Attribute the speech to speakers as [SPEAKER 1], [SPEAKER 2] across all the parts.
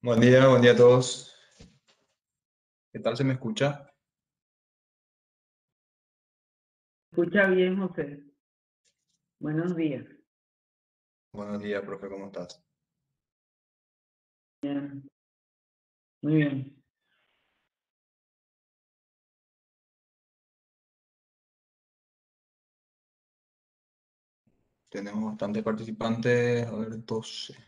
[SPEAKER 1] Buen día, buen día a todos. ¿Qué tal se me escucha?
[SPEAKER 2] Escucha bien, José. Buenos días.
[SPEAKER 1] Buenos días, profe, ¿cómo estás?
[SPEAKER 2] Bien. Muy bien.
[SPEAKER 1] Tenemos bastantes participantes, a ver, 12.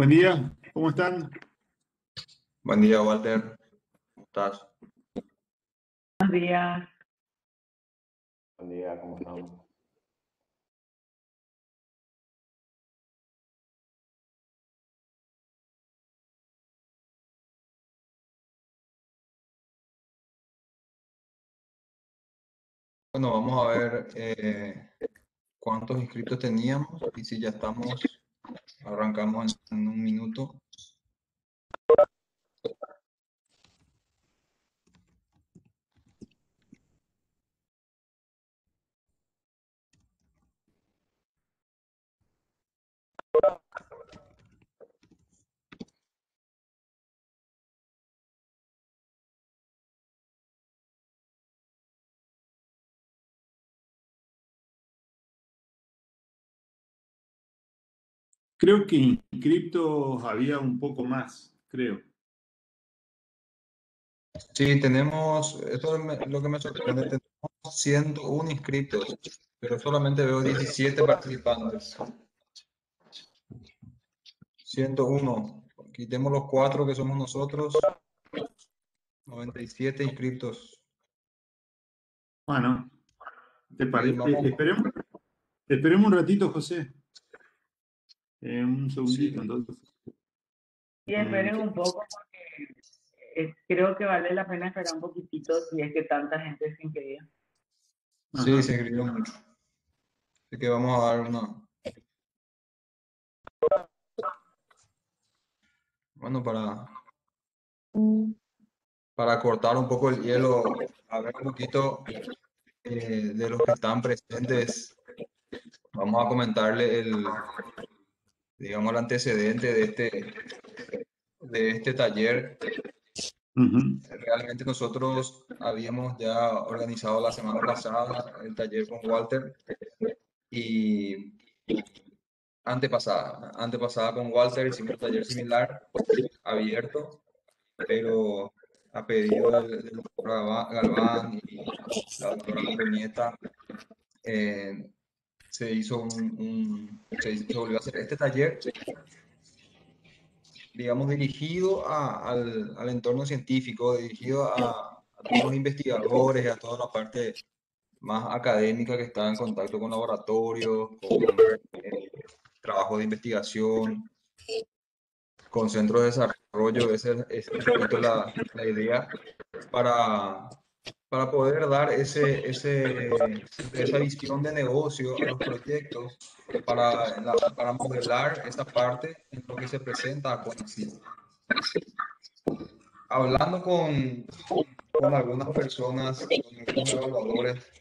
[SPEAKER 3] Buen día, ¿cómo están?
[SPEAKER 1] Buen día, Walter. ¿Cómo estás?
[SPEAKER 2] Buenos días.
[SPEAKER 4] Buen día, ¿cómo estamos?
[SPEAKER 1] Bueno, vamos a ver eh, cuántos inscritos teníamos y si ya estamos, arrancamos en, un minuto.
[SPEAKER 3] Creo que inscriptos había un poco más, creo.
[SPEAKER 1] Sí, tenemos, esto es lo que me sorprende, tenemos 101 inscritos, pero solamente veo 17 participantes. 101. Quitemos los cuatro que somos nosotros. 97 inscritos.
[SPEAKER 3] Bueno, ¿te parece? Esperemos, esperemos un ratito, José. Eh, un segundito, entonces.
[SPEAKER 2] Y esperen un poco porque eh, creo que vale la pena esperar un poquitito si es que tanta gente se inscribió.
[SPEAKER 1] Sí,
[SPEAKER 3] Ajá.
[SPEAKER 1] se escribió mucho. Así que vamos a dar una. Bueno, para, para cortar un poco el hielo, a ver un poquito eh, de los que están presentes. Vamos a comentarle el, digamos, el antecedente de este, de este taller.
[SPEAKER 3] Ujú.
[SPEAKER 1] Realmente nosotros habíamos ya organizado la semana pasada el taller con Walter y antepasada, antepasada con Walter hicimos un taller similar, abierto, pero a pedido del, del doctor Galván y la doctora Nieta, eh, se hizo un, un- se, se volvió a hacer este taller digamos, dirigido a- al, al entorno científico, dirigido a, a todos los investigadores, a toda la parte más académica que está en contacto con laboratorios, con eh, de investigación, con centros de desarrollo. Esa es, es la, la idea para, para poder dar ese, ese, esa visión de negocio a los proyectos, para, la- para modelar esa parte en lo que se presenta a Conacyt. Hablando con, con algunas personas, con algunos evaluadores,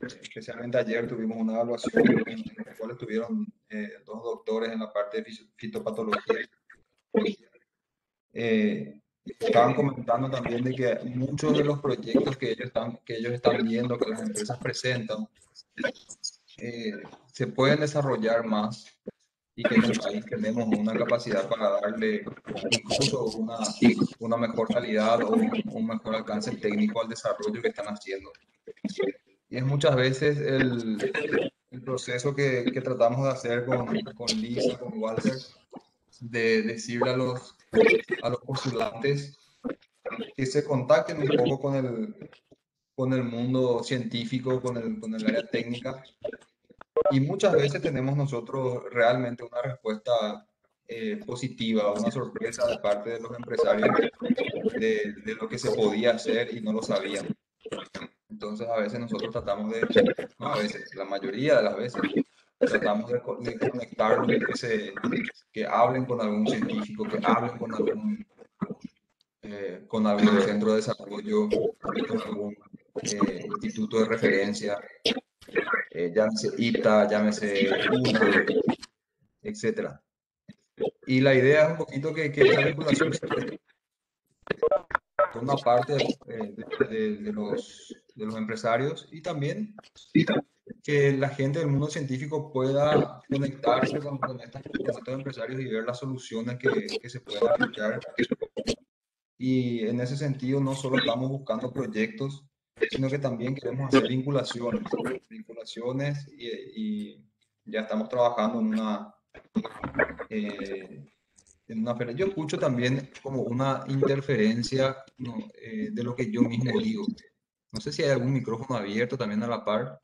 [SPEAKER 1] especialmente ayer tuvimos una evaluación en la cual estuvieron eh, dos doctores en la parte de fitopatología. Eh, estaban comentando también de que muchos de los proyectos que ellos están, que ellos están viendo, que las empresas presentan, eh, se pueden desarrollar más y que en el país tenemos una capacidad para darle incluso una, una mejor calidad o un, un mejor alcance técnico al desarrollo que están haciendo. Y es muchas veces el, el proceso que, que tratamos de hacer con, con Lisa, con Walter, de decirle a los, a los postulantes que se contacten un poco con el, con el mundo científico, con el, con el área técnica. Y muchas veces tenemos nosotros realmente una respuesta eh, positiva, una sorpresa de parte de los empresarios de, de, lo que se podía hacer y no lo sabían. Entonces a veces nosotros tratamos de, no a veces, la mayoría de las veces, tratamos de, de conectar, que, hablen con algún científico, que hablen con algún, eh, con algún centro de desarrollo, con algún eh, instituto de referencia, eh, llámese IPTA, llámese UNA, etcétera. Y la idea es un poquito que, que la vinculación por una parte eh, de, de, los, de los empresarios y también que la gente del mundo científico pueda conectarse con, con, estos, empresarios y ver las soluciones que, que se pueden aplicar. Y en ese sentido no solo estamos buscando proyectos, sino que también queremos hacer vinculaciones, vinculaciones y, y ya estamos trabajando en una, eh, en una. Yo escucho también como una interferencia ¿no? eh, de lo que yo mismo digo. No sé si hay algún micrófono abierto también a la par.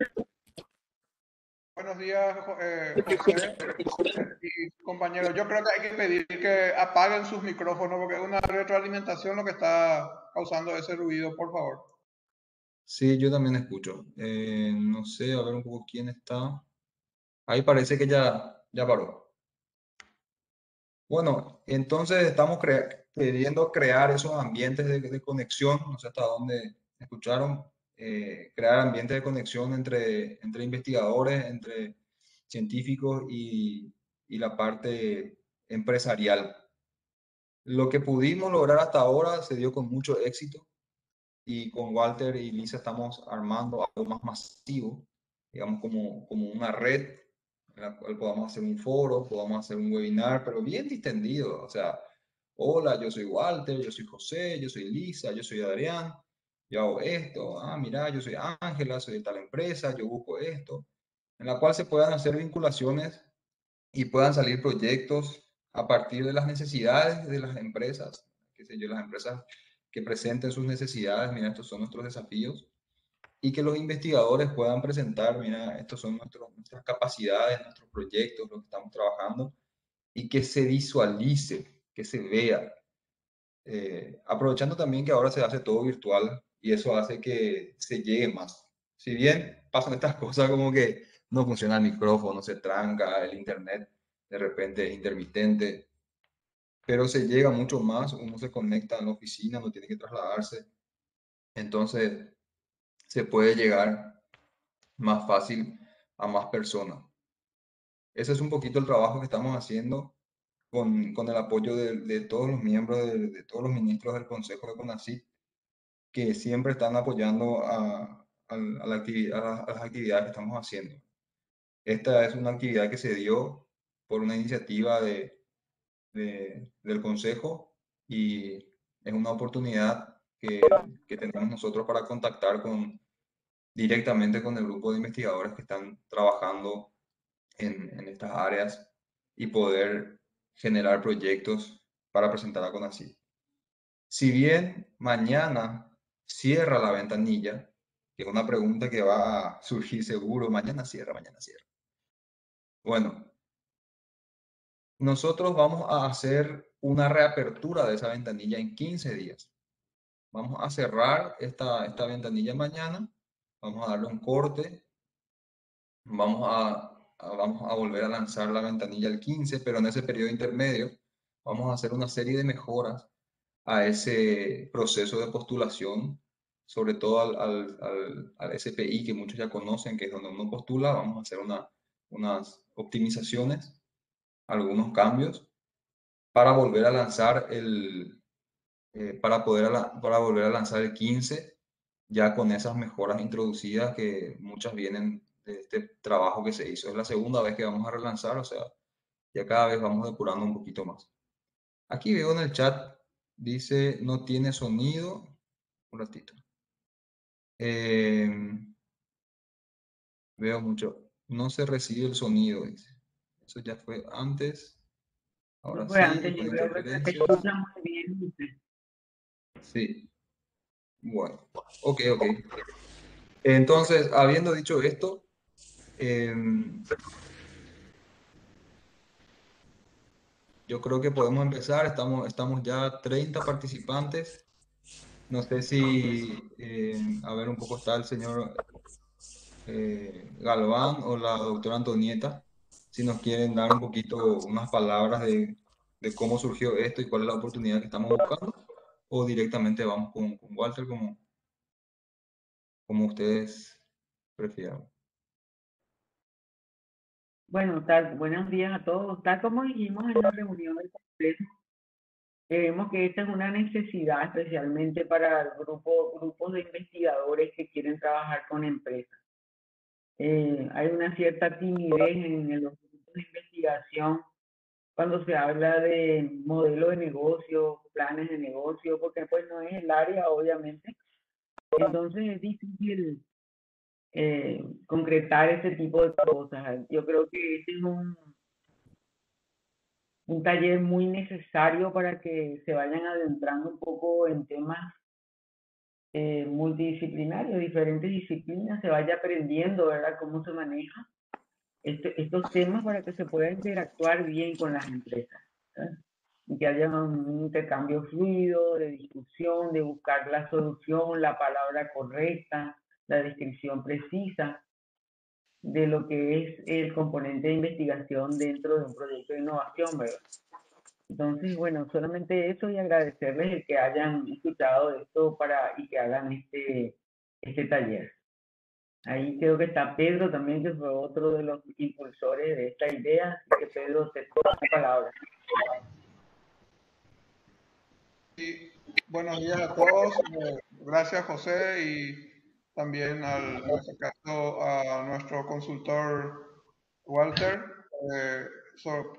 [SPEAKER 5] Buenos días, eh, José y compañeros. Yo creo que hay que pedir que apaguen sus micrófonos porque es una retroalimentación lo que está causando ese ruido, por favor.
[SPEAKER 1] Sí, yo también escucho. Eh, no sé, a ver un poco quién está. Ahí parece que ya, ya paró. Bueno, entonces estamos cre queriendo crear esos ambientes de, de, conexión, no sé hasta dónde escucharon, eh, crear ambientes de conexión entre, entre investigadores, entre científicos y, y la parte empresarial. Lo que pudimos lograr hasta ahora se dio con mucho éxito y con Walter y Lisa estamos armando algo más masivo, digamos como, como una red en la cual podamos hacer un foro, podamos hacer un webinar, pero bien distendido, o sea, hola, yo soy Walter, yo soy José, yo soy Lisa, yo soy Adrián, yo hago esto, ah, mira, yo soy Ángela, soy de tal empresa, yo busco esto, en la cual se puedan hacer vinculaciones y puedan salir proyectos a partir de las necesidades de las empresas, qué sé yo, las empresas que presenten sus necesidades, mira, estos son nuestros desafíos, y que los investigadores puedan presentar, mira, estos son nuestros, nuestras capacidades, nuestros proyectos, lo que estamos trabajando, y que se visualice, que se vea. Eh, aprovechando también que ahora se hace todo virtual y eso hace que se llegue más. Si bien pasan estas cosas como que no funciona el micrófono, se tranca, el internet de repente es intermitente, pero se llega mucho más, uno se conecta en la oficina, no tiene que trasladarse, entonces se puede llegar más fácil a más personas. Ese es un poquito el trabajo que estamos haciendo con, con el apoyo de, de, todos los miembros, de, de, todos los ministros del Consejo de CONACYT, que siempre están apoyando a, a, las actividades que estamos haciendo. Esta es una actividad que se dio por una iniciativa de, del Consejo y es una oportunidad que, que, tenemos nosotros para contactar con, directamente con el grupo de investigadores que están trabajando en, en estas áreas y poder generar proyectos para presentar a CONACYT. Si bien mañana cierra la ventanilla, que es una pregunta que va a surgir seguro, mañana cierra, mañana cierra. Bueno, nosotros vamos a hacer una reapertura de esa ventanilla en 15 días. Vamos a cerrar esta, esta ventanilla mañana, vamos a darle un corte, vamos a, a, vamos a volver a lanzar la ventanilla el 15, pero en ese periodo intermedio vamos a hacer una serie de mejoras a ese proceso de postulación, sobre todo al, al, al, al SPI que muchos ya conocen, que es donde uno postula, vamos a hacer una, unas optimizaciones algunos cambios para volver a lanzar el, eh, para poder para volver a lanzar el 15 ya con esas mejoras introducidas que muchas vienen de este trabajo que se hizo. Es la segunda vez que vamos a relanzar, o sea, ya cada vez vamos depurando un poquito más. Aquí veo en el chat, dice, no tiene sonido. Un ratito. Eh, veo mucho. No se recibe el sonido, dice. Eso ya fue antes. Ahora
[SPEAKER 2] fue
[SPEAKER 1] sí.
[SPEAKER 2] antes, yo creo que muy bien.
[SPEAKER 1] Sí. Bueno, ok, ok. Entonces, habiendo dicho esto, em, yo creo que podemos empezar. Estamos, estamos ya 30 participantes. No sé si, em, a ver, un poco está el señor eh, Galván o la doctora Antonieta, si nos quieren dar un poquito, unas palabras de, de cómo surgió esto y cuál es la oportunidad que estamos buscando, o directamente vamos con, con Walter como, como ustedes prefieran.
[SPEAKER 2] Bueno, tal, buenos días a todos. Tal como dijimos en la reunión del Congreso, vemos que esta es una necesidad especialmente para grupo, grupos de investigadores que quieren trabajar con empresas. Eh, hay una cierta timidez en los grupos de investigación cuando se habla de modelo de negocio, planes de negocio, porque pues no es el área, obviamente. Entonces es difícil eh, concretar ese tipo de cosas. Yo creo que este es un, un taller muy necesario para que se vayan adentrando un poco en temas eh, multidisciplinarios, diferentes disciplinas, se vaya aprendiendo, ¿verdad?, cómo se maneja este, estos temas para que se pueda interactuar bien con las empresas. Y que haya un intercambio fluido, de discusión, de buscar la solución, la palabra correcta, la descripción precisa de lo que es el componente de investigación dentro de un proyecto de innovación, ¿verdad? Entonces, bueno, solamente eso y agradecerles el que hayan escuchado esto para y que hagan este, este taller. Ahí creo que está Pedro también, que fue otro de los impulsores de esta idea. Así que Pedro, te tomo la palabra.
[SPEAKER 5] Sí, buenos días a todos. Gracias, José, y también al, en caso, a nuestro consultor Walter eh,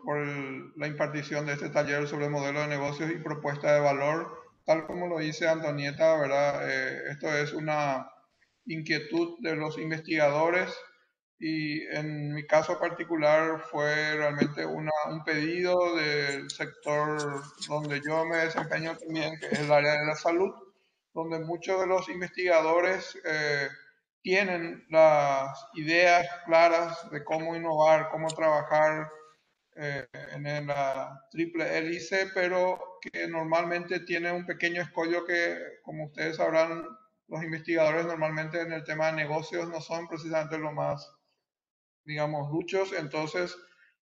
[SPEAKER 5] por la impartición de este taller sobre modelo de negocios y propuesta de valor. Tal como lo dice Antonieta, ¿verdad? Eh, esto es una inquietud de los investigadores y en mi caso particular fue realmente una, un pedido del sector donde yo me desempeño también, que es el área de la salud, donde muchos de los investigadores eh, tienen las ideas claras de cómo innovar, cómo trabajar eh, en la triple hélice, pero que normalmente tiene un pequeño escollo que, como ustedes sabrán, los investigadores normalmente en el tema de negocios no son precisamente los más, digamos, duchos, entonces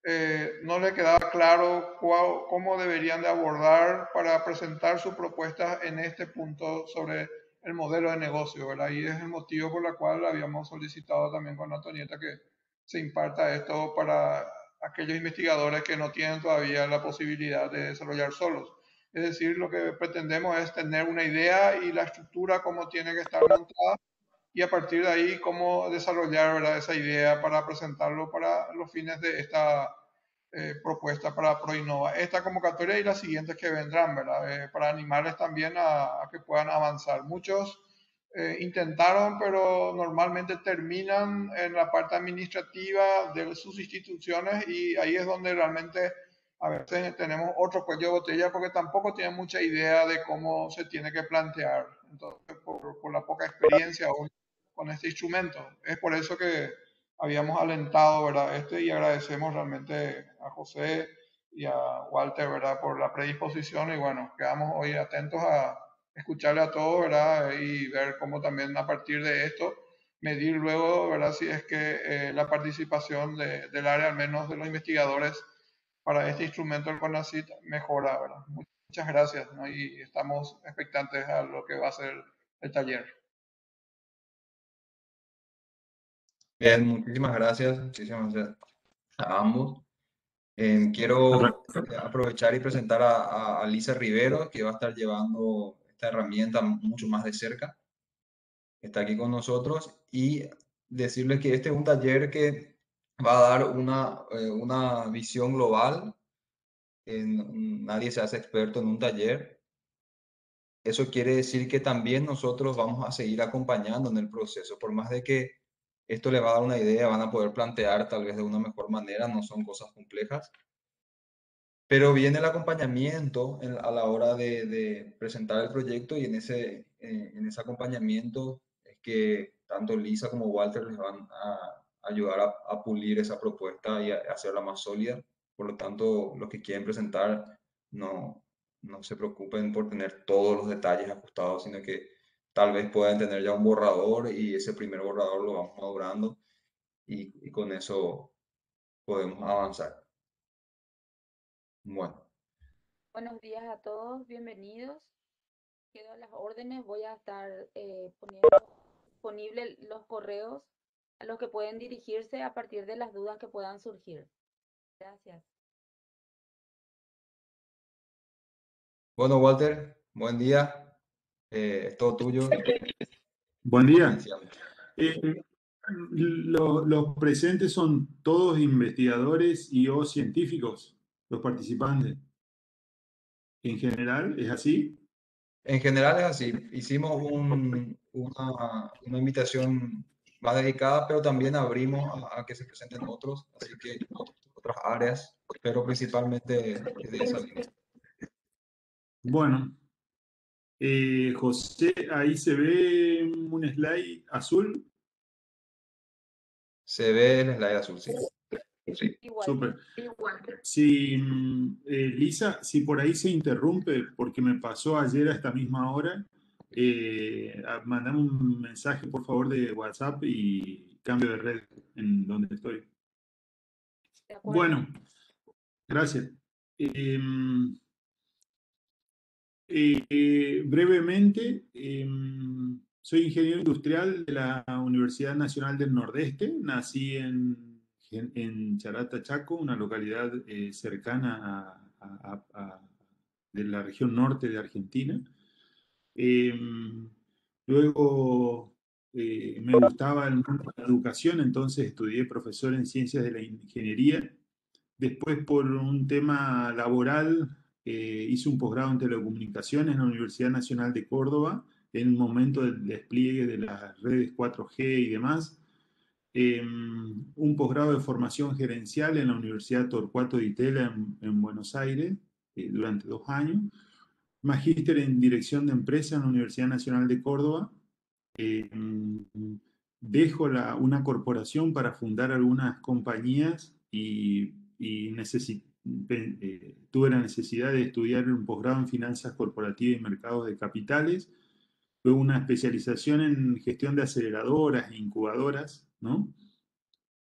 [SPEAKER 5] eh, no le quedaba claro cómo deberían de abordar para presentar su propuesta en este punto sobre el modelo de negocio, ¿verdad? Es el motivo por el cual habíamos solicitado también con Antonieta que se imparta esto para aquellos investigadores que no tienen todavía la posibilidad de desarrollar solos. Es decir, lo que pretendemos es tener una idea y la estructura, cómo tiene que estar montada, y a partir de ahí, cómo desarrollar ¿verdad? esa idea para presentarlo para los fines de esta eh, propuesta para ProInnova. Esta convocatoria y las siguientes que vendrán, ¿verdad? Eh, para animarles también a, que puedan avanzar. Muchos eh, intentaron, pero normalmente terminan en la parte administrativa de sus instituciones y ahí es donde realmente a veces tenemos otro cuello de botella porque tampoco tienen mucha idea de cómo se tiene que plantear. Entonces, por, por la poca experiencia con este instrumento. Es por eso que habíamos alentado, ¿verdad? Este y agradecemos realmente a José y a Walter, ¿verdad? Por la predisposición y bueno, quedamos hoy atentos a escucharle a todos, ¿verdad? Y ver cómo también a partir de esto medir luego, ¿verdad? Si es que eh, la participación de, del área, al menos de los investigadores, para este instrumento del CONACYT mejora, ¿verdad? Muchas gracias. Y estamos expectantes a lo que va a ser el taller.
[SPEAKER 1] Bien, muchísimas gracias, muchísimas gracias a ambos. Eh, quiero aprovechar y presentar a, a, Lisa Rivero, que va a estar llevando esta herramienta mucho más de cerca. Está aquí con nosotros y decirles que este es un taller que va a dar una, eh, una visión global. En, nadie se hace experto en un taller. Eso quiere decir que también nosotros vamos a seguir acompañando en el proceso, por más de que esto le va a dar una idea, van a poder plantear tal vez de una mejor manera, no son cosas complejas. pero viene el acompañamiento en- a la hora de, presentar el proyecto y en ese, eh, en ese acompañamiento es que tanto Lisa como Walter les van a ayudar a, pulir esa propuesta y a hacerla más sólida. Por lo tanto, los que quieren presentar no, no se preocupen por tener todos los detalles ajustados, sino que tal vez puedan tener ya un borrador y ese primer borrador lo vamos madurando y, y con eso podemos avanzar. Bueno,
[SPEAKER 6] Buenos días a todos, bienvenidos. Quedo a las órdenes, voy a estar eh, poniendo disponibles los correos a los que pueden dirigirse a partir de las dudas que puedan surgir. Gracias.
[SPEAKER 1] bueno, Walter, buen día. Eh, es todo tuyo.
[SPEAKER 3] Buen día. Eh, lo- los presentes son todos investigadores y o científicos, los participantes. En general, ¿es así?
[SPEAKER 1] En general es así. Hicimos un- una, una invitación más dedicada, pero también abrimos a, a que se presenten otros, así que otras áreas, pero principalmente de esa línea.
[SPEAKER 3] Bueno, eh, José, ahí se ve un slide azul.
[SPEAKER 1] Se ve el slide azul, sí. Sí.
[SPEAKER 6] Igual.
[SPEAKER 3] Súper. Si, mm, eh, Lisa, si por ahí se interrumpe, porque me pasó ayer a esta misma hora, eh, a- mandame un mensaje, por favor, de WhatsApp y cambio de red en donde estoy. Bueno, gracias. Em, eh, eh, brevemente, em, soy ingeniero industrial de la Universidad Nacional del Nordeste. Nací en, en, Charata, Chaco, una localidad eh, cercana a, a- a- a- de la región norte de Argentina. Em, luego eh, me gustaba el mundo de la educación, entonces estudié profesor en ciencias de la ingeniería. Después, por un tema laboral, eh, hice un posgrado en telecomunicaciones en la Universidad Nacional de Córdoba, en el momento del despliegue de las redes 4G y demás. Eh, un posgrado de formación gerencial en la Universidad Torcuato Di Tella en, en Buenos Aires eh, durante dos años. Magíster en dirección de empresa en la Universidad Nacional de Córdoba. Eh, dejo la, una corporación para fundar algunas compañías y, y necesi- pe- eh, tuve la necesidad de estudiar un posgrado en finanzas corporativas y mercados de capitales, luego una especialización en gestión de aceleradoras e incubadoras, ¿no?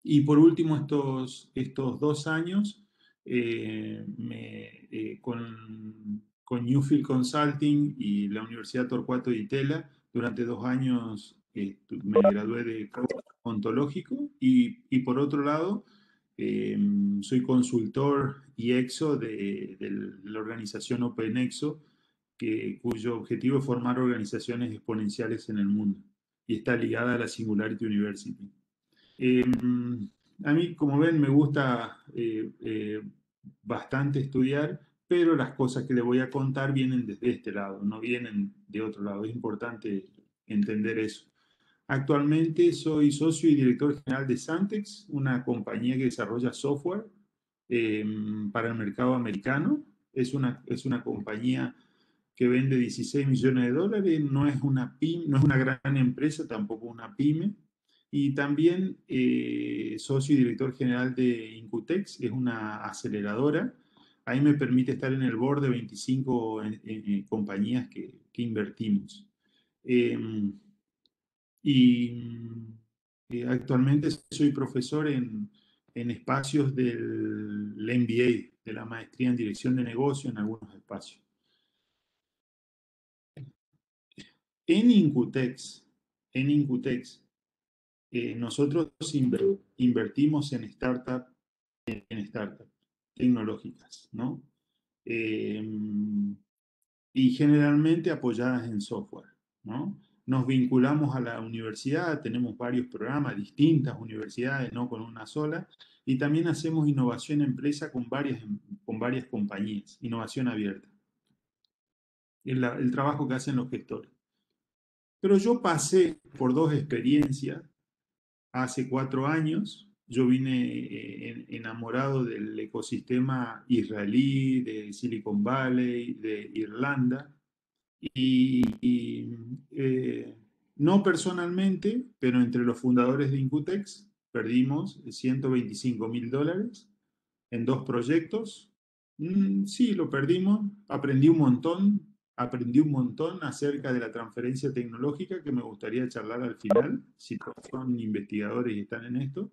[SPEAKER 3] Y por último, estos, estos dos años eh, me, eh, con, con Newfield Consulting y la Universidad Torcuato Di Tella, durante dos años eh, me gradué de coach ontológico y, y por otro lado, eh, soy consultor y EXO de, la organización OpenEXO, que, cuyo objetivo es formar organizaciones exponenciales en el mundo y está ligada a la Singularity University. Eh, a mí, como ven, me gusta eh, eh, bastante estudiar, pero las cosas que les voy a contar vienen desde este lado, no vienen de otro lado. Es importante entender eso. Actualmente soy socio y director general de Santex, una compañía que desarrolla software eh, para el mercado americano. Es una, es una compañía que vende 16 millones de dólares, no es una, pyme, no es una gran empresa, tampoco una pyme. Y también eh, socio y director general de Incutex, es una aceleradora. Ahí me permite estar en el board de 25 en, en, compañías que, invertimos. Eh, y eh, actualmente soy profesor en, en espacios del MBA, de la maestría en dirección de negocio en algunos espacios. En Incutex, en Incutex, eh, nosotros inver, invertimos en startups en, tecnológicas, ¿no? Eh, y generalmente apoyadas en software, ¿no? Nos vinculamos a la universidad, tenemos varios programas, distintas universidades, no con una sola, y también hacemos innovación empresa con varias, con varias compañías, innovación abierta. El, el trabajo que hacen los gestores. Pero yo pasé por dos experiencias hace cuatro años yo vine eh, enamorado del ecosistema israelí, de Silicon Valley, de Irlanda, y, eh, no personalmente, pero entre los fundadores de Incutex perdimos 125 mil dólares en dos proyectos. Mm, sí, lo perdimos, aprendí un montón, aprendí un montón acerca de la transferencia tecnológica que me gustaría charlar al final, si son investigadores y están en esto.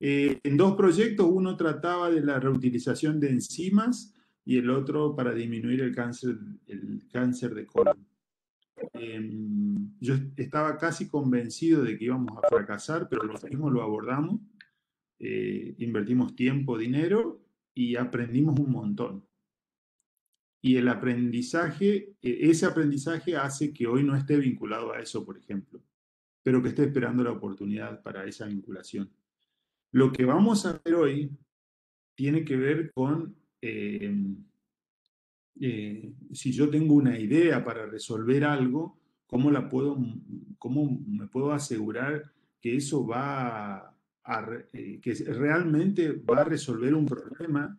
[SPEAKER 3] Eh, en dos proyectos, uno trataba de la reutilización de enzimas y el otro para disminuir el cáncer, el cáncer de colon. Em, yo estaba casi convencido de que íbamos a fracasar, pero lo mismo lo abordamos, eh, invertimos tiempo, dinero y aprendimos un montón. Y el aprendizaje, e, ese aprendizaje hace que hoy no esté vinculado a eso, por ejemplo, pero que esté esperando la oportunidad para esa vinculación. Lo que vamos a ver hoy tiene que ver con em, eh, si yo tengo una idea para resolver algo, ¿cómo, la puedo, cómo me puedo asegurar que eso va a, eh, que realmente va a resolver un problema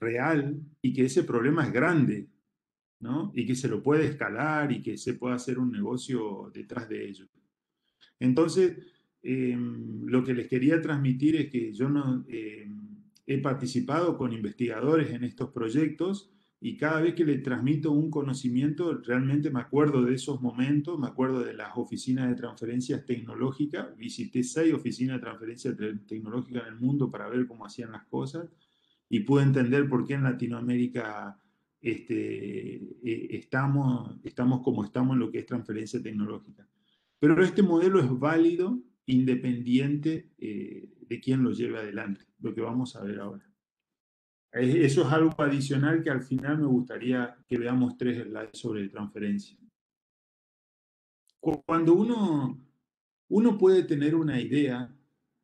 [SPEAKER 3] real y que ese problema es grande, ¿no? Y que se lo puede escalar y que se pueda hacer un negocio detrás de ello. Entonces, em, lo que les quería transmitir es que yo no, em, he participado con investigadores en estos proyectos y cada vez que le transmito un conocimiento, realmente me acuerdo de esos momentos, me acuerdo de las oficinas de transferencias tecnológicas, visité seis oficinas de transferencia tecnológica en el mundo para ver cómo hacían las cosas y pude entender por qué en Latinoamérica este, eh, estamos, estamos como estamos en lo que es transferencia tecnológica. Pero este modelo es válido independiente eh, de quién lo lleve adelante, lo que vamos a ver ahora. Eso es algo adicional que al final me gustaría que veamos tres slides sobre transferencia. Cuando uno, uno puede tener una idea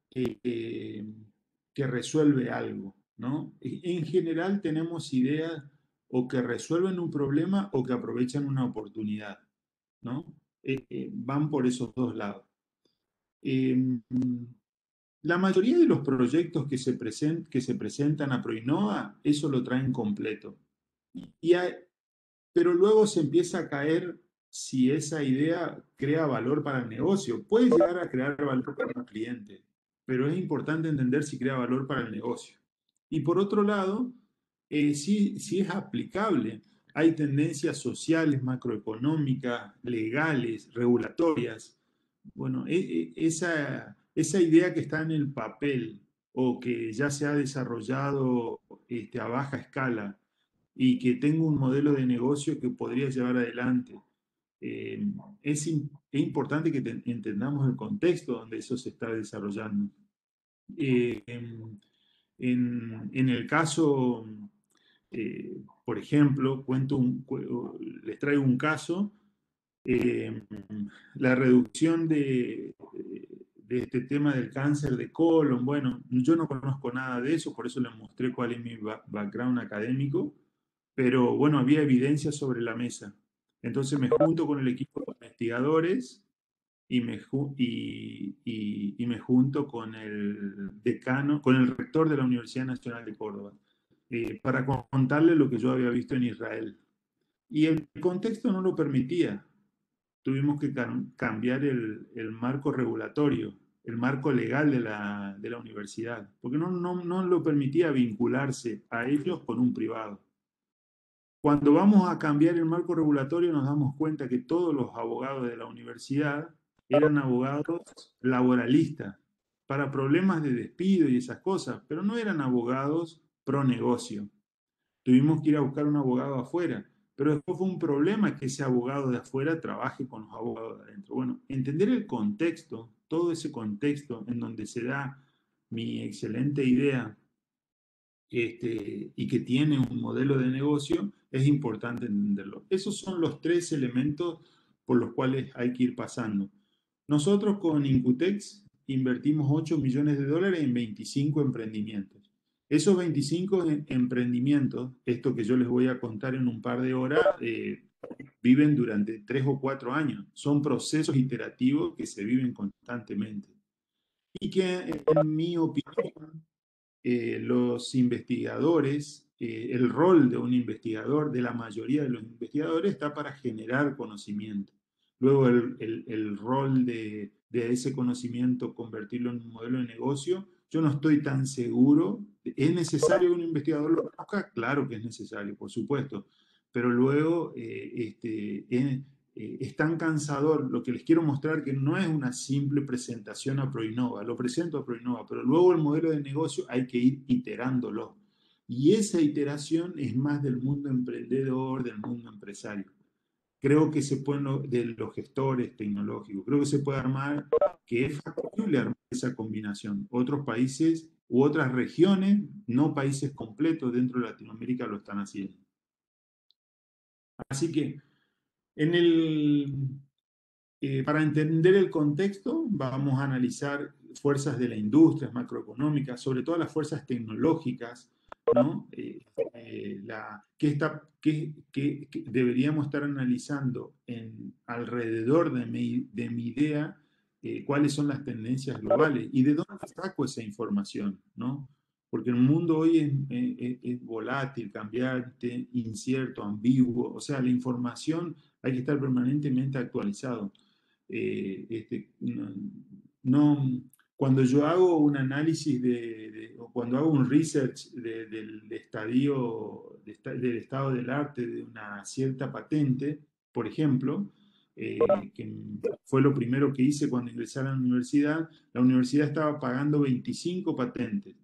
[SPEAKER 3] que resuelve algo, ¿no? En general tenemos ideas o que resuelven un problema o que aprovechan una oportunidad, ¿no? Eh, eh, van por esos dos lados. La mayoría de los proyectos que se, que se presentan a Proinova, eso lo traen completo. Y pero luego se empieza a caer si esa idea crea valor para el negocio. Puede llegar a crear valor para el cliente, pero es importante entender si crea valor para el negocio. Y por otro lado, eh, si, si es aplicable, hay tendencias sociales, macroeconómicas, legales, regulatorias. Bueno, e, e, esa esa idea que está en el papel o que ya se ha desarrollado este, a baja escala y que tengo un modelo de negocio que podría llevar adelante, eh, es, importante que entendamos el contexto donde eso se está desarrollando. Eh, en, el caso, eh, por ejemplo, cuento les traigo un caso, la reducción de de este tema del cáncer de colon. Bueno, yo no conozco nada de eso, por eso les mostré cuál es mi background académico, pero bueno, había evidencia sobre la mesa. Entonces me junto con el equipo de investigadores y me, y, me junto con el decano, con el rector de la Universidad Nacional de Córdoba, eh, para contarle lo que yo había visto en Israel. Y el contexto no lo permitía tuvimos que cambiar el, marco regulatorio, el marco legal de la, universidad, porque no, no, lo permitía vincularse a ellos con un privado. Cuando vamos a cambiar el marco regulatorio nos damos cuenta que todos los abogados de la universidad eran abogados laboralistas para problemas de despido y esas cosas, pero no eran abogados pro negocio. Tuvimos que ir a buscar un abogado afuera pero después fue un problema que ese abogado de afuera trabaje con los abogados de adentro. Bueno, entender el contexto, todo ese contexto en donde se da mi excelente idea este, y que tiene un modelo de negocio, es importante entenderlo. Esos son los tres elementos por los cuales hay que ir pasando. Nosotros con Incutex invertimos 8 millones de dólares en 25 emprendimientos. Esos 25 em, emprendimientos, esto que yo les voy a contar en un par de horas, eh, viven durante tres o cuatro años. Son procesos iterativos que se viven constantemente. y que en mi opinión eh, los investigadores, eh, el rol de un investigador, de la mayoría de los investigadores, está para generar conocimiento. Luego el, el, rol de, de, ese conocimiento, convertirlo en un modelo de negocio, yo no estoy tan seguro. ¿Es necesario que un investigador lo conozca? Claro que es necesario, por supuesto. Pero luego eh, este, eh, es tan cansador, lo que les quiero mostrar que no es una simple presentación a Proinova, lo presento a Proinova, pero luego el modelo de negocio hay que ir iterándolo. Y esa iteración es más del mundo emprendedor, del mundo empresario. Creo que se puede, de los gestores tecnológicos, creo que se puede armar, que es factible armar esa combinación. Otros países u otras regiones, no países completos dentro de Latinoamérica lo están haciendo. Así que en el, eh, para entender el contexto, vamos a analizar fuerzas de la industria macroeconómica, sobre todo las fuerzas tecnológicas, ¿no? Eh, eh, la, que, está, que, que, deberíamos estar analizando en, alrededor de mi, de mi idea cuáles son las tendencias globales y de dónde saco esa información, ¿no? porque el mundo hoy es, es, volátil, cambiante, incierto, ambiguo, o sea, la información hay que estar permanentemente actualizado. Eh, este, no, cuando yo hago un análisis de, o cuando hago un research del estadio, del estado del arte de una cierta patente, por ejemplo, eh, que fue lo primero que hice cuando ingresé a la universidad, la universidad estaba pagando 25 patentes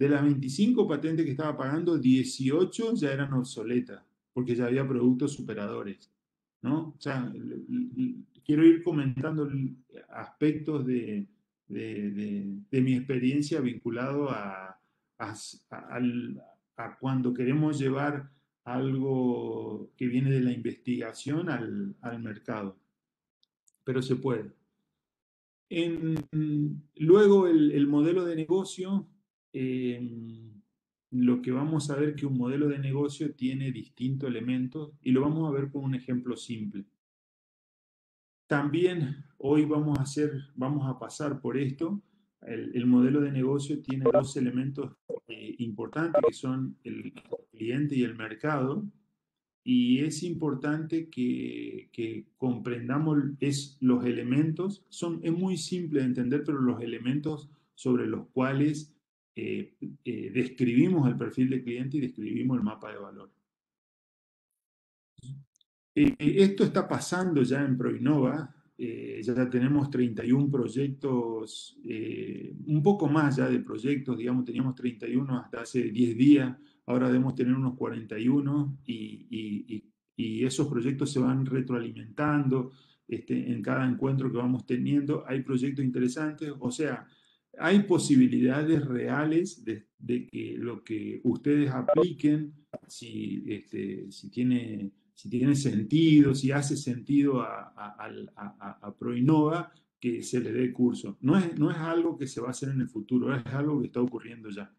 [SPEAKER 3] de las 25 patentes que estaba pagando, 18 ya eran obsoletas, porque ya había productos superadores. ¿no? O sea, quiero ir comentando aspectos de, mi experiencia vinculado a, a, cuando queremos llevar algo que viene de la investigación al, mercado. Pero se puede. luego el, el modelo de negocio Em, lo que vamos a ver que un modelo de negocio tiene distintos elementos y lo vamos a ver con un ejemplo simple. También hoy vamos a hacer, vamos a pasar por esto. El, modelo de negocio tiene dos elementos eh, importantes que son el cliente y el mercado. Y es importante que, comprendamos es, los elementos. Son, es muy simple de entender, pero los elementos sobre los cuales eh, eh, describimos el perfil de cliente y describimos el mapa de valor. Eh, esto está pasando ya en Proinova, ya tenemos 31 proyectos, un poco más ya de proyectos, digamos, teníamos 31 hasta hace 10 días, ahora debemos tener unos 41 y, esos proyectos se van retroalimentando este, en cada encuentro que vamos teniendo. Hay proyectos interesantes, o sea, hay posibilidades reales de, que lo que ustedes apliquen, si, este, si, tiene, sentido, si hace sentido a, a, Proinova, que se le dé curso. No es, no es algo que se va a hacer en el futuro, es algo que está ocurriendo ya.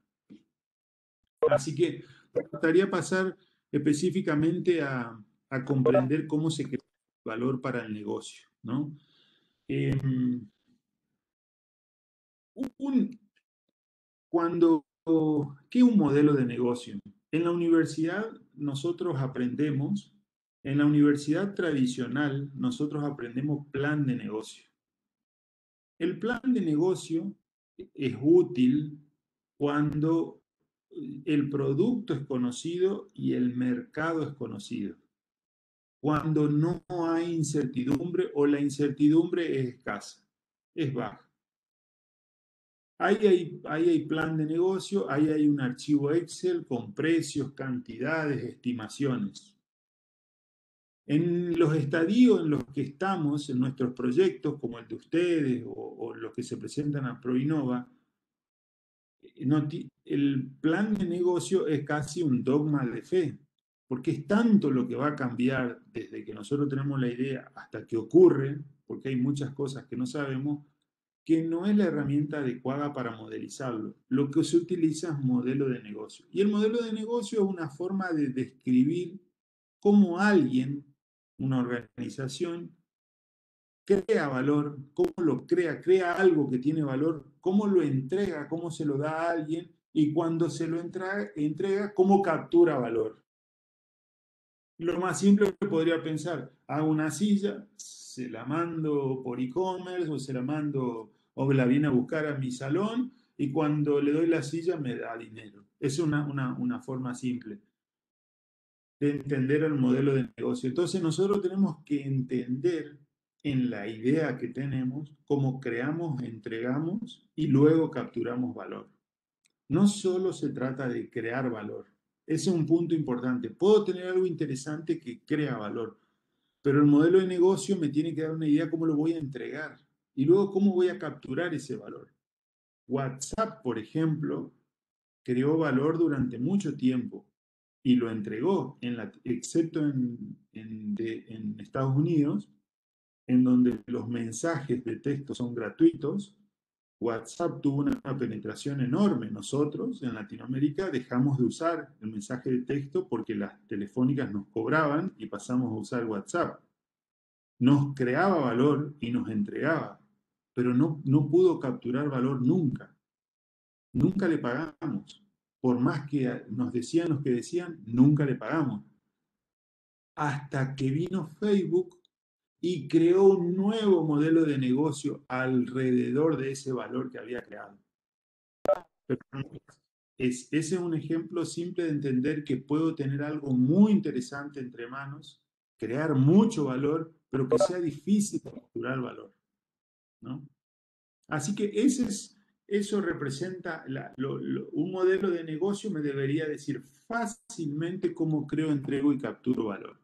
[SPEAKER 3] Así que me gustaría pasar específicamente a, comprender cómo se crea valor para el negocio. ¿no? Em, un, cuando, ¿qué es un modelo de negocio? En la universidad nosotros aprendemos, en la universidad tradicional nosotros aprendemos plan de negocio. El plan de negocio es útil cuando el producto es conocido y el mercado es conocido. Cuando no hay incertidumbre o la incertidumbre es escasa, es baja. Ahí hay, hay plan de negocio, ahí hay un archivo Excel con precios, cantidades, estimaciones. En los estadios en los que estamos, en nuestros proyectos, como el de ustedes o, los que se presentan a Proinova, eh, el plan de negocio es casi un dogma de fe, porque es tanto lo que va a cambiar desde que nosotros tenemos la idea hasta que ocurre, porque hay muchas cosas que no sabemos, que no es la herramienta adecuada para modelizarlo. Lo que se utiliza es modelo de negocio. Y el modelo de negocio es una forma de describir cómo alguien, una organización, crea valor, cómo lo crea, crea algo que tiene valor, cómo lo entrega, cómo se lo da a alguien y cuando se lo entrega, cómo captura valor. Lo más simple que podría pensar, hago una silla, se la mando por e-commerce o se la mando o la viene a buscar a mi salón y cuando le doy la silla me da dinero. Es una, una, una forma simple de entender el modelo de negocio. Entonces nosotros tenemos que entender en la idea que tenemos cómo creamos, entregamos y luego capturamos valor. No solo se trata de crear valor, ese es un punto importante. Puedo tener algo interesante que crea valor, pero el modelo de negocio me tiene que dar una idea cómo lo voy a entregar y luego cómo voy a capturar ese valor. WhatsApp, por ejemplo, creó valor durante mucho tiempo y lo entregó, en la, excepto en, en Estados Unidos, en donde los mensajes de texto son gratuitos, WhatsApp tuvo una penetración enorme. Nosotros en Latinoamérica dejamos de usar el mensaje de texto porque las telefónicas nos cobraban y pasamos a usar WhatsApp. Nos creaba valor y nos entregaba, pero no, no pudo capturar valor nunca. Nunca le pagamos. Por más que nos decían los que decían, nunca le pagamos. Hasta que vino Facebook y creó un nuevo modelo de negocio alrededor de ese valor que había creado. Es, ese es un ejemplo simple de entender que puedo tener algo muy interesante entre manos, crear mucho valor, pero que sea difícil capturar valor. ¿no? Así que ese es, eso representa un modelo de negocio, me debería decir fácilmente cómo creo, entrego y capturo valor.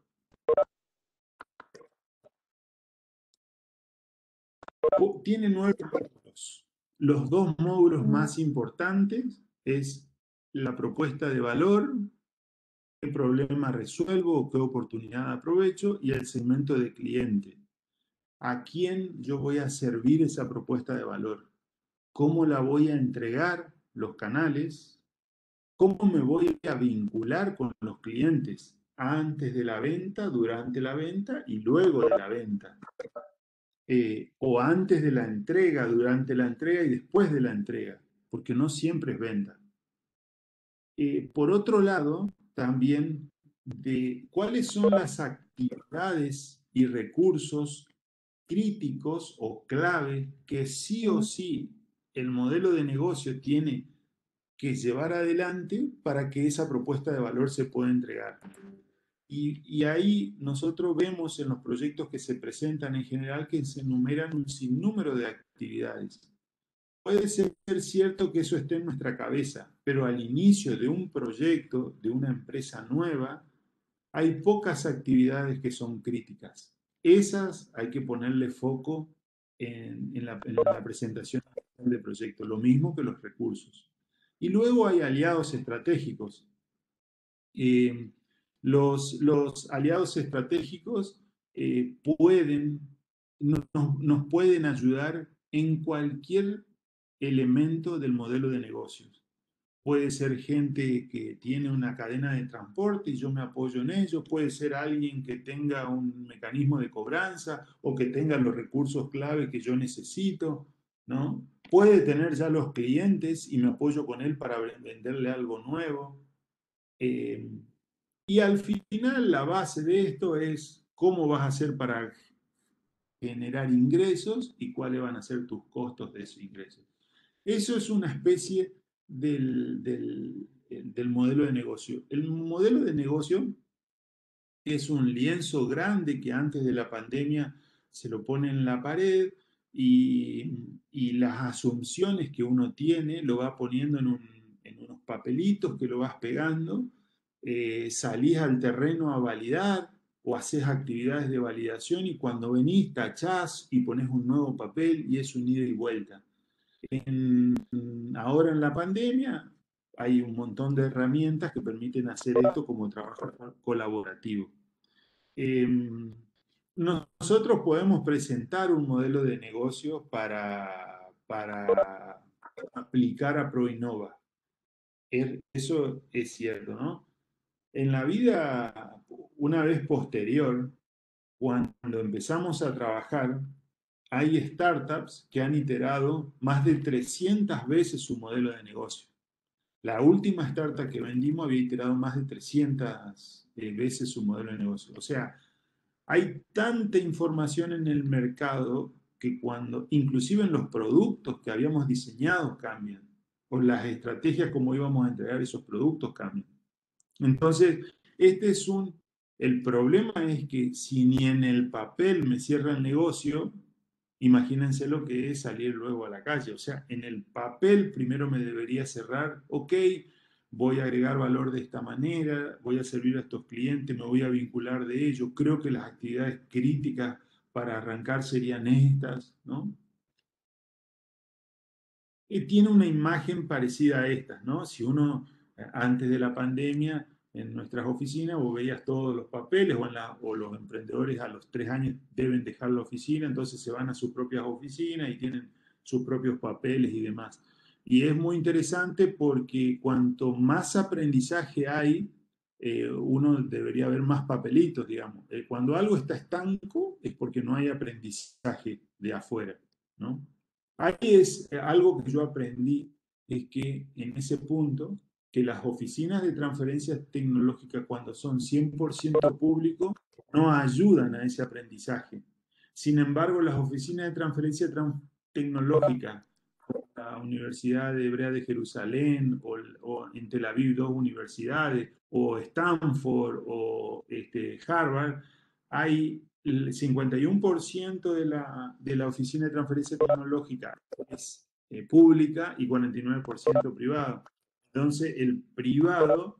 [SPEAKER 3] Tiene nueve módulos. Los dos módulos más importantes es la propuesta de valor, qué problema resuelvo qué oportunidad aprovecho, y el segmento de cliente. ¿A quién yo voy a servir esa propuesta de valor? ¿Cómo la voy a entregar? Los canales. ¿Cómo me voy a vincular con los clientes? Antes de la venta, durante la venta y luego de la venta. Eh, o antes de la entrega, durante la entrega y después de la entrega, porque no siempre es venta. Eh, por otro lado, también de cuáles son las actividades y recursos críticos o clave que sí o sí el modelo de negocio tiene que llevar adelante para que esa propuesta de valor se pueda entregar. Y, ahí nosotros vemos en los proyectos que se presentan en general que se enumeran un sinnúmero de actividades. Puede ser cierto que eso esté en nuestra cabeza, pero al inicio de un proyecto, de una empresa nueva, hay pocas actividades que son críticas. Esas hay que ponerle foco en, la, presentación del proyecto, lo mismo que los recursos. Y luego hay aliados estratégicos. Eh, los, aliados estratégicos eh, pueden, nos pueden ayudar en cualquier elemento del modelo de negocios. Puede ser gente que tiene una cadena de transporte y yo me apoyo en ello. Puede ser alguien que tenga un mecanismo de cobranza o que tenga los recursos clave que yo necesito, ¿no? Puede tener ya los clientes y me apoyo con él para venderle algo nuevo. Eh, y al final la base de esto es cómo vas a hacer para generar ingresos y cuáles van a ser tus costos de esos ingresos. Eso es una especie del, del, modelo de negocio. El modelo de negocio es un lienzo grande que antes de la pandemia se lo pone en la pared y, y las asunciones que uno tiene lo va poniendo en, un, en unos papelitos que lo vas pegando eh, salís al terreno a validar o haces actividades de validación y cuando venís tachás y pones un nuevo papel y es un ida y vuelta. ahora en la pandemia hay un montón de herramientas que permiten hacer esto como trabajo colaborativo. Em, nosotros podemos presentar un modelo de negocio para, para aplicar a ProInnova. Eso es cierto, ¿no? En la vida, una vez posterior, cuando empezamos a trabajar, hay startups que han iterado más de 300 veces su modelo de negocio. La última startup que vendimos había iterado más de 300 eh, veces su modelo de negocio. O sea, hay tanta información en el mercado que cuando, inclusive en los productos que habíamos diseñado cambian, o las estrategias como íbamos a entregar esos productos cambian. Entonces, este es un, el problema es que si ni en el papel me cierra el negocio, imagínense lo que es salir luego a la calle. O sea, en el papel primero me debería cerrar, ok, voy a agregar valor de esta manera, voy a servir a estos clientes, me voy a vincular de ellos. Creo que las actividades críticas para arrancar serían estas, ¿no? Y tiene una imagen parecida a estas, ¿no? Si uno, antes de la pandemia, en nuestras oficinas, vos veías todos los papeles, o, en la, o los emprendedores a los tres años deben dejar la oficina, entonces se van a sus propias oficinas y tienen sus propios papeles y demás. Y es muy interesante porque cuanto más aprendizaje hay, eh, uno debería ver más papelitos, digamos. Eh, cuando algo está estanco es porque no hay aprendizaje de afuera, ¿no? Ahí es eh, algo que yo aprendí, es que en ese punto, que las oficinas de transferencia tecnológica, cuando son 100% público, no ayudan a ese aprendizaje. Sin embargo, las oficinas de transferencia tecnológica la Universidad de Hebrea de Jerusalén o, en Tel Aviv dos universidades o Stanford o este, Harvard, hay el 51% de la, de la oficina de transferencia tecnológica es eh, pública y 49% privado. Entonces, el privado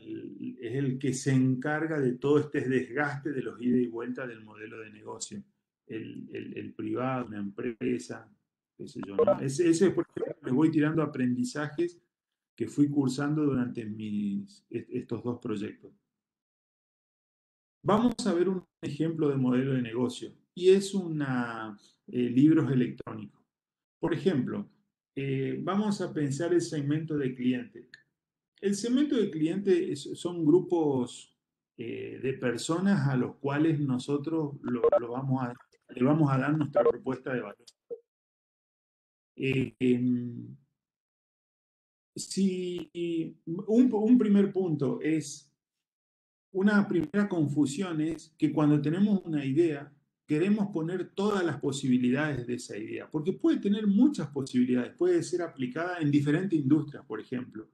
[SPEAKER 3] es el que se encarga de todo este desgaste de los ida y vuelta del modelo de negocio. El, el, privado, una empresa, ese, ese, por ejemplo, les voy tirando aprendizajes que fui cursando durante mis, estos dos proyectos. Vamos a ver un ejemplo de modelo de negocio y es una eh, libros electrónicos. Por ejemplo, eh, vamos a pensar el segmento de cliente. El segmento de cliente son grupos eh, de personas a los cuales nosotros lo, vamos a, le vamos a dar nuestra propuesta de valor. Eh, em, si un, un primer punto es, una primera confusión es que cuando tenemos una idea, queremos poner todas las posibilidades de esa idea, porque puede tener muchas posibilidades, puede ser aplicada en diferentes industrias, por ejemplo.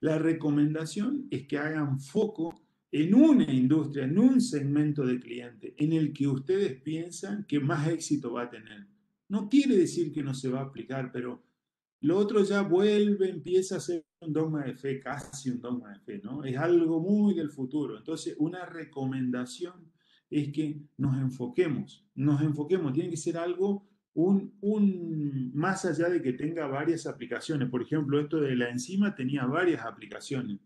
[SPEAKER 3] La recomendación es que hagan foco en una industria, en un segmento de cliente, en el que ustedes piensan que más éxito va a tener. No quiere decir que no se va a aplicar, pero lo otro ya vuelve, empieza a ser un dogma de fe, casi un dogma de fe, ¿no? Es algo muy del futuro. Entonces, una recomendación es que nos enfoquemos, nos enfoquemos, tiene que ser algo un, un, más allá de que tenga varias aplicaciones. Por ejemplo, esto de la enzima tenía varias aplicaciones.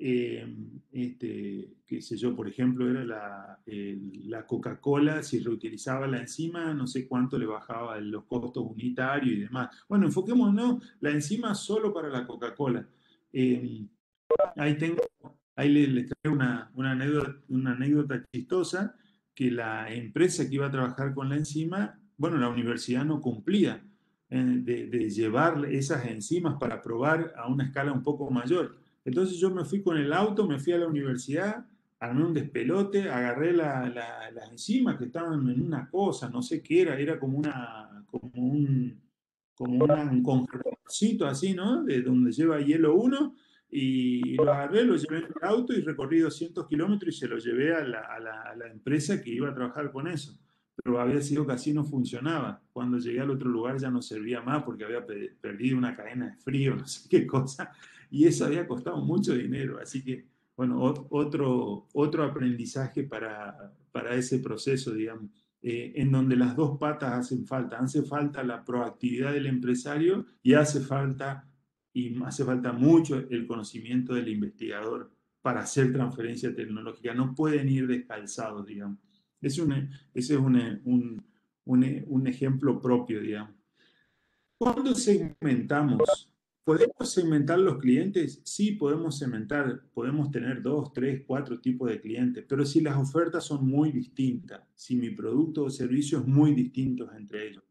[SPEAKER 3] Eh, este, qué sé yo, por ejemplo, era la, la Coca-Cola, si reutilizaba la enzima, no sé cuánto le bajaba los costos unitarios y demás. Bueno, enfoquémonos la enzima solo para la Coca-Cola. Eh, ahí tengo, ahí les, traigo una, una, anécdota, una anécdota chistosa, que la empresa que iba a trabajar con la enzima, bueno, la universidad no cumplía eh, de, de llevar esas enzimas para probar a una escala un poco mayor. Entonces yo me fui con el auto, me fui a la universidad, armé un despelote, agarré las enzimas que estaban en una cosa, no sé qué era, era como una, como un, como un congeladorcito así, ¿no? De donde lleva hielo uno, y lo agarré, lo llevé en el auto y recorrí 200 kilómetros y se lo llevé a la, a, la, a la, empresa que iba a trabajar con eso. Pero había sido que así no funcionaba. Cuando llegué al otro lugar ya no servía más porque había perdido una cadena de frío, no sé qué cosa y eso había costado mucho dinero. Así que, bueno, otro, otro aprendizaje para, para ese proceso, digamos, eh, en donde las dos patas hacen falta. Hace falta la proactividad del empresario y hace falta, y hace falta mucho el conocimiento del investigador para hacer transferencia tecnológica. No pueden ir descalzados, digamos. Es un, ese es un, un, un, ejemplo propio, digamos. Cuando segmentamos ¿Podemos segmentar los clientes? Sí, podemos segmentar, podemos tener dos, tres, cuatro tipos de clientes, pero si las ofertas son muy distintas, si mi producto o servicio es muy distinto entre ellos.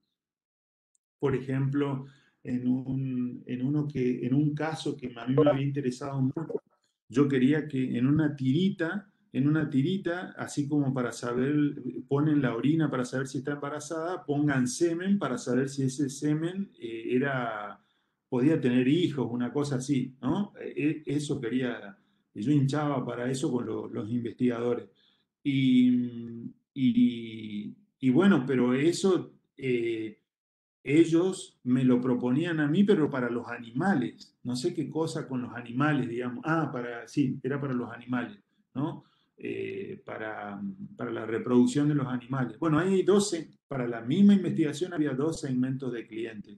[SPEAKER 3] Por ejemplo, en un, en uno que, en un caso que a mí me había interesado mucho, yo quería que en una tirita, en una tirita, así como para saber, ponen la orina para saber si está embarazada, pongan semen para saber si ese semen eh, era podía tener hijos, una cosa así, ¿no? E, e, eso quería, yo hinchaba para eso con los investigadores. Y, y, bueno, pero eso eh, ellos me lo proponían a mí, pero para los animales. No sé qué cosa con los animales, digamos. Ah, para, sí, era para los animales, ¿no? Eh, para, para, la reproducción de los animales. Bueno, hay 12, para la misma investigación había dos segmentos de clientes.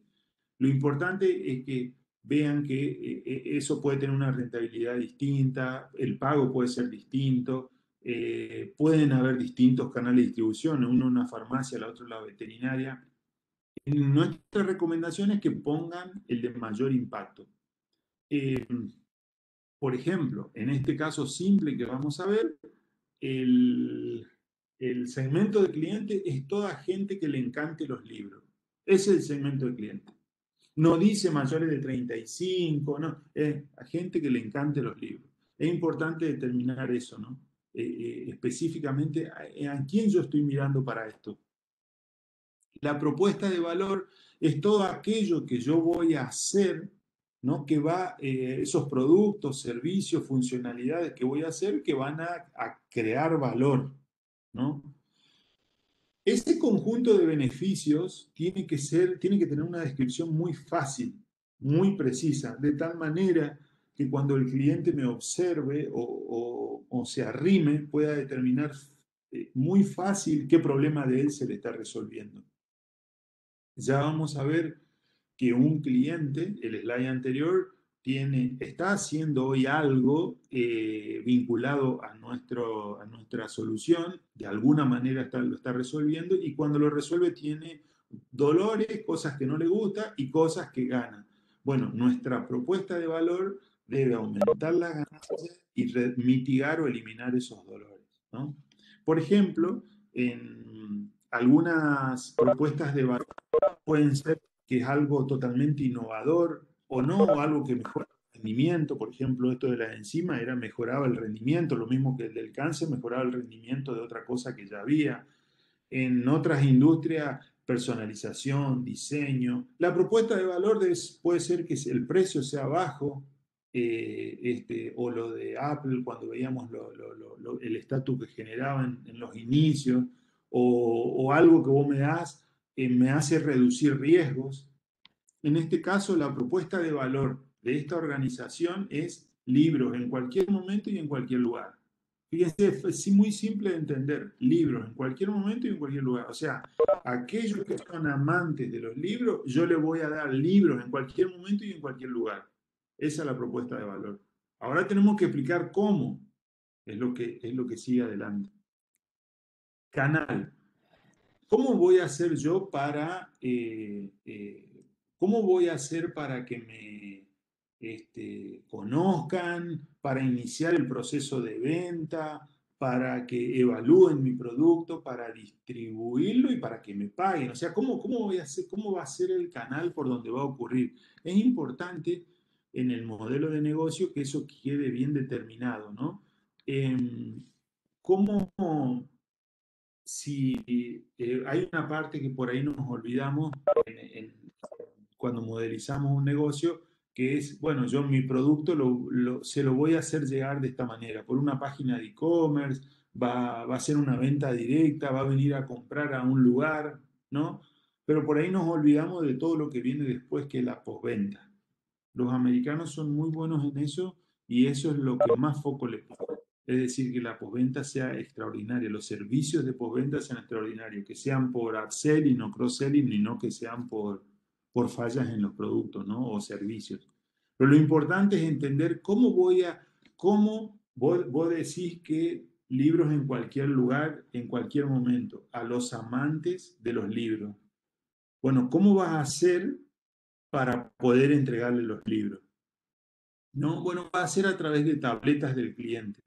[SPEAKER 3] Lo importante es que vean que eh, eh, eso puede tener una rentabilidad distinta, el pago puede ser distinto, pueden haber distintos canales de distribución, uno una farmacia, la otra la veterinaria. Nuestra recomendación es que pongan el de mayor impacto. por ejemplo, en este caso simple que vamos a ver, el, segmento de cliente es toda gente que le encante los libros. Ese es el segmento de cliente. No dice mayores de 35, no, es a gente que le encante los libros. Es importante determinar eso, ¿no? Eh, eh, específicamente a, quién yo estoy mirando para esto. La propuesta de valor es todo aquello que yo voy a hacer, ¿no? Que va, eh, esos productos, servicios, funcionalidades que voy a hacer que van a, crear valor, ¿no? Este conjunto de beneficios tiene que, ser, tiene que tener una descripción muy fácil, muy precisa, de tal manera que cuando el cliente me observe o, se arrime pueda determinar eh, muy fácil qué problema de él se le está resolviendo. Ya vamos a ver que un cliente, el slide anterior, tiene, está haciendo hoy algo eh, vinculado a, nuestro, a nuestra solución, de alguna manera está, lo está resolviendo y cuando lo resuelve tiene dolores, cosas que no le gusta y cosas que gana. Bueno, nuestra propuesta de valor debe aumentar la ganancia y mitigar o eliminar esos dolores. Por ejemplo, en algunas propuestas de valor pueden ser que es algo totalmente innovador, o no, algo que mejora el rendimiento, por ejemplo, esto de la enzima era mejoraba el rendimiento, lo mismo que el del cáncer mejoraba el rendimiento de otra cosa que ya había. En otras industrias, personalización, diseño. La propuesta de valor puede ser que el precio sea bajo, eh, este, o lo de Apple cuando veíamos el estatus que generaban en, los inicios, o, algo que vos me das eh, me hace reducir riesgos. En este caso, la propuesta de valor de esta organización es libros en cualquier momento y en cualquier lugar. Fíjense, es muy simple de entender, libros en cualquier momento y en cualquier lugar. O sea, aquellos que son amantes de los libros, yo les voy a dar libros en cualquier momento y en cualquier lugar. Esa es la propuesta de valor. Ahora tenemos que explicar cómo es lo que, es lo que sigue adelante. Canal. ¿Cómo voy a hacer yo para eh, eh, ¿Cómo voy a hacer para que me este, conozcan, para iniciar el proceso de venta, para que evalúen mi producto, para distribuirlo y para que me paguen? O sea, ¿cómo, cómo, voy a hacer, cómo va a ser el canal por donde va a ocurrir? Es importante en el modelo de negocio que eso quede bien determinado, ¿no? Em, ¿Cómo, si eh, hay una parte que por ahí nos olvidamos cuando modelizamos un negocio, que es, bueno, yo mi producto se lo voy a hacer llegar de esta manera, por una página de e-commerce, va, a ser una venta directa, va a venir a comprar a un lugar, ¿no? Pero por ahí nos olvidamos de todo lo que viene después, que es la postventa. Los americanos son muy buenos en eso y eso es lo que más foco le pone. Es decir, que la postventa sea extraordinaria, los servicios de postventa sean extraordinarios, que sean por upselling o cross-selling y no que sean por, por fallas en los productos ¿no? o servicios. Pero lo importante es entender cómo voy a, cómo vos, decís que libros en cualquier lugar, en cualquier momento, a los amantes de los libros. Bueno, ¿cómo vas a hacer para poder entregarle los libros. ¿No? Bueno, va a ser a través de tabletas del cliente.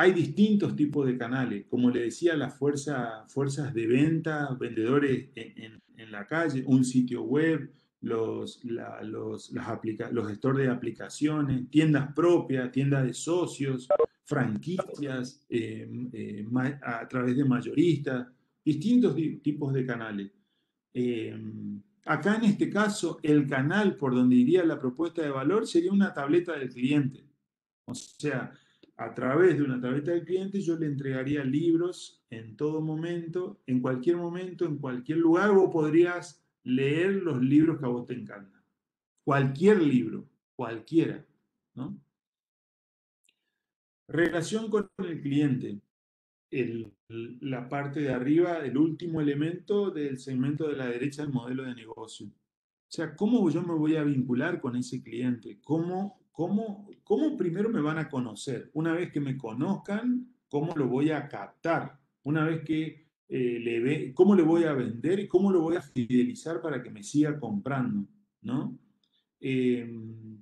[SPEAKER 3] Hay distintos tipos de canales, como le decía, las fuerzas de venta, vendedores en, la calle, un sitio web, los, los, los gestores de aplicaciones, tiendas propias, tiendas de socios, franquicias, eh, eh, a través de mayoristas, distintos tipos de canales. Eh, acá en este caso, el canal por donde iría la propuesta de valor sería una tableta del cliente. O sea, a través de una tableta del cliente yo le entregaría libros en todo momento, en cualquier momento, en cualquier lugar, vos podrías leer los libros que a vos te encantan. Cualquier libro, cualquiera, ¿no? Relación con el cliente. la parte de arriba, el último elemento del segmento de la derecha del modelo de negocio. O sea, ¿cómo yo me voy a vincular con ese cliente? ¿Cómo ¿Cómo, ¿Cómo primero me van a conocer? Una vez que me conozcan, ¿cómo lo voy a captar? Una vez que eh, le ve, ¿cómo le voy a vender y cómo lo voy a fidelizar para que me siga comprando? ¿no? Em,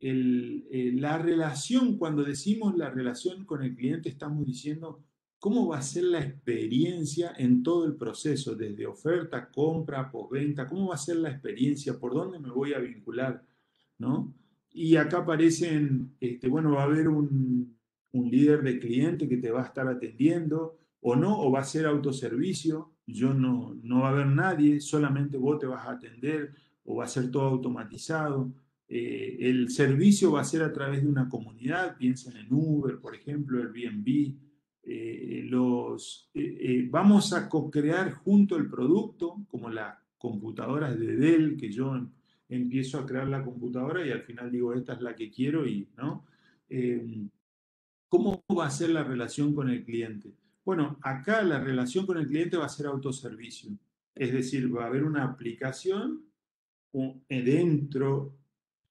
[SPEAKER 3] eh, la relación, cuando decimos la relación con el cliente, estamos diciendo cómo va a ser la experiencia en todo el proceso, desde oferta, compra, postventa, cómo va a ser la experiencia, por dónde me voy a vincular, ¿no? Y acá aparecen, este, bueno, va a haber un, líder de cliente que te va a estar atendiendo, o no, o va a ser autoservicio, yo no, no va a haber nadie, solamente vos te vas a atender, o va a ser todo automatizado. Eh, el servicio va a ser a través de una comunidad, piensen en Uber, por ejemplo, Airbnb. Eh, los, eh, vamos a co-crear junto el producto, como las computadoras de Dell que yo empiezo a crear la computadora y al final digo, esta es la que quiero y, ¿no? Em, ¿Cómo va a ser la relación con el cliente? Bueno, acá la relación con el cliente va a ser autoservicio. Es decir, va a haber una aplicación eh, dentro,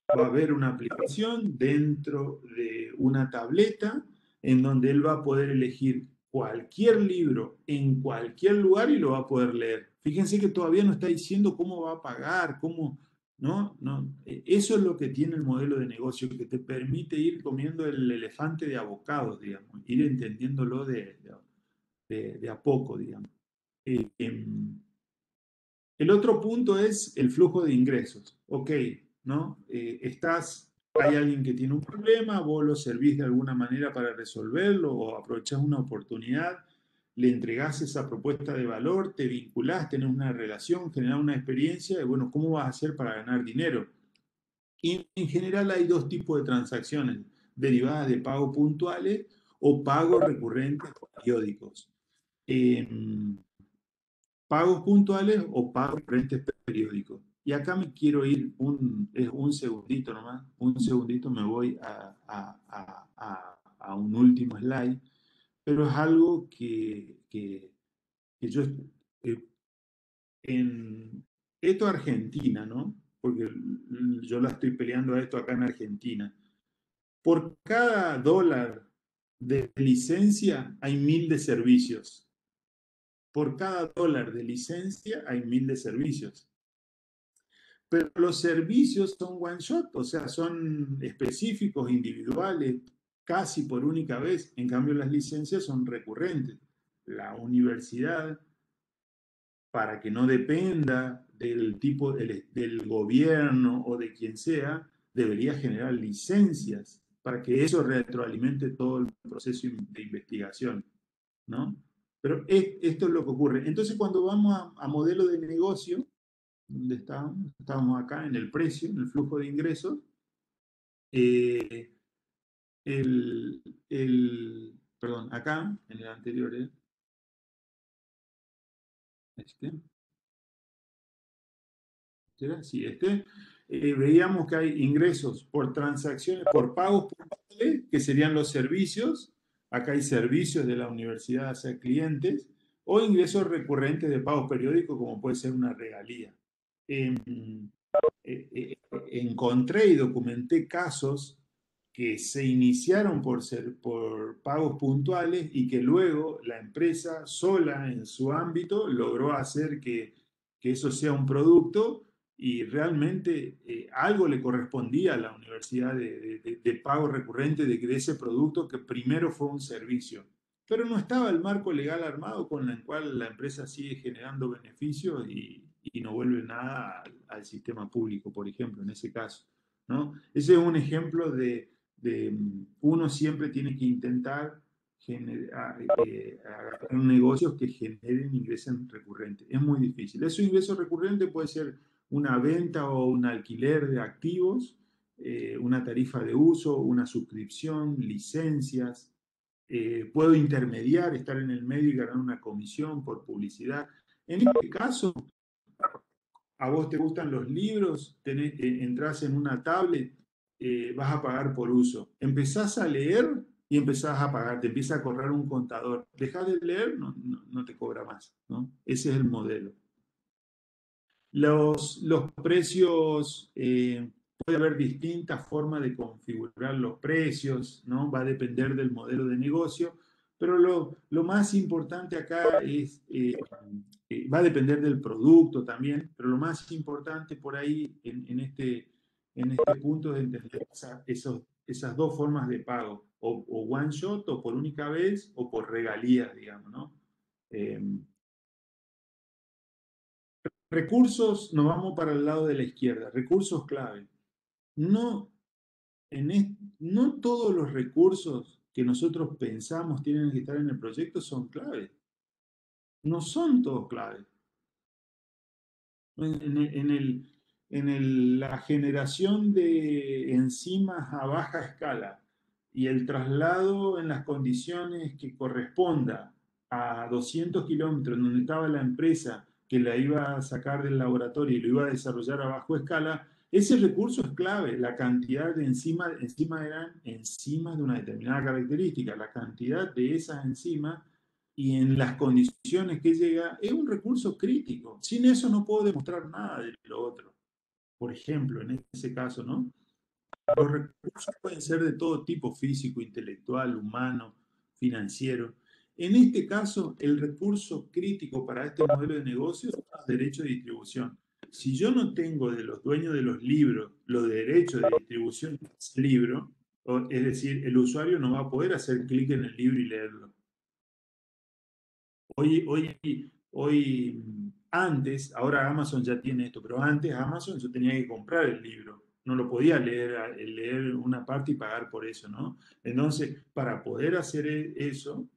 [SPEAKER 3] va a haber una aplicación dentro de una tableta en donde él va a poder elegir cualquier libro en cualquier lugar y lo va a poder leer. Fíjense que todavía no está diciendo cómo va a pagar, cómo, ¿no? ¿no? E, eso es lo que tiene el modelo de negocio, que te permite ir comiendo el elefante de abocados, digamos, ir entendiéndolo de, de, a poco, digamos. Eh, em, el otro punto es el flujo de ingresos. Ok, ¿no? Eh, estás, hay alguien que tiene un problema, vos lo servís de alguna manera para resolverlo o aprovechás una oportunidad le entregás esa propuesta de valor, te vinculás, tenés una relación, generás una experiencia, y bueno, ¿cómo vas a hacer para ganar dinero? Y en general hay dos tipos de transacciones, derivadas de pagos puntuales o pagos recurrentes periódicos. Em, pagos puntuales o pagos recurrentes periódicos. Y acá me quiero ir un, un segundito nomás, un segundito me voy a, a un último slide pero es algo que, que, yo... Eh, en, esto Argentina, ¿no? Porque yo la estoy peleando a esto acá en Argentina. Por cada dólar de licencia hay mil de servicios. Por cada dólar de licencia hay mil de servicios. Pero los servicios son one shot, o sea, son específicos, individuales, casi por única vez. En cambio, las licencias son recurrentes. La universidad, para que no dependa del tipo del, gobierno o de quien sea, debería generar licencias para que eso retroalimente todo el proceso de investigación, ¿no? Pero esto es lo que ocurre. Entonces, cuando vamos a, modelo de negocio, donde estamos? Estamos acá en el precio, en el flujo de ingresos. Eh, el, el, perdón, acá, en el anterior, ¿eh? este, ¿Este Sí, este, eh, veíamos que hay ingresos por transacciones, por pagos puntuales, que serían los servicios, acá hay servicios de la universidad hacia clientes, o ingresos recurrentes de pagos periódicos, como puede ser una regalía. Em, eh, encontré y documenté casos que se iniciaron por, ser, por pagos puntuales y que luego la empresa sola en su ámbito logró hacer que, eso sea un producto y realmente eh, algo le correspondía a la universidad de, pago recurrente de, de, ese producto que primero fue un servicio. Pero no estaba el marco legal armado con el cual la empresa sigue generando beneficios y, y no vuelve nada al, sistema público, por ejemplo, en ese caso. ¿no? Ese es un ejemplo de, uno siempre tiene que intentar generar, eh, negocios que generen ingresos recurrentes. Es muy difícil. Ese ingreso recurrente puede ser una venta o un alquiler de activos, eh, una tarifa de uso, una suscripción, licencias. Eh, puedo intermediar, estar en el medio y ganar una comisión por publicidad. En este caso, a vos te gustan los libros, tenés, entras en una tablet, vas a pagar por uso. Empezás a leer y empezás a pagar, te empieza a correr un contador. Dejas de leer, no, te cobra más. Ese es el modelo. Los, precios, eh, puede haber distintas formas de configurar los precios, ¿no? Va a depender del modelo de negocio, pero lo, más importante acá es, eh, eh, va a depender del producto también, pero lo más importante por ahí en este, en este punto es entender esos, esas dos formas de pago, o, one shot, o por única vez, o por regalías, digamos, ¿no? Recursos, nos vamos para el lado de la izquierda, recursos clave. No, en no todos los recursos que nosotros pensamos tienen que estar en el proyecto son claves. No son todos claves. En, el, en la generación de enzimas a baja escala y el traslado en las condiciones que corresponda a 200 kilómetros donde estaba la empresa que la iba a sacar del laboratorio y lo iba a desarrollar a bajo escala, ese recurso es clave. La cantidad de enzimas, enzimas eran enzimas de una determinada característica, la cantidad de esas enzimas y en las condiciones que llega es un recurso crítico. Sin eso no puedo demostrar nada de lo otro. Por ejemplo, en ese caso, ¿no? Los recursos pueden ser de todo tipo, físico, intelectual, humano, financiero. En este caso, el recurso crítico para este modelo de negocio es el derecho de distribución. Si yo no tengo de los dueños de los libros los derechos de distribución del libro, es decir, el usuario no va a poder hacer clic en el libro y leerlo. Hoy, hoy, hoy, antes, ahora Amazon ya tiene esto, pero antes Amazon yo tenía que comprar el libro. No lo podía leer, leer una parte y pagar por eso, ¿no? Entonces, para poder hacer e, eso,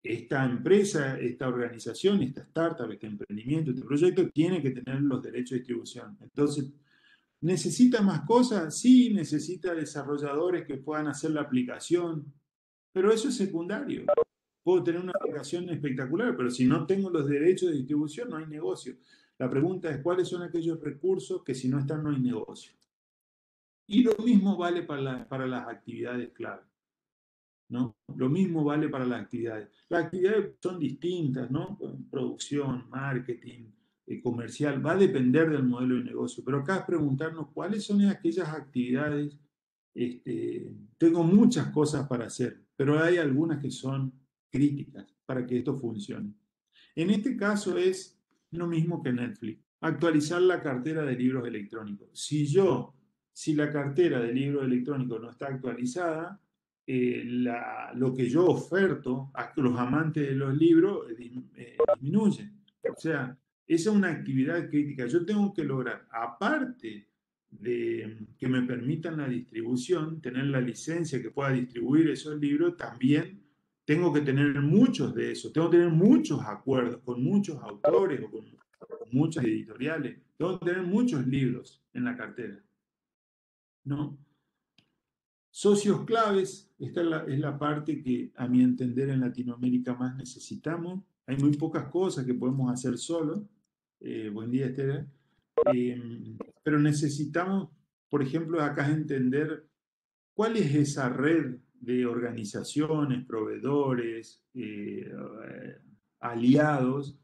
[SPEAKER 3] esta empresa, esta organización, esta startup, este emprendimiento, este proyecto tiene que tener los derechos de distribución. Entonces, ¿necesita más cosas? Sí, necesita desarrolladores que puedan hacer la aplicación, pero eso es secundario. Puedo tener una aplicación espectacular, pero si no tengo los derechos de distribución, no hay negocio. La pregunta es, ¿cuáles son aquellos recursos que si no están, no hay negocio? Y lo mismo vale para, para las actividades clave. ¿no? Lo mismo vale para las actividades. Las actividades son distintas, ¿no? Producción, marketing, eh, comercial, va a depender del modelo de negocio, pero acá es preguntarnos cuáles son aquellas actividades. Este, tengo muchas cosas para hacer, pero hay algunas que son críticas para que esto funcione. En este caso es lo mismo que Netflix, actualizar la cartera de libros electrónicos. Si yo, si la cartera de libros electrónicos no está actualizada, eh, lo que yo oferto a los amantes de los libros eh, eh, disminuye. O sea, esa es una actividad crítica. Yo tengo que lograr, aparte de que me permitan la distribución, tener la licencia que pueda distribuir esos libros, también tengo que tener muchos de esos. Tengo que tener muchos acuerdos con muchos autores o con, muchas editoriales. Tengo que tener muchos libros en la cartera. ¿No? Socios claves, esta es la, parte que a mi entender en Latinoamérica más necesitamos. Hay muy pocas cosas que podemos hacer solo. Eh, buen día, Esther. Em, pero necesitamos, por ejemplo, acá entender cuál es esa red de organizaciones, proveedores, eh, aliados,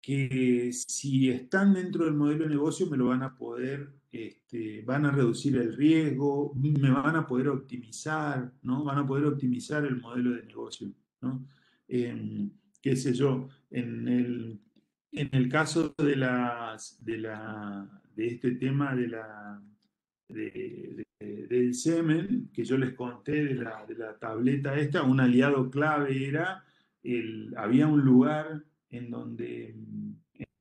[SPEAKER 3] que si están dentro del modelo de negocio me lo van a poder este, van a reducir el riesgo, me van a poder optimizar, ¿no? Van a poder optimizar el modelo de negocio, ¿no? qué sé yo, en el, En el caso de, las, de, la, de este tema de la, del semen, que yo les conté de la, tableta esta, un aliado clave era, el, había un lugar en donde,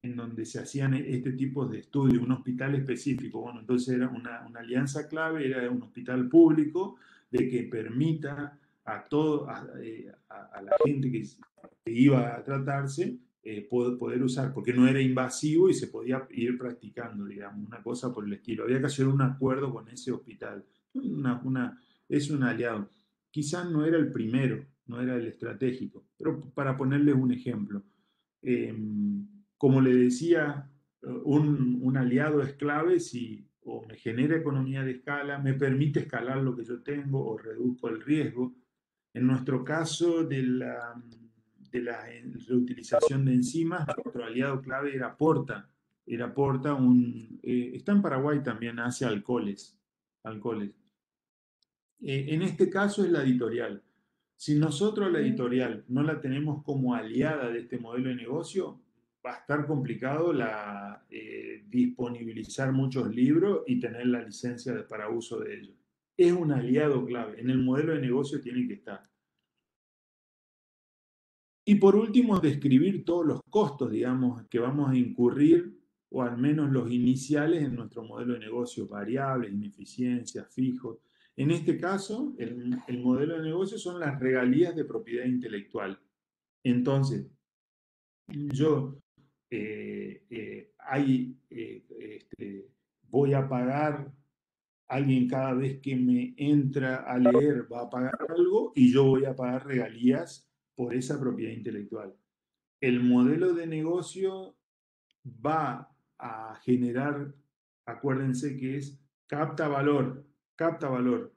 [SPEAKER 3] en donde se hacían este tipo de estudios, un hospital específico. Bueno, entonces era una, una alianza clave, era un hospital público de que permita a, todo, a, eh, la gente que iba a tratarse eh, poder usar, porque no era invasivo y se podía ir practicando, digamos, una cosa por el estilo. Había que hacer un acuerdo con ese hospital. Una, una, es un aliado. Quizás no era el primero, no era el estratégico, pero para ponerles un ejemplo, em, como le decía, un, un, aliado es clave si o me genera economía de escala, me permite escalar lo que yo tengo o reduzco el riesgo. En nuestro caso de la de la reutilización de enzimas, otro aliado clave era Porta. Era Porta, un, eh, está en Paraguay también, hace alcoholes. alcoholes. Eh, en este caso es la editorial. Si nosotros la editorial no la tenemos como aliada de este modelo de negocio, va a estar complicado la, eh, disponibilizar muchos libros y tener la licencia para uso de ellos. Es un aliado clave. En el modelo de negocio tiene que estar. Y por último, describir todos los costos, digamos, que vamos a incurrir, o al menos los iniciales en nuestro modelo de negocio, variables, ineficiencias, fijos. En este caso, el, modelo de negocio son las regalías de propiedad intelectual. Entonces, yo eh, eh, eh, este, voy a pagar, alguien cada vez que me entra a leer va a pagar algo y yo voy a pagar regalías por esa propiedad intelectual. El modelo de negocio va a generar, acuérdense que es capta valor, capta valor,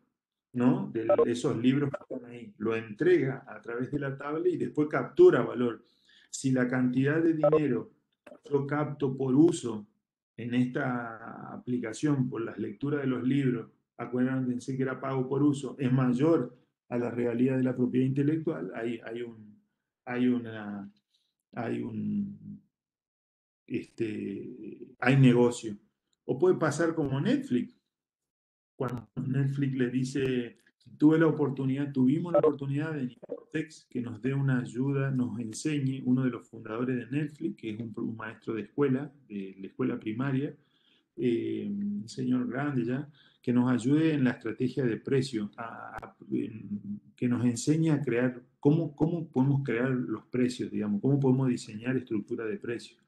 [SPEAKER 3] ¿no? De esos libros que están ahí. Lo entrega a través de la tabla y después captura valor. Si la cantidad de dinero yo capto por uso en esta aplicación, por las lecturas de los libros, acuérdense que era pago por uso, es mayor a la realidad de la propiedad intelectual, hay, hay, un, hay, una, hay, un, este, hay negocio. O puede pasar como Netflix, cuando Netflix le dice, tuve la oportunidad, tuvimos la oportunidad de Nicotex que nos dé una ayuda, nos enseñe, uno de los fundadores de Netflix, que es un, maestro de escuela, de la escuela primaria, eh, un señor grande ya, que nos ayude en la estrategia de precio, que nos enseñe a crear, cómo, cómo podemos crear los precios, digamos, cómo podemos diseñar estructura de precios.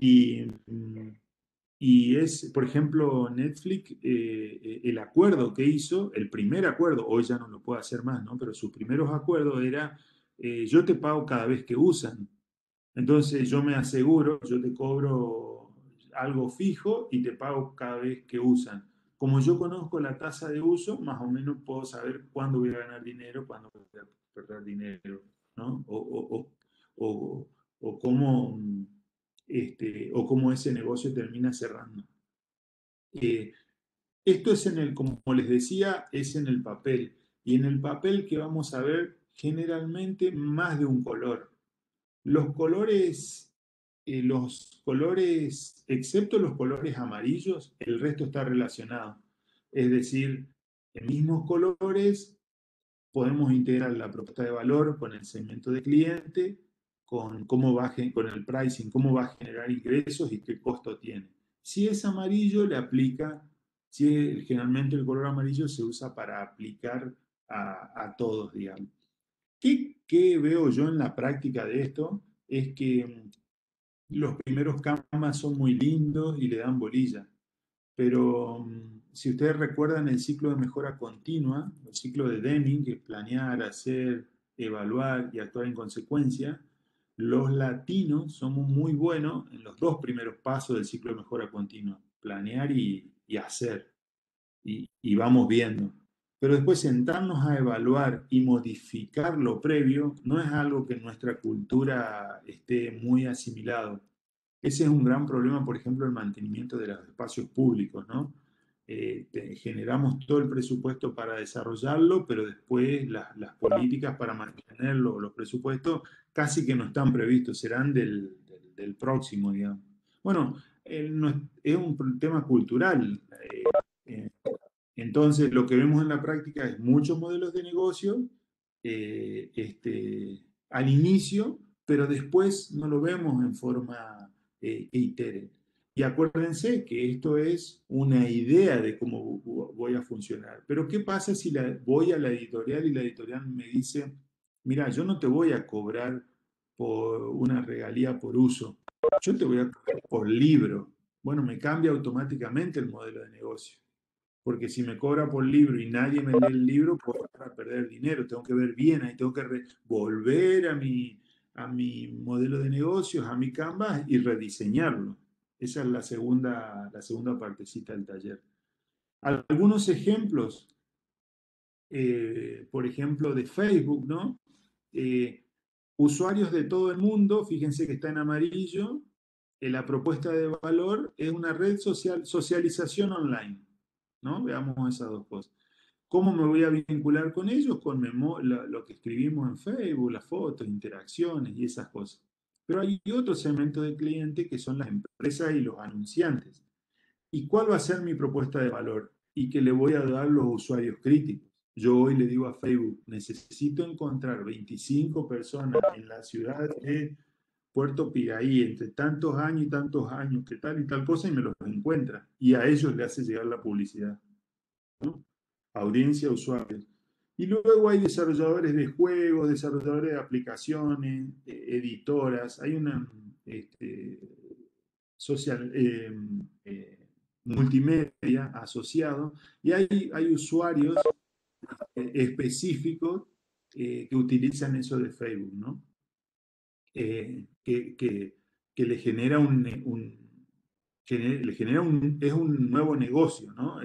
[SPEAKER 3] Y, y es, por ejemplo, Netflix, eh, eh, el acuerdo que hizo, el primer acuerdo, hoy ya no lo puede hacer más, ¿no? Pero sus primeros acuerdos era, eh, yo te pago cada vez que usan. Entonces yo me aseguro, yo te cobro algo fijo y te pago cada vez que usan. Como yo conozco la tasa de uso, más o menos puedo saber cuándo voy a ganar dinero, cuándo voy a perder dinero, ¿no? O, o, o, cómo, este, o cómo ese negocio termina cerrando. Eh, esto es en el, como les decía, es en el papel. Y en el papel que vamos a ver generalmente más de un color. Los colores eh, los colores, excepto los colores amarillos, el resto está relacionado. Es decir, en mismos colores podemos integrar la propuesta de valor con el segmento de cliente, con, cómo va, con el pricing, cómo va a generar ingresos y qué costo tiene. Si es amarillo, le aplica, si generalmente el color amarillo se usa para aplicar a, todos, digamos. ¿Qué, ¿Qué veo yo en la práctica de esto? Es que los primeros camas son muy lindos y le dan bolilla. Pero mm, si ustedes recuerdan el ciclo de mejora continua, el ciclo de Deming, que es planear, hacer, evaluar y actuar en consecuencia, los latinos somos muy buenos en los dos primeros pasos del ciclo de mejora continua, planear y, hacer. Y, vamos viendo. Pero después sentarnos a evaluar y modificar lo previo no es algo que en nuestra cultura esté muy asimilado. Ese es un gran problema, por ejemplo, el mantenimiento de los espacios públicos, ¿no? Eh, generamos todo el presupuesto para desarrollarlo, pero después las, políticas para mantenerlo, los presupuestos, casi que no están previstos, serán del, del próximo, digamos. Bueno, es un tema cultural. Entonces, lo que vemos en la práctica es muchos modelos de negocio este, al inicio, pero después no lo vemos en forma eh. Y acuérdense que esto es una idea de cómo voy a funcionar. Pero ¿qué pasa si voy a la editorial y la editorial me dice, mira, yo no te voy a cobrar por una regalía por uso, yo te voy a cobrar por libro? Bueno, me cambia automáticamente el modelo de negocio. Porque si me cobra por libro y nadie me lee el libro, puedo perder dinero. Tengo que ver bien, ahí tengo que volver a mi, a mi modelo de negocios, a mi Canvas y rediseñarlo. Esa es la segunda, la segunda partecita del taller. Algunos ejemplos, eh, por ejemplo, de Facebook, ¿no? Eh, usuarios de todo el mundo, fíjense que está en amarillo, eh, la propuesta de valor es una red social, socialización online, ¿no? Veamos esas dos cosas. ¿Cómo me voy a vincular con ellos? Con lo, que escribimos en Facebook, las fotos, interacciones y esas cosas. Pero hay otro segmento de cliente que son las empresas y los anunciantes. ¿Y cuál va a ser mi propuesta de valor? Y que le voy a dar los usuarios críticos. Yo hoy le digo a Facebook, necesito encontrar 25 personas en la ciudad de Puerto Pigaí entre tantos años y tantos años, que tal y tal cosa, y me los encuentra. Y a ellos le hace llegar la publicidad. ¿no? audiencia, usuarios. Y luego hay desarrolladores de juegos, desarrolladores de aplicaciones, eh, editoras, hay una este, social, em, eh, multimedia asociado y hay, hay usuarios eh, específicos que utilizan eso de Facebook, ¿no? Que, que, le genera un, es un nuevo negocio, ¿no?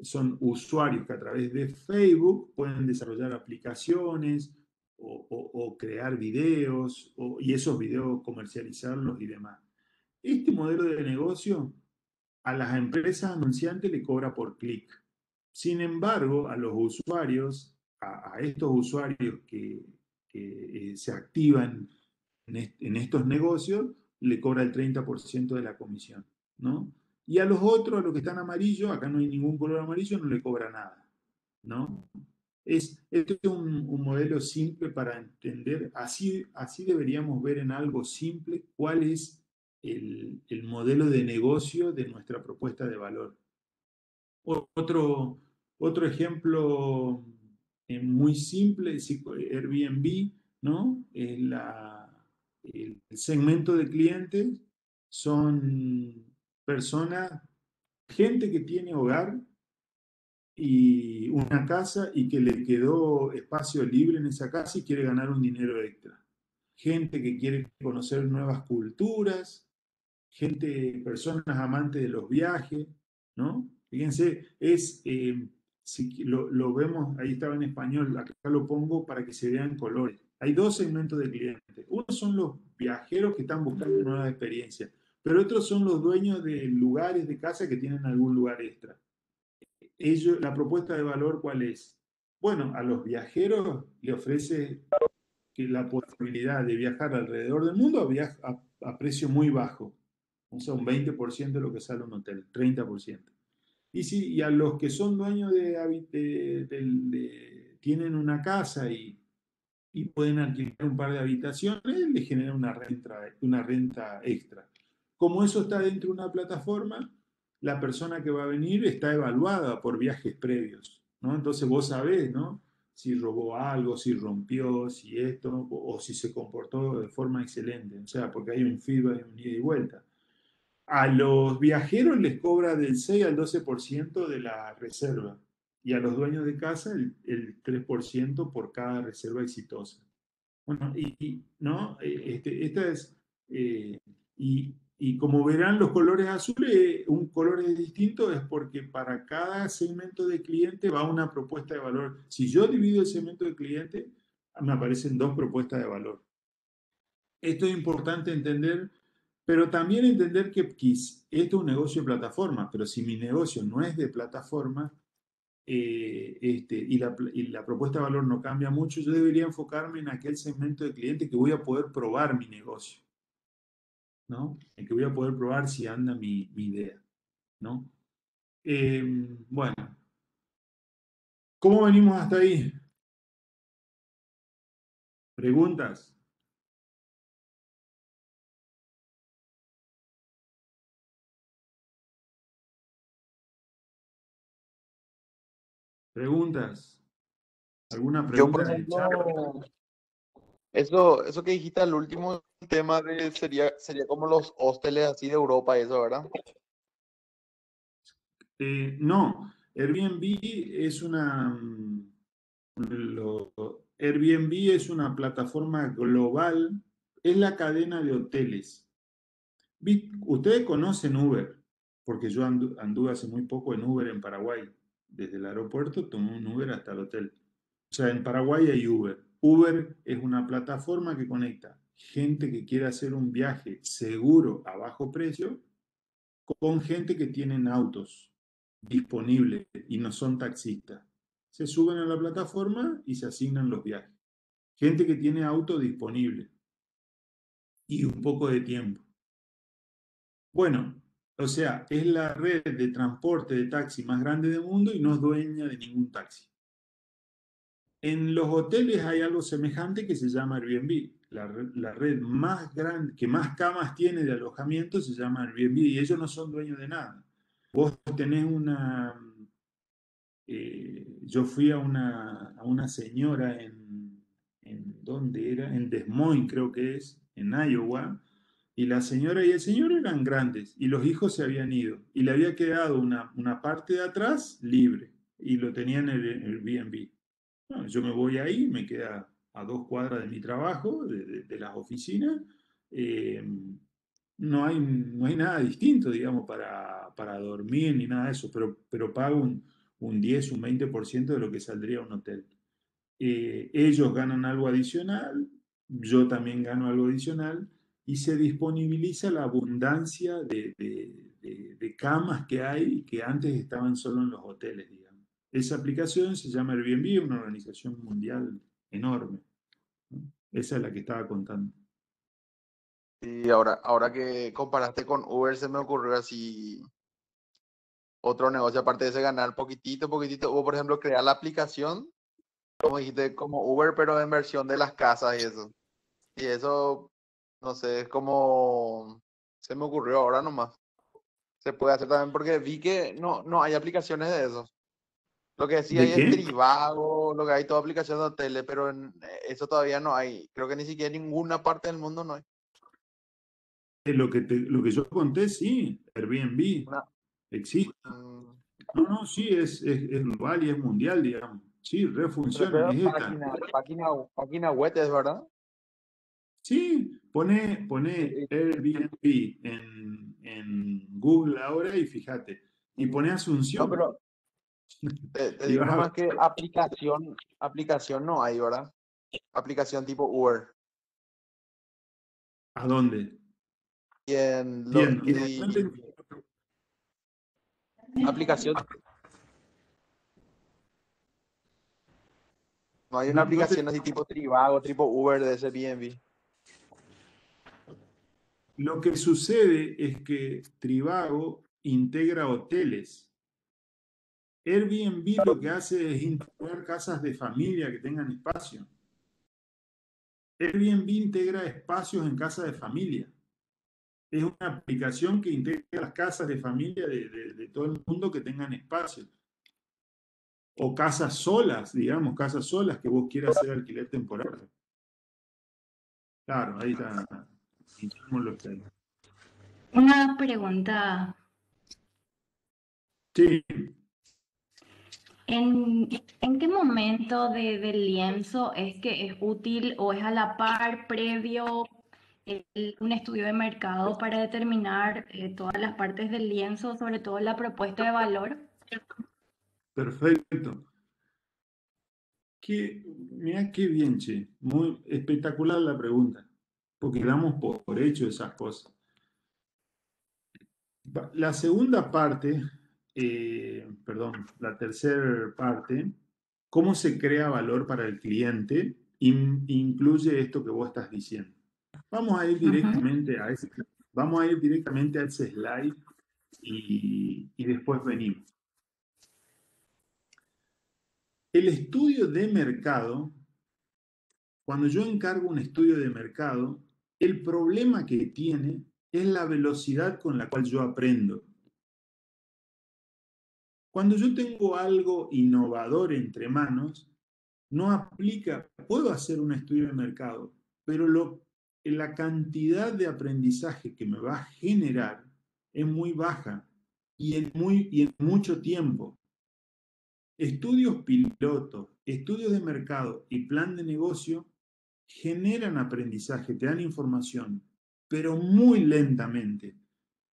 [SPEAKER 3] son usuarios que a través de Facebook pueden desarrollar aplicaciones o, crear videos y esos videos comercializarlos y demás. Este modelo de negocio a las empresas anunciantes le cobra por clic. Sin embargo, a los usuarios, a, estos usuarios que, eh, se activan en, estos negocios, le cobra el 30% de la comisión, ¿no? Y a los otros, a los que están amarillos, acá no hay ningún color amarillo, no le cobra nada. ¿no? Es, este es un, modelo simple para entender, así, así deberíamos ver en algo simple cuál es el, modelo de negocio de nuestra propuesta de valor. Otro, otro ejemplo eh, muy simple Airbnb, ¿no? la, el segmento de clientes son personas, gente que tiene hogar y una casa y que le quedó espacio libre en esa casa y quiere ganar un dinero extra. Gente que quiere conocer nuevas culturas, gente, personas amantes de los viajes, ¿no? Fíjense, es, eh, si lo, vemos, ahí estaba en español, acá lo pongo para que se vean colores. Hay dos segmentos de clientes. Uno son los viajeros que están buscando nuevas experiencias pero otros son los dueños de lugares de casa que tienen algún lugar extra. Ellos, la propuesta de valor, ¿cuál es? Bueno, a los viajeros le ofrece la posibilidad de viajar alrededor del mundo a, a, precio muy bajo, o un 20% de lo que sale un hotel, 30%. Y, si, y a los que son dueños de, tienen una casa y, y, pueden alquilar un par de habitaciones, les genera una renta, una renta extra. Como eso está dentro de una plataforma, la persona que va a venir está evaluada por viajes previos, ¿no? Entonces vos sabés, ¿no? Si robó algo, si rompió, si esto, o si se comportó de forma excelente, o sea, porque hay un feedback, un ida y vuelta. A los viajeros les cobra del 6 al 12% de la reserva y a los dueños de casa el, 3% por cada reserva exitosa. Bueno, y, ¿no? E, este, esta es, eh, y y como verán, los colores azules, un color es distinto, es porque para cada segmento de cliente va una propuesta de valor. Si yo divido el segmento de cliente, me aparecen dos propuestas de valor. Esto es importante entender, pero también entender que esto es un negocio de plataforma, pero si mi negocio no es de plataforma eh, este, y, la, propuesta de valor no cambia mucho, yo debería enfocarme en aquel segmento de cliente que voy a poder probar mi negocio. ¿no? En que voy a poder probar si anda mi, mi idea, ¿no? Em, bueno, ¿cómo venimos hasta ahí? ¿Preguntas? ¿Preguntas? ¿Alguna
[SPEAKER 7] Yo,
[SPEAKER 3] pregunta
[SPEAKER 7] por
[SPEAKER 3] chat?
[SPEAKER 7] ejemplo, eso, eso que dijiste al último tema de sería, sería como los hosteles así de Europa, eso, ¿verdad?
[SPEAKER 3] Eh, no, Airbnb es una mm, lo- Airbnb es una plataforma global, es la cadena de hoteles. Ustedes conocen Uber, porque yo andu- anduve hace muy poco en Uber en Paraguay. Desde el aeropuerto tomé un Uber hasta el hotel. O sea, en Paraguay hay Uber. Uber es una plataforma que conecta gente que quiere hacer un viaje seguro a bajo precio con gente que tienen autos disponibles y no son taxistas. Se suben a la plataforma y se asignan los viajes. Gente que tiene auto disponible y un poco de tiempo. Bueno, o sea, es la red de transporte de taxi más grande del mundo y no es dueña de ningún taxi. En los hoteles hay algo semejante que se llama Airbnb. La, red- más grande, que más camas tiene de alojamiento se llama Airbnb y ellos no son dueños de nada. Vos tenés una... eh, yo fui a una, a una señora en, en... ¿Dónde era? En Des Moines creo que es, en Iowa. Y la señora y el señor eran grandes y los hijos se habían ido. Y le había quedado una, una parte de atrás libre y lo tenían en el Airbnb. Bueno, yo me voy ahí, me queda a dos cuadras de mi trabajo, de, de- de las oficinas. eh, no hay, no hay nada distinto, digamos, para, para dormir ni nada de eso, pero, pero pago un, un 10, un 20% de lo que saldría un hotel. Eh, ellos ganan algo adicional, yo también gano algo adicional, y se disponibiliza la abundancia de, de- de- camas que hay que antes estaban solo en los hoteles, digamos. Esa aplicación se llama Airbnb, una organización mundial enorme. ¿no? Esa es la que estaba contando.
[SPEAKER 7] Y ahora, ahora que comparaste con Uber, se me ocurrió así otro negocio, aparte de ese ganar poquitito, poquitito. Hubo, por ejemplo, crear la aplicación, como dijiste, como Uber, pero en versión de las casas y eso. Y eso, no sé, es como se me ocurrió ahora nomás. Se puede hacer también porque vi que no, no hay aplicaciones de eso. Lo que sí
[SPEAKER 3] ¿De
[SPEAKER 7] hay es Trivago, lo que hay toda aplicación de hoteles, pero en, eh, eso todavía no hay. Creo que ni siquiera en ninguna parte del mundo no hay.
[SPEAKER 3] Lo que, te- lo que yo conté, sí, Airbnb existe.
[SPEAKER 7] mm,
[SPEAKER 3] No, no, sí, es, es, es global y es mundial, digamos. Sí, re
[SPEAKER 7] Pero
[SPEAKER 3] funciona,
[SPEAKER 7] creo
[SPEAKER 3] es
[SPEAKER 7] página, página, página web es verdad.
[SPEAKER 3] Sí, pone, pone Airbnb en, en Google ahora y fíjate. Y pone
[SPEAKER 7] No,
[SPEAKER 3] Asunción.
[SPEAKER 7] pero te, te digo nomás
[SPEAKER 3] ver.
[SPEAKER 7] que aplicación, aplicación no hay, ¿verdad? Aplicación tipo Uber.
[SPEAKER 3] ¿A dónde?
[SPEAKER 7] Y en
[SPEAKER 3] Bien,
[SPEAKER 7] y aplicación. No hay
[SPEAKER 3] No-
[SPEAKER 7] una
[SPEAKER 3] no te-
[SPEAKER 7] aplicación así tipo Trivago, tipo Uber de ese BNB.
[SPEAKER 3] Lo que sucede es que Trivago integra hoteles. Airbnb lo que hace es integrar casas de familia que tengan espacio. Airbnb integra espacios en casas de familia. Es una aplicación que integra las casas de familia de, todo el mundo que tengan espacio. O casas solas, digamos, casas solas que vos quieras hacer alquiler temporal. Claro, ahí está.
[SPEAKER 8] Una pregunta.
[SPEAKER 3] Sí,
[SPEAKER 8] ¿En, en qué momento de- del lienzo es que es útil o es a la par previo el- un estudio de mercado para determinar eh, todas las partes del lienzo, sobre todo la propuesta de valor?
[SPEAKER 3] Perfecto. Qué, mira qué bien, che. Muy espectacular la pregunta, porque damos por, hecho esas cosas. La segunda parte, eh, perdón, la tercera parte, cómo se crea valor para el cliente, in- incluye esto que vos estás diciendo. Vamos a ir directamente a ese, Vamos a ir directamente a ese slide y, y después venimos. El estudio de mercado, cuando yo encargo un estudio de mercado, el problema que tiene es la velocidad con la cual yo aprendo. Cuando yo tengo algo innovador entre manos, no aplica, puedo hacer un estudio de mercado, pero la cantidad de aprendizaje que me va a generar es muy baja y en, mucho tiempo. Estudios pilotos, estudios de mercado y plan de negocio generan aprendizaje, te dan información, pero muy lentamente.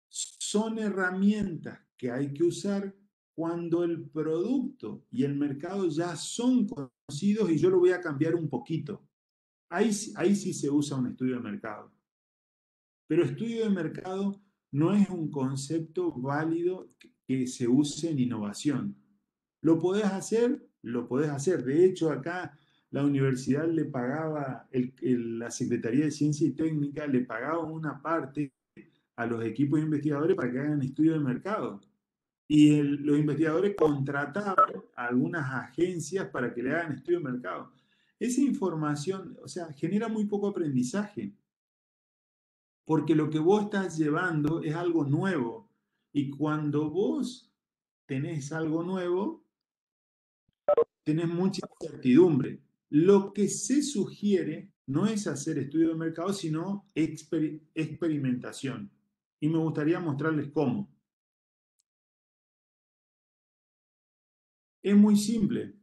[SPEAKER 3] Son herramientas que hay que usar cuando el producto y el mercado ya son conocidos y yo lo voy a cambiar un poquito. Ahí, ahí sí se usa un estudio de mercado. Pero estudio de mercado no es un concepto válido que se use en innovación. ¿Lo podés hacer? Lo podés hacer. De hecho, acá la universidad le pagaba, la Secretaría de Ciencia y Técnica le pagaba una parte a los equipos de investigadores para que hagan estudio de mercado. Y los investigadores contrataban a algunas agencias para que le hagan estudio de mercado. Esa información, o sea, genera muy poco aprendizaje. Porque lo que vos estás llevando es algo nuevo. Y cuando vos tenés algo nuevo, tenés mucha incertidumbre. Lo que se sugiere no es hacer estudio de mercado, sino experimentación. Y me gustaría mostrarles cómo. Es muy simple.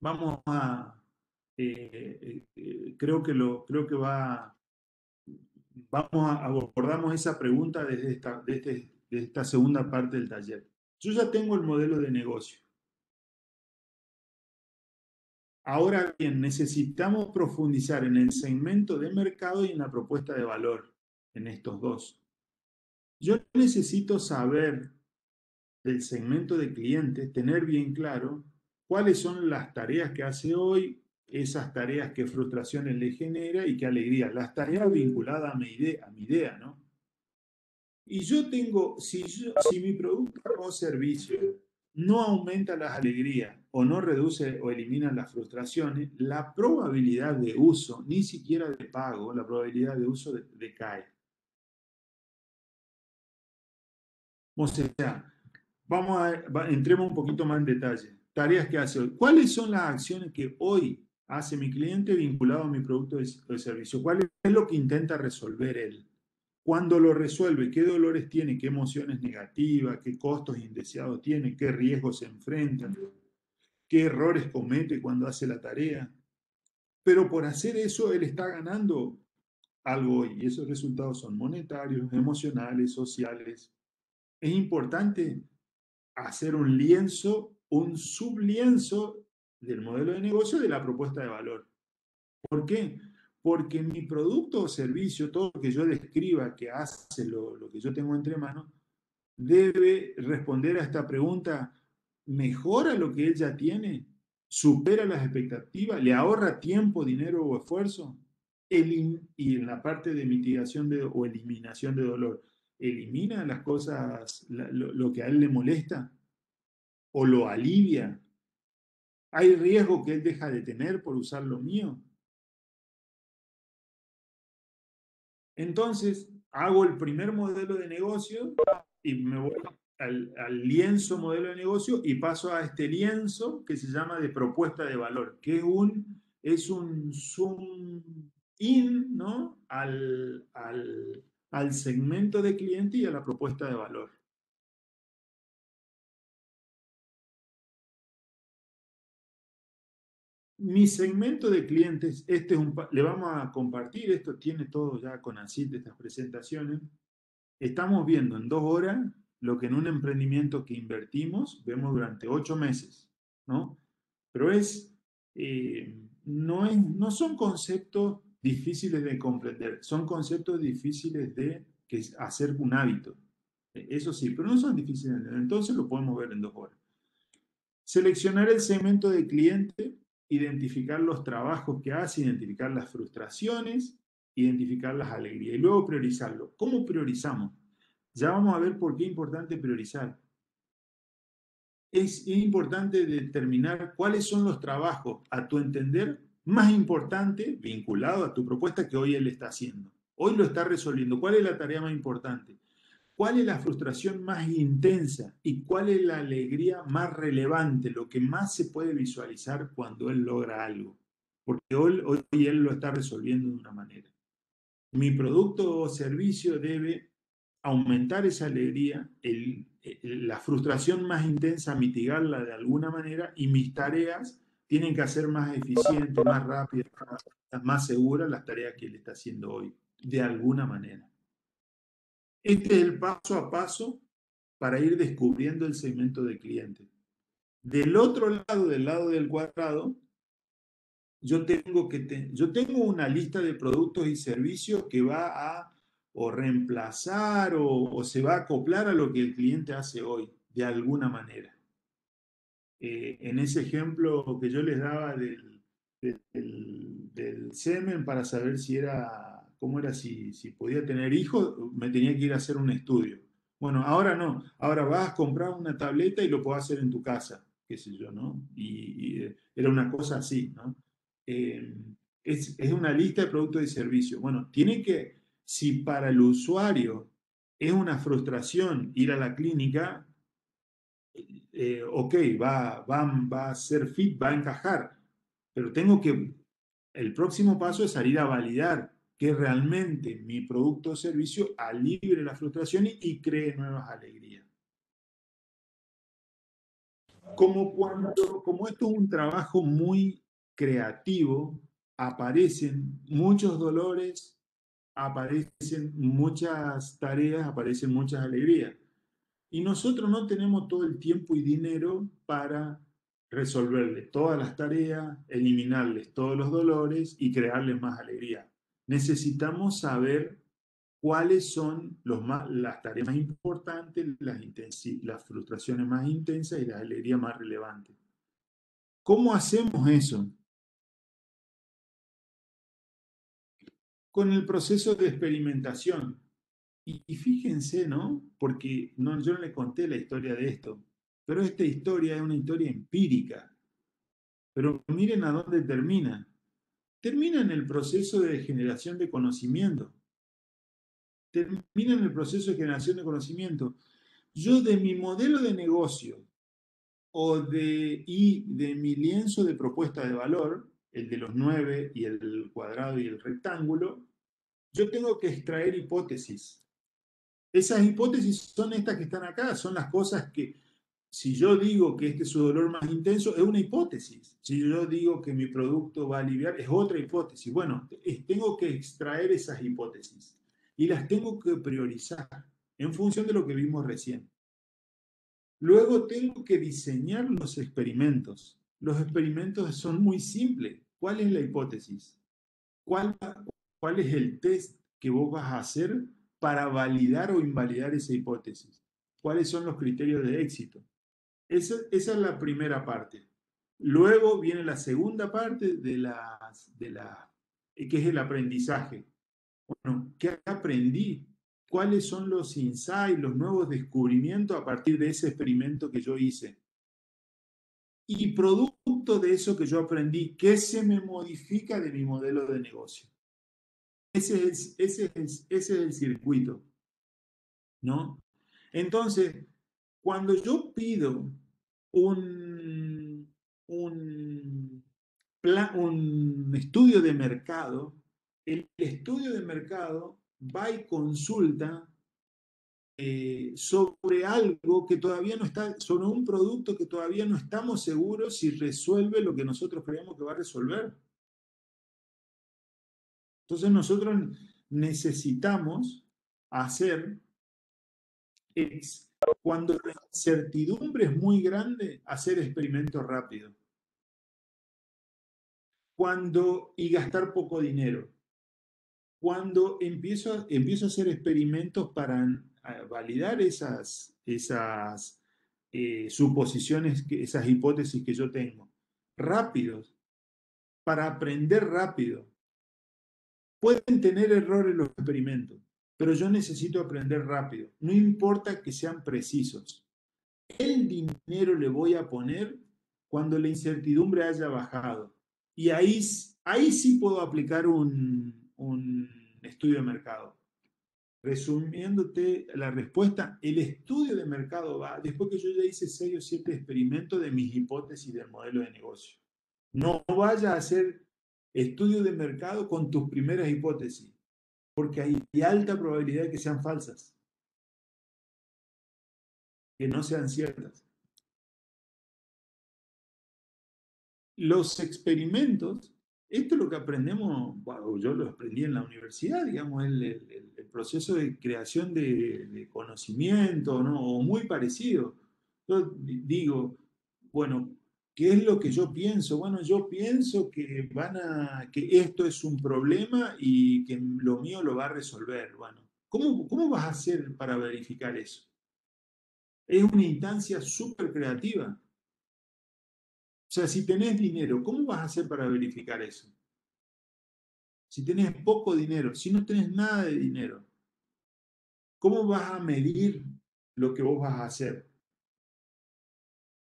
[SPEAKER 3] Vamos a, eh, eh, creo que lo, creo que va, vamos a abordamos esa pregunta desde esta, desde esta segunda parte del taller. Yo ya tengo el modelo de negocio. Ahora bien, necesitamos profundizar en el segmento de mercado y en la propuesta de valor, en estos dos. Yo necesito saber del segmento de clientes, tener bien claro cuáles son las tareas que hace hoy, esas tareas que frustraciones le genera y qué alegría. Las tareas vinculadas a mi idea, a mi idea ¿no? Y yo tengo, si, si mi producto o servicio no aumenta las alegrías o no reduce o elimina las frustraciones, la probabilidad de uso, ni siquiera de pago, la probabilidad de uso decae. O sea, vamos a, entremos un poquito más en detalle. Tareas que hace hoy. ¿Cuáles son las acciones que hoy hace mi cliente vinculado a mi producto o servicio? ¿Cuál es lo que intenta resolver él? Cuando lo resuelve, qué dolores tiene, qué emociones negativas, qué costos indeseados tiene, qué riesgos se enfrentan, qué errores comete cuando hace la tarea. Pero por hacer eso, él está ganando algo y esos resultados son monetarios, emocionales, sociales. Es importante hacer un lienzo, un sublienzo del modelo de negocio de la propuesta de valor. ¿Por qué? Porque mi producto o servicio, todo lo que yo describa que hace lo, que yo tengo entre manos, debe responder a esta pregunta, ¿mejora lo que él ya tiene? ¿Supera las expectativas? ¿Le ahorra tiempo, dinero o esfuerzo? y en la parte de mitigación de, o eliminación de dolor, ¿elimina las cosas, lo, lo que a él le molesta? ¿O lo alivia? ¿Hay riesgo que él deja de tener por usar lo mío? Entonces, hago el primer modelo de negocio y me voy al, lienzo modelo de negocio y paso a este lienzo que se llama de propuesta de valor, que es un, es un zoom in ¿no? al, al segmento de cliente y a la propuesta de valor. Mi segmento de clientes, este es un, le vamos a compartir, esto tiene todo ya con así de estas presentaciones. Estamos viendo en dos horas lo que en un emprendimiento que invertimos vemos durante ocho meses, ¿no? Pero es, eh, no, es, no son conceptos difíciles de comprender, son conceptos difíciles de que hacer un hábito. Eso sí, pero no son difíciles, entonces lo podemos ver en dos horas. Seleccionar el segmento de cliente identificar los trabajos que hace, identificar las frustraciones identificar las alegrías y luego priorizarlo. ¿Cómo priorizamos? Ya vamos a ver por qué es importante priorizar. Es, importante determinar cuáles son los trabajos, a tu entender, más importantes vinculados a tu propuesta que hoy él está haciendo. Hoy lo está resolviendo. ¿Cuál es la tarea más importante? ¿Cuál es la frustración más intensa y cuál es la alegría más relevante, lo que más se puede visualizar cuando él logra algo? Porque hoy, él lo está resolviendo de una manera. Mi producto o servicio debe aumentar esa alegría, la frustración más intensa, mitigarla de alguna manera y mis tareas tienen que hacer más eficientes, más rápidas, más seguras las tareas que él está haciendo hoy, de alguna manera. Este es el paso a paso para ir descubriendo el segmento de cliente. Del otro lado, del lado del cuadrado, yo tengo, que yo tengo una lista de productos y servicios que va a o reemplazar o, se va a acoplar a lo que el cliente hace hoy, de alguna manera. Eh, en ese ejemplo que yo les daba del, semen para saber si era cómo era si, si podía tener hijos, me tenía que ir a hacer un estudio. Bueno, ahora no, ahora vas a comprar una tableta y lo puedes hacer en tu casa, qué sé yo, ¿no? Y, eh, era una cosa así, ¿no? Eh, es, es, una lista de productos y servicios. Bueno, tiene que, si para el usuario es una frustración ir a la clínica, eh, ok, va, va, va a ser fit, va a encajar, pero tengo que, el próximo paso es salir a validar que realmente mi producto o servicio alivie la frustración y, cree nuevas alegrías. Como, cuando, como esto es un trabajo muy creativo, aparecen muchos dolores, aparecen muchas tareas, aparecen muchas alegrías. Y nosotros no tenemos todo el tiempo y dinero para resolverles todas las tareas, eliminarles todos los dolores y crearles más alegría necesitamos saber cuáles son las tareas más importantes, las, frustraciones más intensas y las alegrías más relevantes. ¿Cómo hacemos eso? Con el proceso de experimentación. Y, fíjense, ¿no? Porque no, yo no le conté la historia de esto, pero esta historia es una historia empírica. Pero miren a dónde termina termina en el proceso de generación de conocimiento. Termina en el proceso de generación de conocimiento. Yo de mi modelo de negocio o de, y de mi lienzo de propuesta de valor, el de los nueve y el cuadrado y el rectángulo, yo tengo que extraer hipótesis. Esas hipótesis son estas que están acá, son las cosas que si yo digo que este es su dolor más intenso, es una hipótesis. Si yo digo que mi producto va a aliviar, es otra hipótesis. Bueno, tengo que extraer esas hipótesis y las tengo que priorizar en función de lo que vimos recién. Luego tengo que diseñar los experimentos. Los experimentos son muy simples. ¿Cuál es la hipótesis? ¿Cuál, cuál es el test que vos vas a hacer para validar o invalidar esa hipótesis? ¿Cuáles son los criterios de éxito? Esa, es la primera parte. Luego viene la segunda parte de las, de la, que es el aprendizaje. Bueno, ¿qué aprendí? ¿Cuáles son los insights, los nuevos descubrimientos a partir de ese experimento que yo hice? Y producto de eso que yo aprendí, ¿qué se me modifica de mi modelo de negocio? Ese es, ese es, ese es el circuito. ¿No? Entonces, cuando yo pido un, un, estudio de mercado, el estudio de mercado va y consulta eh, sobre algo que todavía no está, sobre un producto que todavía no estamos seguros si resuelve lo que nosotros creemos que va a resolver. Entonces nosotros necesitamos hacer cuando la incertidumbre es muy grande, hacer experimentos rápidos. Cuando, y gastar poco dinero. Cuando empiezo, empiezo a hacer experimentos para validar esas, esas eh, suposiciones, esas hipótesis que yo tengo. Rápidos. Para aprender rápido. Pueden tener errores los experimentos, pero yo necesito aprender rápido. No importa que sean precisos. El dinero le voy a poner cuando la incertidumbre haya bajado. Y ahí, ahí sí puedo aplicar un, estudio de mercado. Resumiéndote la respuesta, el estudio de mercado va después que yo ya hice 6 o 7 experimentos de mis hipótesis del modelo de negocio. No vaya a hacer estudio de mercado con tus primeras hipótesis, porque hay alta probabilidad de que sean falsas, que no sean ciertas. Los experimentos, esto es lo que aprendemos, bueno, yo lo aprendí en la universidad, digamos, el, el, proceso de creación de, de, conocimiento, ¿no? O muy parecido. Yo digo, bueno, ¿Qué es lo que yo pienso? Bueno, yo pienso que, van a, que esto es un problema y que lo mío lo va a resolver. Bueno, ¿cómo, cómo vas a hacer para verificar eso? Es una instancia súper creativa. O sea, si tenés dinero, ¿cómo vas a hacer para verificar eso? Si tenés poco dinero, si no tenés nada de dinero, ¿cómo vas a medir lo que vos vas a hacer?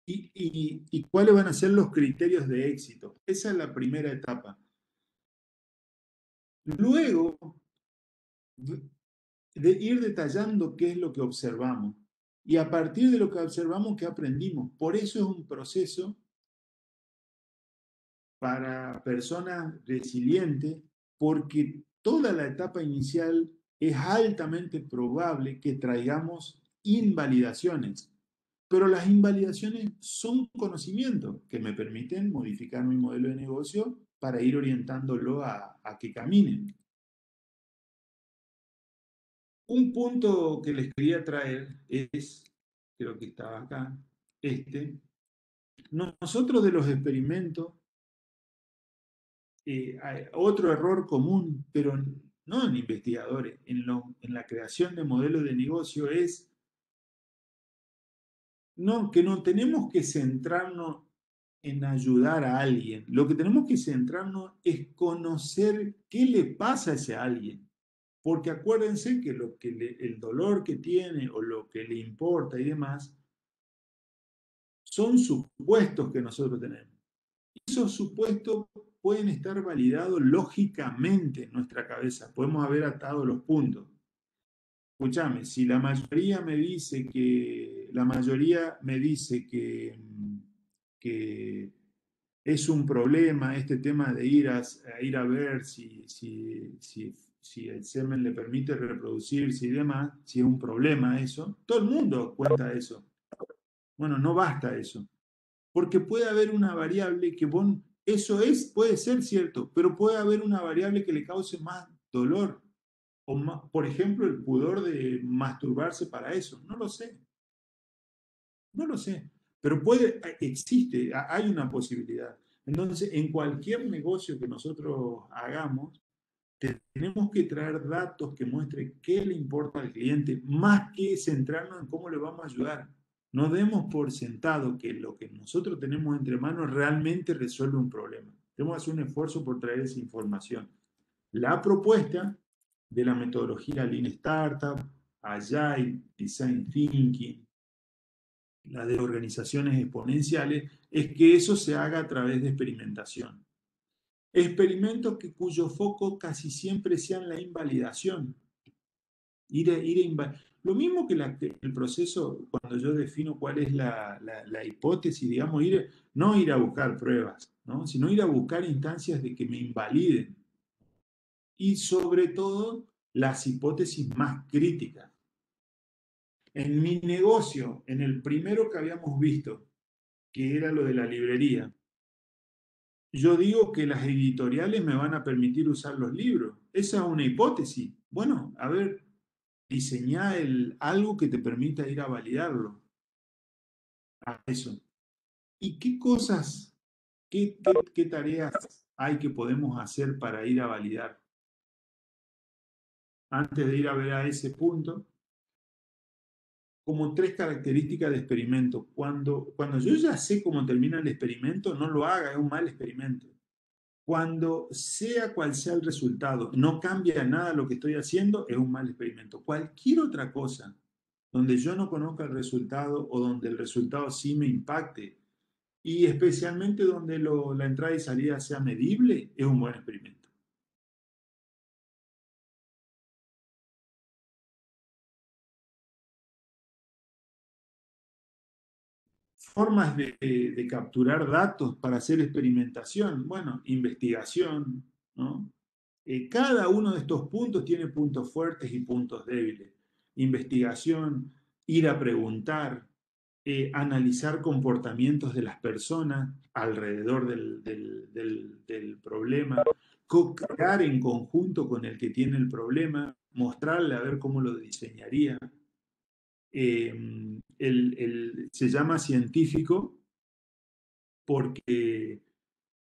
[SPEAKER 3] Y, cuáles van a ser los criterios de éxito. Esa es la primera etapa. Luego, de ir detallando qué es lo que observamos y a partir de lo que observamos, qué aprendimos. Por eso es un proceso para personas resilientes, porque toda la etapa inicial es altamente probable que traigamos invalidaciones. Pero las invalidaciones son conocimientos que me permiten modificar mi modelo de negocio para ir orientándolo a, que caminen. Un punto que les quería traer es, creo que estaba acá, este. Nosotros de los experimentos, eh, otro error común, pero no en investigadores, en, lo, en la creación de modelos de negocio es no, que no tenemos que centrarnos en ayudar a alguien. Lo que tenemos que centrarnos es conocer qué le pasa a ese alguien. Porque acuérdense que, lo que el dolor que tiene o lo que le importa y demás son supuestos que nosotros tenemos. Esos supuestos pueden estar validados lógicamente en nuestra cabeza. Podemos haber atado los puntos. Escúchame, si la mayoría me dice que la mayoría me dice que, es un problema este tema de ir a, ir a ver si, si, si, si, el semen le permite reproducirse y demás, si es un problema eso. Todo el mundo cuenta eso. Bueno, no basta eso. Porque puede haber una variable que, eso es, puede ser cierto, pero puede haber una variable que le cause más dolor. O más, por ejemplo, el pudor de masturbarse para eso. No lo sé. No lo sé, pero puede, existe, hay una posibilidad. Entonces, en cualquier negocio que nosotros hagamos, tenemos que traer datos que muestren qué le importa al cliente, más que centrarnos en cómo le vamos a ayudar. No demos por sentado que lo que nosotros tenemos entre manos realmente resuelve un problema. Tenemos que hacer un esfuerzo por traer esa información. La propuesta de la metodología Lean Startup, Agile, Design Thinking, la de organizaciones exponenciales, es que eso se haga a través de experimentación. Experimentos que, cuyo foco casi siempre sean la invalidación. Ir ir Lo mismo que, el proceso, cuando yo defino cuál es la, la, hipótesis, digamos, ir, no ir a buscar pruebas, ¿no? sino ir a buscar instancias de que me invaliden. Y sobre todo, las hipótesis más críticas. En mi negocio, en el primero que habíamos visto, que era lo de la librería, yo digo que las editoriales me van a permitir usar los libros. Esa es una hipótesis. Bueno, a ver, diseñar el, algo que te permita ir a validarlo. A eso. ¿Y qué cosas, qué, qué tareas hay que podemos hacer para ir a validar? Antes de ir a ver a ese punto, como tres características de experimento. Cuando, cuando yo ya sé cómo termina el experimento, no lo haga, es un mal experimento. Cuando sea cual sea el resultado, no cambia nada lo que estoy haciendo, es un mal experimento. Cualquier otra cosa donde yo no conozca el resultado o donde el resultado sí me impacte, y especialmente donde la entrada y salida sea medible, es un buen experimento. Formas de, capturar datos para hacer experimentación. Bueno, investigación, ¿no? Eh, cada uno de estos puntos tiene puntos fuertes y puntos débiles. Investigación, ir a preguntar, eh, analizar comportamientos de las personas alrededor del, del problema, co-crear en conjunto con el que tiene el problema, mostrarle a ver cómo lo diseñaría, Em, se llama científico porque,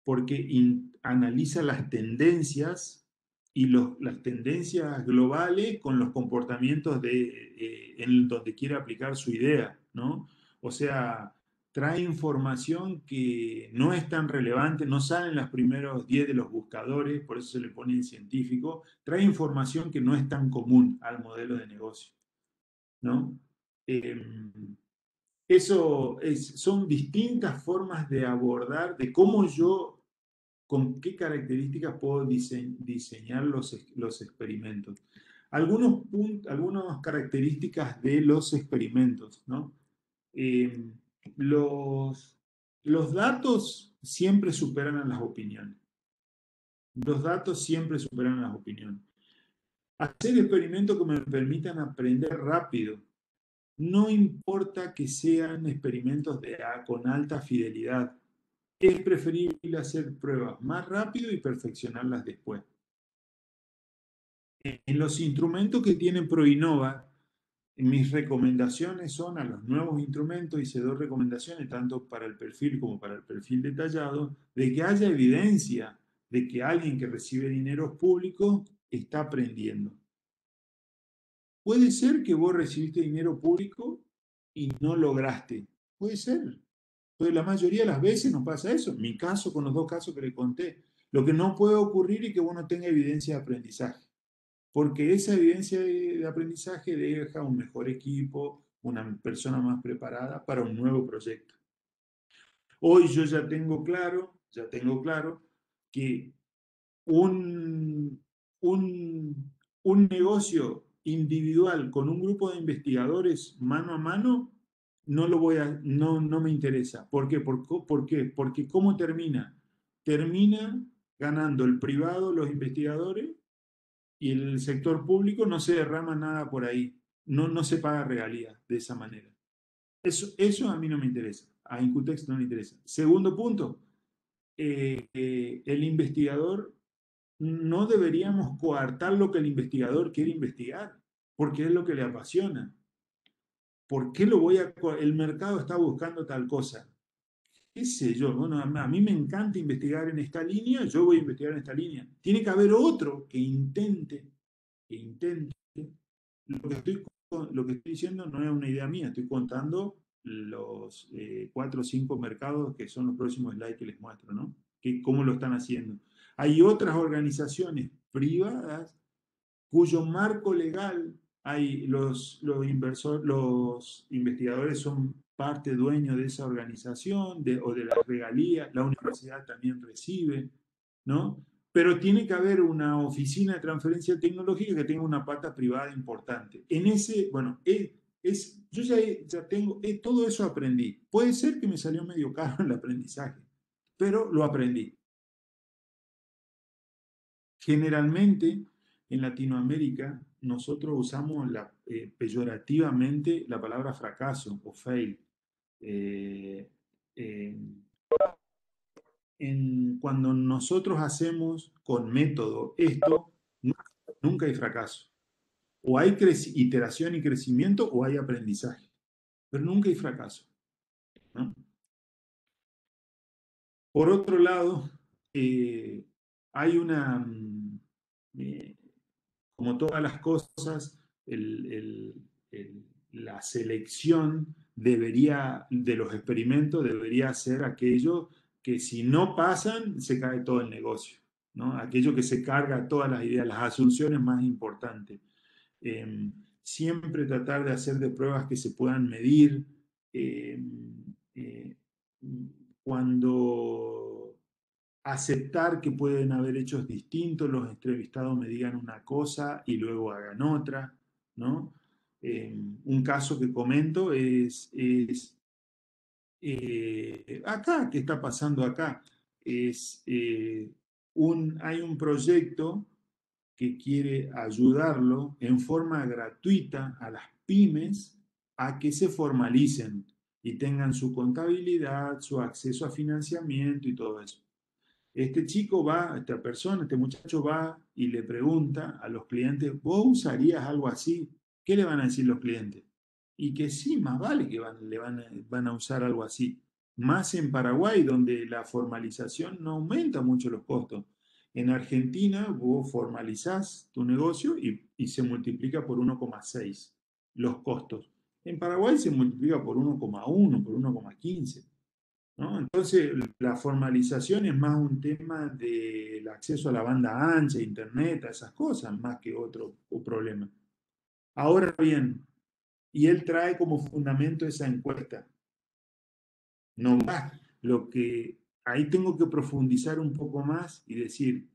[SPEAKER 3] porque analiza las tendencias y las tendencias globales con los comportamientos de, eh, en donde quiere aplicar su idea, ¿no? O sea, trae información que no es tan relevante, no sale en los primeros 10 de los buscadores, por eso se le pone en científico, trae información que no es tan común al modelo de negocio, ¿no? Em, eso son distintas formas de abordar, de cómo yo, con qué características puedo diseñar los, los experimentos. Algunos algunas características de los experimentos, ¿no? Em, los, los datos siempre superan las opiniones. Los datos siempre superan las opiniones. Hacer experimentos que me permitan aprender rápido, no importa que sean experimentos de, con alta fidelidad. Es preferible hacer pruebas más rápido y perfeccionarlas después. En los instrumentos que tiene ProInnova, mis recomendaciones son a los nuevos instrumentos, hice dos recomendaciones, tanto para el perfil como para el perfil detallado, de que haya evidencia de que alguien que recibe dinero público está aprendiendo. Puede ser que vos recibiste dinero público y no lograste. Puede ser. Pues la mayoría de las veces nos pasa eso. Mi caso, con los dos casos que le conté. Lo que no puede ocurrir es que uno tenga evidencia de aprendizaje. Porque esa evidencia de aprendizaje deja un mejor equipo, una persona más preparada para un nuevo proyecto. Hoy yo ya tengo claro, ya tengo claro que un, un, un negocio individual con un grupo de investigadores mano a mano, no lo voy a, no, no me interesa. ¿Por qué? ¿Por, qué? Porque ¿cómo termina? Termina ganando el privado, los investigadores, y el sector público no se derrama nada por ahí. No, no se paga regalía de esa manera. Eso, eso a mí no me interesa. A Incutex no me interesa. Segundo punto, eh, eh, el investigador no deberíamos coartar lo que el investigador quiere investigar, porque es lo que le apasiona. ¿Por qué lo voy a... El mercado está buscando tal cosa. ¿Qué sé yo? Bueno, a mí me encanta investigar en esta línea, yo voy a investigar en esta línea. Tiene que haber otro que intente, que intente. Lo que estoy, diciendo no es una idea mía, estoy contando los eh, cuatro o cinco mercados que son los próximos slides que les muestro, ¿no? Que, ¿Cómo lo están haciendo? Hay otras organizaciones privadas cuyo marco legal hay los, los, los investigadores son parte dueño de esa organización o de la regalía, la universidad también recibe, ¿no? Pero tiene que haber una oficina de transferencia tecnológica que tenga una pata privada importante. En ese, bueno, es, es yo ya, ya tengo, todo eso aprendí. Puede ser que me salió medio caro el aprendizaje, pero lo aprendí. Generalmente en Latinoamérica nosotros usamos eh, peyorativamente la palabra fracaso o fail. Eh, cuando nosotros hacemos con método esto, nunca hay fracaso. O hay iteración y crecimiento o hay aprendizaje, pero nunca hay fracaso. Por otro lado, eh, hay una, mm, eh, como todas las cosas, la selección debería, de los experimentos debería ser aquello que si no pasan, se cae todo el negocio. ¿no? Aquello que se carga todas las ideas, las asunciones más importantes. Em, siempre tratar de hacer de pruebas que se puedan medir. Em, eh, cuando aceptar que pueden haber hechos distintos, los entrevistados me digan una cosa y luego hagan otra. Em, un caso que comento es, es eh, acá, ¿qué está pasando acá? Es, eh, un, hay un proyecto que quiere ayudarlo en forma gratuita a las pymes a que se formalicen y tengan su contabilidad, su acceso a financiamiento y todo eso. Este chico va, esta persona, este muchacho va y le pregunta a los clientes, ¿vos usarías algo así? ¿Qué le van a decir los clientes? Y que sí, más vale que van, le van, van a usar algo así. Más en Paraguay, donde la formalización no aumenta mucho los costos. En Argentina vos formalizás tu negocio y, se multiplica por 1,6 los costos. En Paraguay se multiplica por 1,1, por 1,15. Entonces, la formalización es más un tema del acceso a la banda ancha, internet, a esas cosas, más que otro problema. Ahora bien, y él trae como fundamento esa encuesta. No va. Lo que ahí tengo que profundizar un poco más y decir,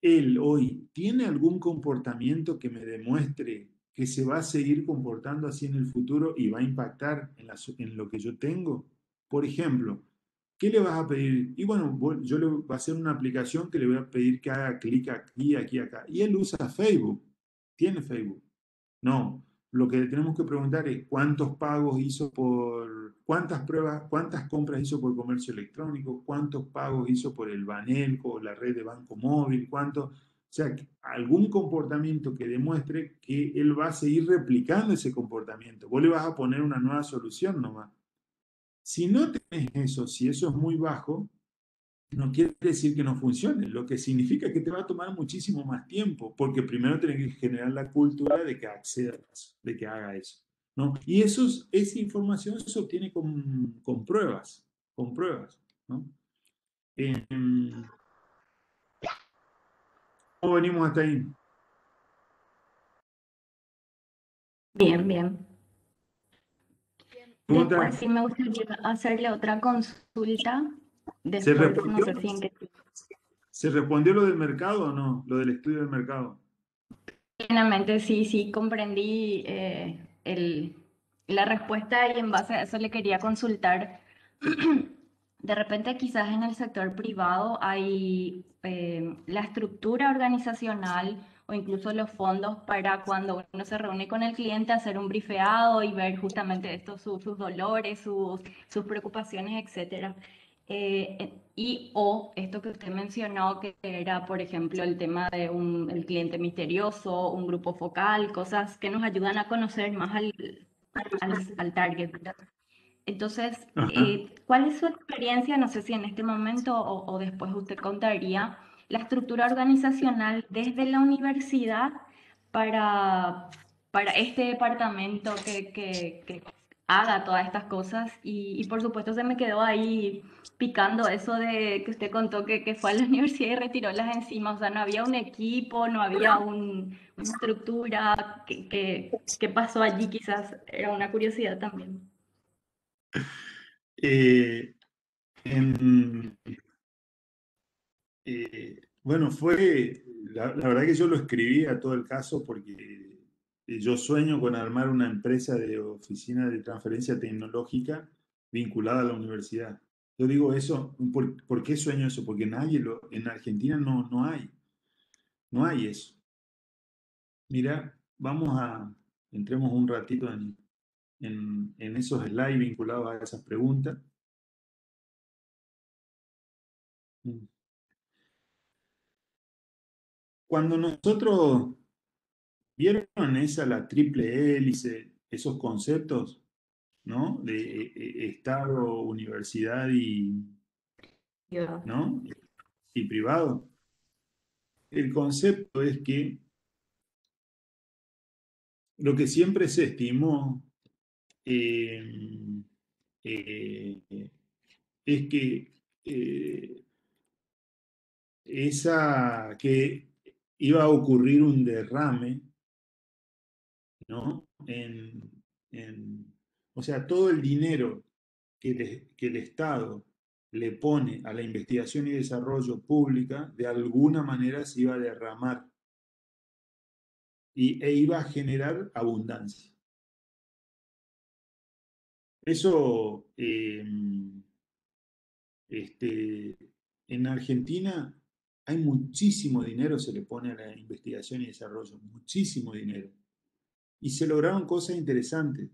[SPEAKER 3] él hoy tiene algún comportamiento que me demuestre que se va a seguir comportando así en el futuro y va a impactar en, lo que yo tengo. Por ejemplo, ¿qué le vas a pedir? Y bueno, yo le voy a hacer una aplicación que le voy a pedir que haga clic aquí, aquí, acá. Y él usa Facebook, tiene Facebook. No, lo que tenemos que preguntar es cuántos pagos hizo por, cuántas pruebas, cuántas compras hizo por comercio electrónico, cuántos pagos hizo por el Banelco, la red de banco móvil, cuánto, o sea, algún comportamiento que demuestre que él va a seguir replicando ese comportamiento. Vos le vas a poner una nueva solución nomás. Si no tenés eso, si eso es muy bajo, no quiere decir que no funcione, lo que significa que te va a tomar muchísimo más tiempo, porque primero tienes que generar la cultura de que acceda de que haga eso. ¿no? Y eso, esa información se obtiene con, con pruebas, con pruebas. ¿no? Em, ¿Cómo venimos hasta ahí?
[SPEAKER 8] Bien, bien. Después sí me gustaría hacerle otra consulta
[SPEAKER 3] ¿Se respondió, lo del mercado o no? Lo del estudio del mercado.
[SPEAKER 8] Plenamente, sí, sí, comprendí eh, el, la respuesta y en base a eso le quería consultar. De repente quizás en el sector privado hay eh, la estructura organizacional o incluso los fondos para cuando uno se reúne con el cliente hacer un brifeado y ver justamente estos sus, sus dolores, sus, sus preocupaciones, etcétera. Eh, y o esto que usted mencionó, que era, por ejemplo, el tema de un el cliente misterioso, un grupo focal, cosas que nos ayudan a conocer más al, al, target. Entonces, eh, ¿cuál es su experiencia? No sé si en este momento o, o, después usted contaría la estructura organizacional desde la universidad para, para este departamento que, que, que haga todas estas cosas y, por supuesto se me quedó ahí picando eso de que usted contó que, que, fue a la universidad y retiró las enzimas, o sea, no había un equipo, no había un, una estructura, ¿qué, qué, pasó allí? Quizás era una curiosidad también.
[SPEAKER 3] Eh, eh, bueno, fue, la, verdad que yo lo escribí a todo el caso porque yo sueño con armar una empresa de oficina de transferencia tecnológica vinculada a la universidad. Yo digo eso, ¿por, qué sueño eso? Porque nadie lo, en Argentina no, no hay. No hay eso. Mira, vamos a, entremos un ratito en, en, en esos slides vinculados a esas preguntas. Mm. Cuando nosotros ¿Vieron esa, la triple hélice, esos conceptos, ¿no? De eh, eh, Estado, universidad y, ¿no? y privado. El concepto es que lo que siempre se estimó eh, es que eh, esa que iba a ocurrir un derrame, ¿no? o sea, todo el dinero que, que el Estado le pone a la investigación y desarrollo pública, de alguna manera se iba a derramar y, e iba a generar abundancia. Eso, em, este, en Argentina hay muchísimo dinero, se le pone a la investigación y desarrollo, muchísimo dinero. Y se lograron cosas interesantes,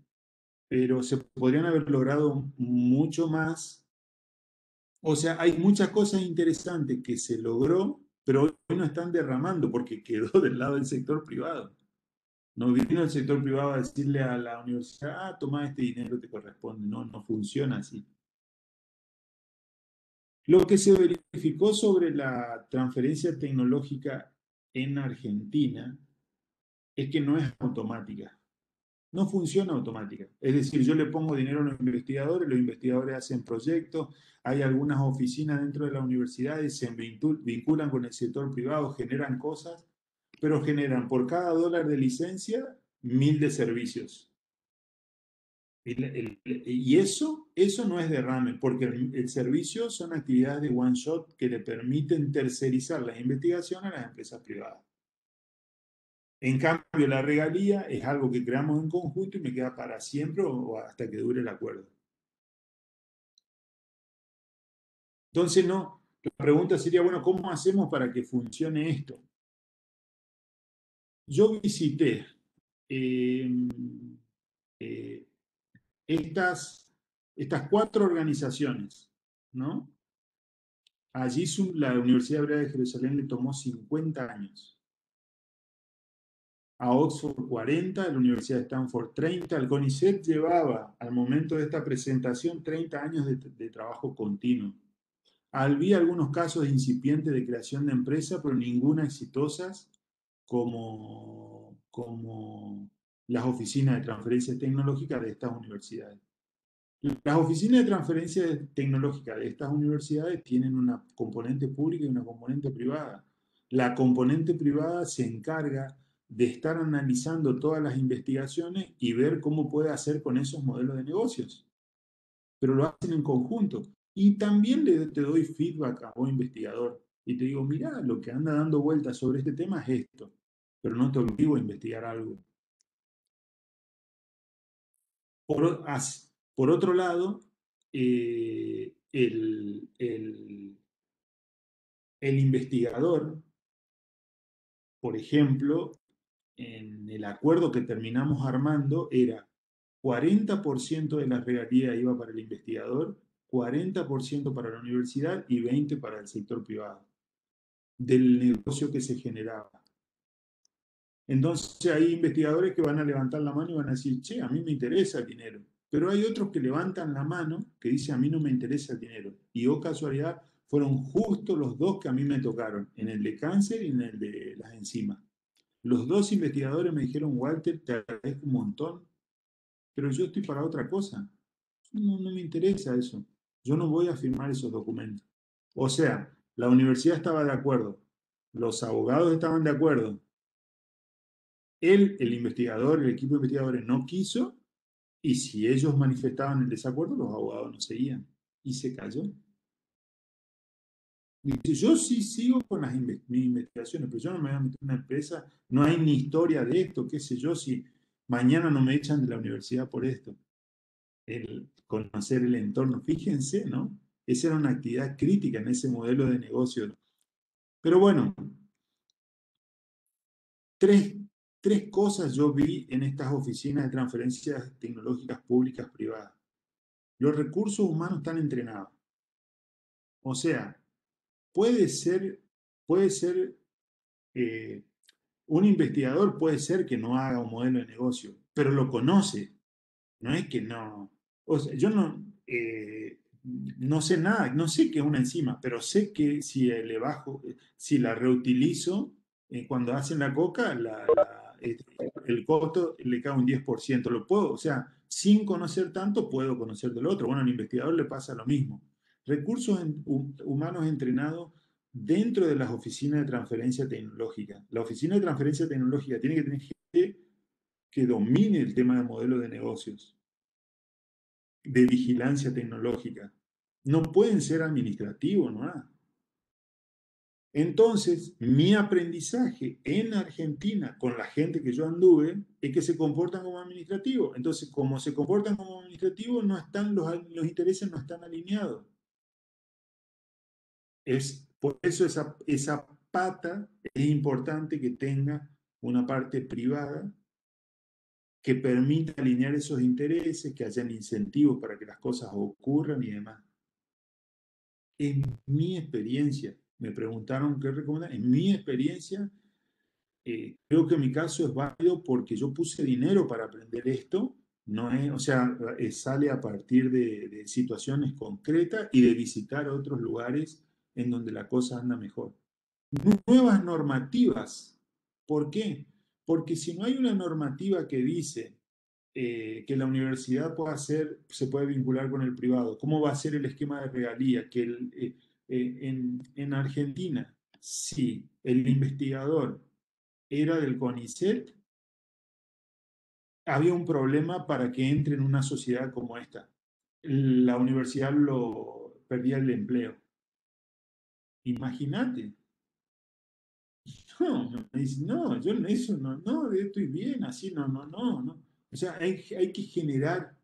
[SPEAKER 3] pero se podrían haber logrado mucho más. O sea, hay muchas cosas interesantes que se logró, pero hoy no están derramando porque quedó del lado del sector privado. No vino el sector privado a decirle a la universidad, ah, toma este dinero, te corresponde. No, no funciona así. Lo que se verificó sobre la transferencia tecnológica en Argentina es que no es automática. No funciona automática. Es decir, yo le pongo dinero a los investigadores, los investigadores hacen proyectos, hay algunas oficinas dentro de la universidad y se vinculan con el sector privado, generan cosas, pero generan por cada dólar de licencia mil de servicios. y eso, eso no es derrame, porque el, servicio son actividades de one shot que le permiten tercerizar la investigación a las empresas privadas. En cambio, la regalía es algo que creamos en conjunto y me queda para siempre o hasta que dure el acuerdo. Entonces, no, la pregunta sería, bueno, ¿cómo hacemos para que funcione esto? Yo visité em, eh, estas, estas cuatro organizaciones, ¿no? Allí la Universidad Hebrea de Jerusalén le tomó 50 años. A Oxford 40, a la Universidad de Stanford 30, al CONICET llevaba al momento de esta presentación 30 años de, trabajo continuo. Había algunos casos de incipiente de creación de empresa, pero ninguna exitosas como, como las oficinas de transferencia tecnológica de estas universidades. Las oficinas de transferencia tecnológica de estas universidades tienen una componente pública y una componente privada. La componente privada se encarga de estar analizando todas las investigaciones y ver cómo puede hacer con esos modelos de negocios. Pero lo hacen en conjunto. Y también le, te doy feedback a vos, investigador, y te digo, mira, lo que anda dando vueltas sobre este tema es esto pero no te obligo a investigar algo. Por, por otro lado, eh, el, el, el investigador, por ejemplo, en el acuerdo que terminamos armando era 40% de la regalía iba para el investigador, 40% para la universidad y 20% para el sector privado del negocio que se generaba. Entonces hay investigadores que van a levantar la mano y van a decir, che, a mí me interesa el dinero. Pero hay otros que levantan la mano que dicen, a mí no me interesa el dinero. Y o oh casualidad, fueron justo los dos que a mí me tocaron, en el de cáncer y en el de las enzimas. Los dos investigadores me dijeron, Walter, te agradezco un montón, pero yo estoy para otra cosa. No, no me interesa eso. Yo no voy a firmar esos documentos. O sea, la universidad estaba de acuerdo, los abogados estaban de acuerdo, él, el investigador, el equipo de investigadores no quiso, y si ellos manifestaban el desacuerdo, los abogados no seguían. Y se cayó. Dice, yo sí sigo con las mis investigaciones, pero yo no me voy a meter en una empresa, no hay ni historia de esto, qué sé yo, si mañana no me echan de la universidad por esto. El conocer el entorno, fíjense, ¿no? Esa era una actividad crítica en ese modelo de negocio. Pero bueno, tres Tres cosas yo vi en estas oficinas de transferencias tecnológicas públicas privadas. Los recursos humanos están entrenados. O sea, puede ser, puede ser, eh, un investigador puede ser que no haga un modelo de negocio, pero lo conoce. No es que no. O sea, yo no, eh, no sé nada, no sé qué es una enzima, pero sé que si le bajo, si la reutilizo, eh, cuando hacen la coca, la el costo le cae un 10%. Lo puedo, o sea, sin conocer tanto, puedo conocer del otro. Bueno, al investigador le pasa lo mismo. recursos humanos entrenados dentro de las oficinas de transferencia tecnológica. La oficina de transferencia tecnológica tiene que tener gente que domine el tema de modelo de negocios, de vigilancia tecnológica. No pueden ser administrativos, ¿no? Entonces, mi aprendizaje en Argentina con la gente que yo anduve es que se comportan como administrativos. Entonces, como se comportan como administrativos, no están, los, intereses no están alineados. Es, por eso esa, esa pata es importante que tenga una parte privada que permita alinear esos intereses, que hayan incentivos para que las cosas ocurran y demás. En mi experiencia, me preguntaron qué recomendar. En mi experiencia, eh, creo que mi caso es válido porque yo puse dinero para aprender esto. No es, o sea, eh, sale a partir de, situaciones concretas y de visitar otros lugares en donde la cosa anda mejor. Nuevas normativas. ¿Por qué? Porque si no hay una normativa que dice eh, que la universidad pueda hacer, se puede vincular con el privado, cómo va a ser el esquema de regalía, que el, en, Argentina, si el investigador era del CONICET, había un problema para que entre en una sociedad como esta. La universidad lo perdía el empleo. Imagínate. No, no, no, yo eso no, no, estoy bien, así, no, no, no, no. O sea, hay, hay que generar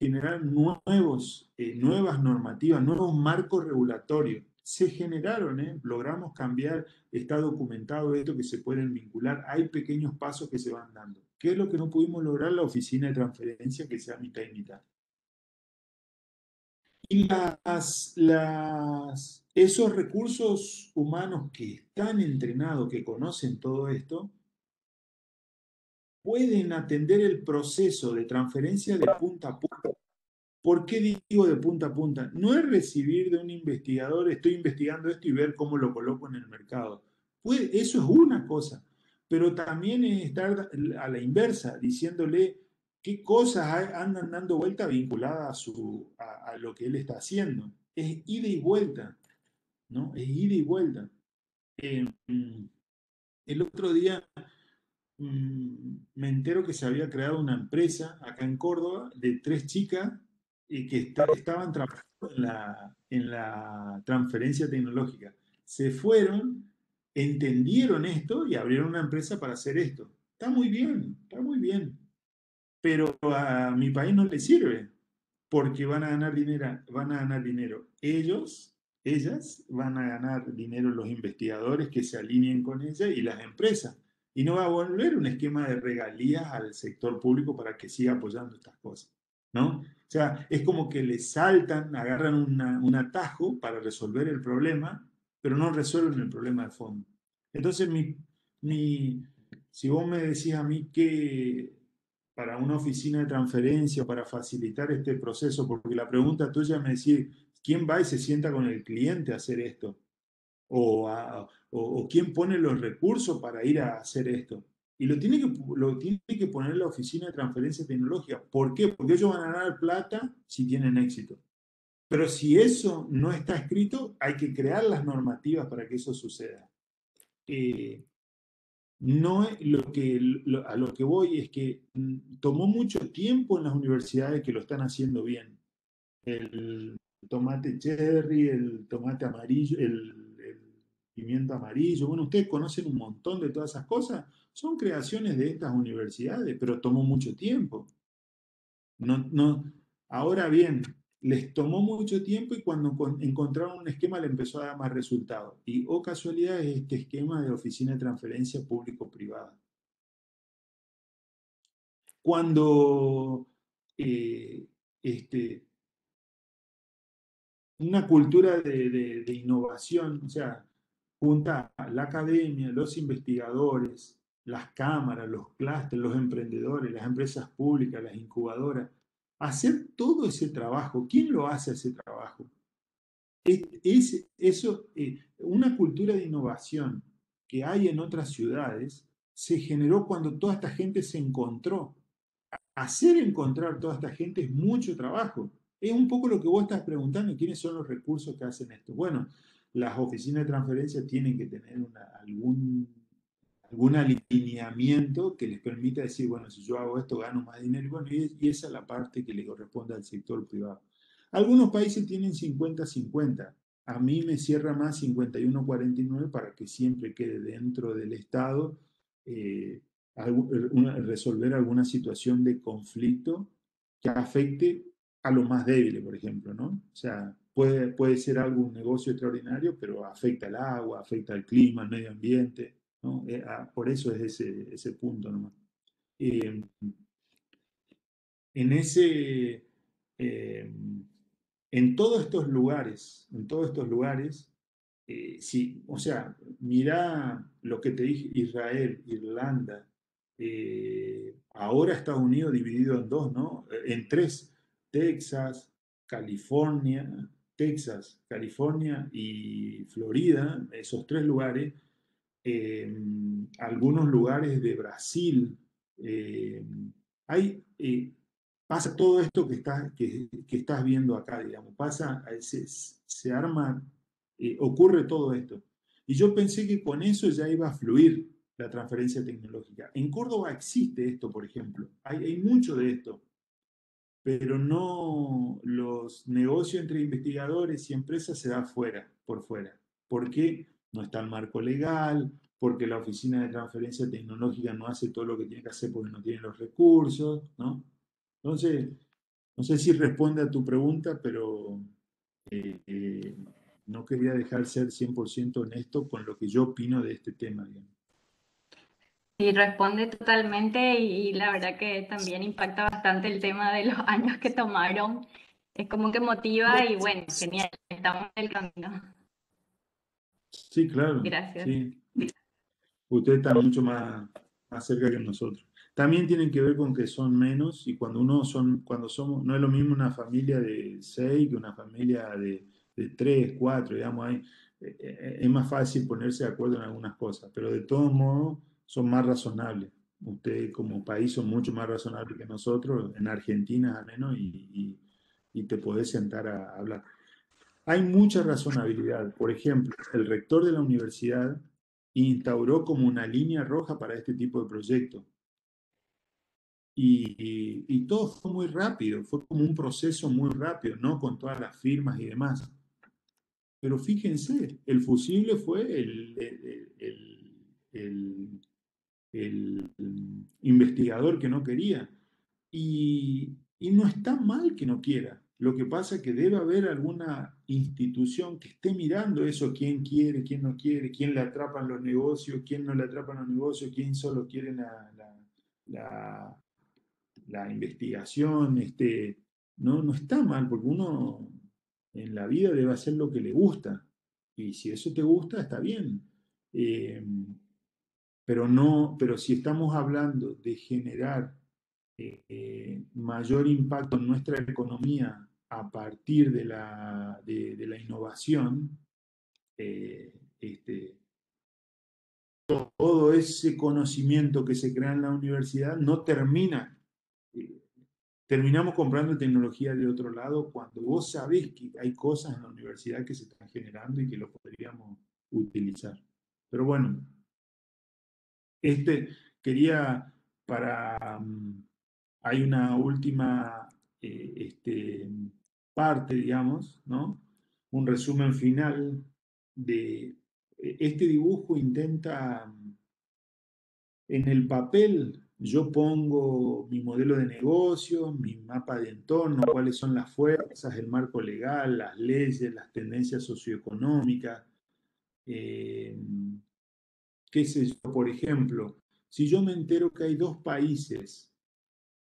[SPEAKER 3] generar nuevos, eh, nuevas normativas, nuevos marcos regulatorios. Se generaron, ¿eh? logramos cambiar, está documentado esto que se pueden vincular, hay pequeños pasos que se van dando. ¿Qué es lo que no pudimos lograr? La oficina de transferencia que sea mitad y mitad. Y las, las, esos recursos humanos que están entrenados, que conocen todo esto, pueden atender el proceso de transferencia de punta a punta. ¿Por qué digo de punta a punta? No es recibir de un investigador, estoy investigando esto y ver cómo lo coloco en el mercado. Pues eso es una cosa, pero también es estar a la inversa, diciéndole qué cosas andan dando vuelta vinculadas a, su, a, lo que él está haciendo. Es ida y vuelta, ¿no? Es ida y vuelta. Em, el otro día me entero que se había creado una empresa acá en Córdoba de tres chicas y que estaban trabajando en la, en la transferencia tecnológica. Se fueron, entendieron esto y abrieron una empresa para hacer esto. Está muy bien, está muy bien. Pero a mi país no le sirve porque van a ganar dinero, van a ganar dinero ellos, ellas, van a ganar dinero los investigadores que se alineen con ella y las empresas y no va a volver un esquema de regalías al sector público para que siga apoyando estas cosas, ¿no? O sea, es como que le saltan, agarran un atajo para resolver el problema, pero no resuelven el problema de fondo. Entonces, mi, mi, si vos me decís a mí que para una oficina de transferencia, para facilitar este proceso, porque la pregunta tuya me decís, ¿quién va y se sienta con el cliente a hacer esto? O, o, quién pone los recursos para ir a hacer esto. Y lo tiene, que, lo tiene que poner la oficina de transferencia tecnológica. ¿Por qué? Porque ellos van a ganar plata si tienen éxito. Pero si eso no está escrito, hay que crear las normativas para que eso suceda. Eh, no lo que, a lo que voy es que mm, tomó mucho tiempo en las universidades que lo están haciendo bien. El tomate cherry, el tomate amarillo, el pimiento amarillo. Bueno, ustedes conocen un montón de todas esas cosas. Son creaciones de estas universidades, pero tomó mucho tiempo. No, no, ahora bien, les tomó mucho tiempo y cuando encontraron un esquema le empezó a dar más resultados. Y, o oh casualidad, es este esquema de oficina de transferencia público-privada. Cuando eh, este, una cultura de, de, innovación, o sea, junta la academia, los investigadores, las cámaras, los clústeres, los emprendedores, las empresas públicas, las incubadoras, hacer todo ese trabajo. ¿Quién lo hace ese trabajo? Es, eso, eh, una cultura de innovación que hay en otras ciudades se generó cuando toda esta gente se encontró. Hacer encontrar toda esta gente es mucho trabajo. es un poco lo que vos estás preguntando, ¿quiénes son los recursos que hacen esto? Bueno, las oficinas de transferencia tienen que tener algún, algún alineamiento que les permita decir, bueno, si yo hago esto gano más dinero, bueno, y, y esa es la parte que le corresponde al sector privado. Algunos países tienen 50-50. A mí me cierra más 51-49 para que siempre quede dentro del Estado eh, resolver alguna situación de conflicto que afecte a los más débiles, por ejemplo, ¿no? O sea, puede, puede ser algo, un negocio extraordinario, pero afecta al agua, afecta al clima, al medio ambiente, ¿no? Eh, ah, por eso es ese, ese punto nomás. Eh, en ese... Eh, en todos estos lugares, en todos estos lugares, sí, o sea, mira lo que te dije, Israel, Irlanda, ahora Estados Unidos dividido en dos, ¿no? En tres, Texas, California, Texas, California y Florida, esos tres lugares, em, algunos lugares de Brasil, em, hay, eh, pasa todo esto que, está, que, estás viendo acá, digamos, pasa, se, se arma, eh, ocurre todo esto. Y yo pensé que con eso ya iba a fluir la transferencia tecnológica. En Córdoba existe esto, por ejemplo, hay mucho de esto pero no los negocios entre investigadores y empresas se da fuera, por fuera. ¿Por qué? No está el marco legal, porque la oficina de transferencia tecnológica no hace todo lo que tiene que hacer porque no tiene los recursos, ¿no? Entonces, no sé si responde a tu pregunta, pero eh, eh, no quería dejar ser 100% honesto con lo que yo opino de este tema.
[SPEAKER 8] Y responde totalmente y, la verdad que también impacta bastante el tema de los años que tomaron. Es como que motiva y bueno, genial, estamos en el camino.
[SPEAKER 3] Sí, claro.
[SPEAKER 8] Gracias.
[SPEAKER 3] Usted está mucho más, más cerca que nosotros. También tienen que ver con que son menos y cuando uno son, cuando somos, no es lo mismo una familia de seis que una familia de, de tres, cuatro, digamos, ahí, eh, eh, es más fácil ponerse de acuerdo en algunas cosas, pero de todos modos son más razonables. Ustedes como país son mucho más razonables que nosotros, en Argentina al menos, y, y, te podés sentar a hablar. Hay mucha razonabilidad. Por ejemplo, el rector de la universidad instauró como una línea roja para este tipo de proyectos. Y, y, todo fue muy rápido, fue como un proceso muy rápido, ¿no? Con todas las firmas y demás. Pero fíjense, el fusible fue el, el el investigador que no quería. Y, no está mal que no quiera. Lo que pasa es que debe haber alguna institución que esté mirando eso, quién quiere, quién no quiere, quién le atrapan los negocios, quién no le atrapan los negocios, quién solo quiere la, la, investigación. Este, no, no está mal, porque uno en la vida debe hacer lo que le gusta. Y si eso te gusta, está bien. Eh, pero, no, pero si estamos hablando de generar eh, eh, mayor impacto en nuestra economía a partir de la, de, la innovación, eh, este, todo ese conocimiento que se crea en la universidad no termina. terminamos comprando tecnología de otro lado cuando vos sabés que hay cosas en la universidad que se están generando y que lo podríamos utilizar. Pero bueno, este, quería para... Mm, hay una última eh, este, parte, digamos, ¿no? Un resumen final de... E, este dibujo intenta... Mm, en el papel yo pongo mi modelo de negocio, mi mapa de entorno, cuáles son las fuerzas, el marco legal, las leyes, las tendencias socioeconómicas, eh, qué sé yo, por ejemplo, si yo me entero que hay dos países,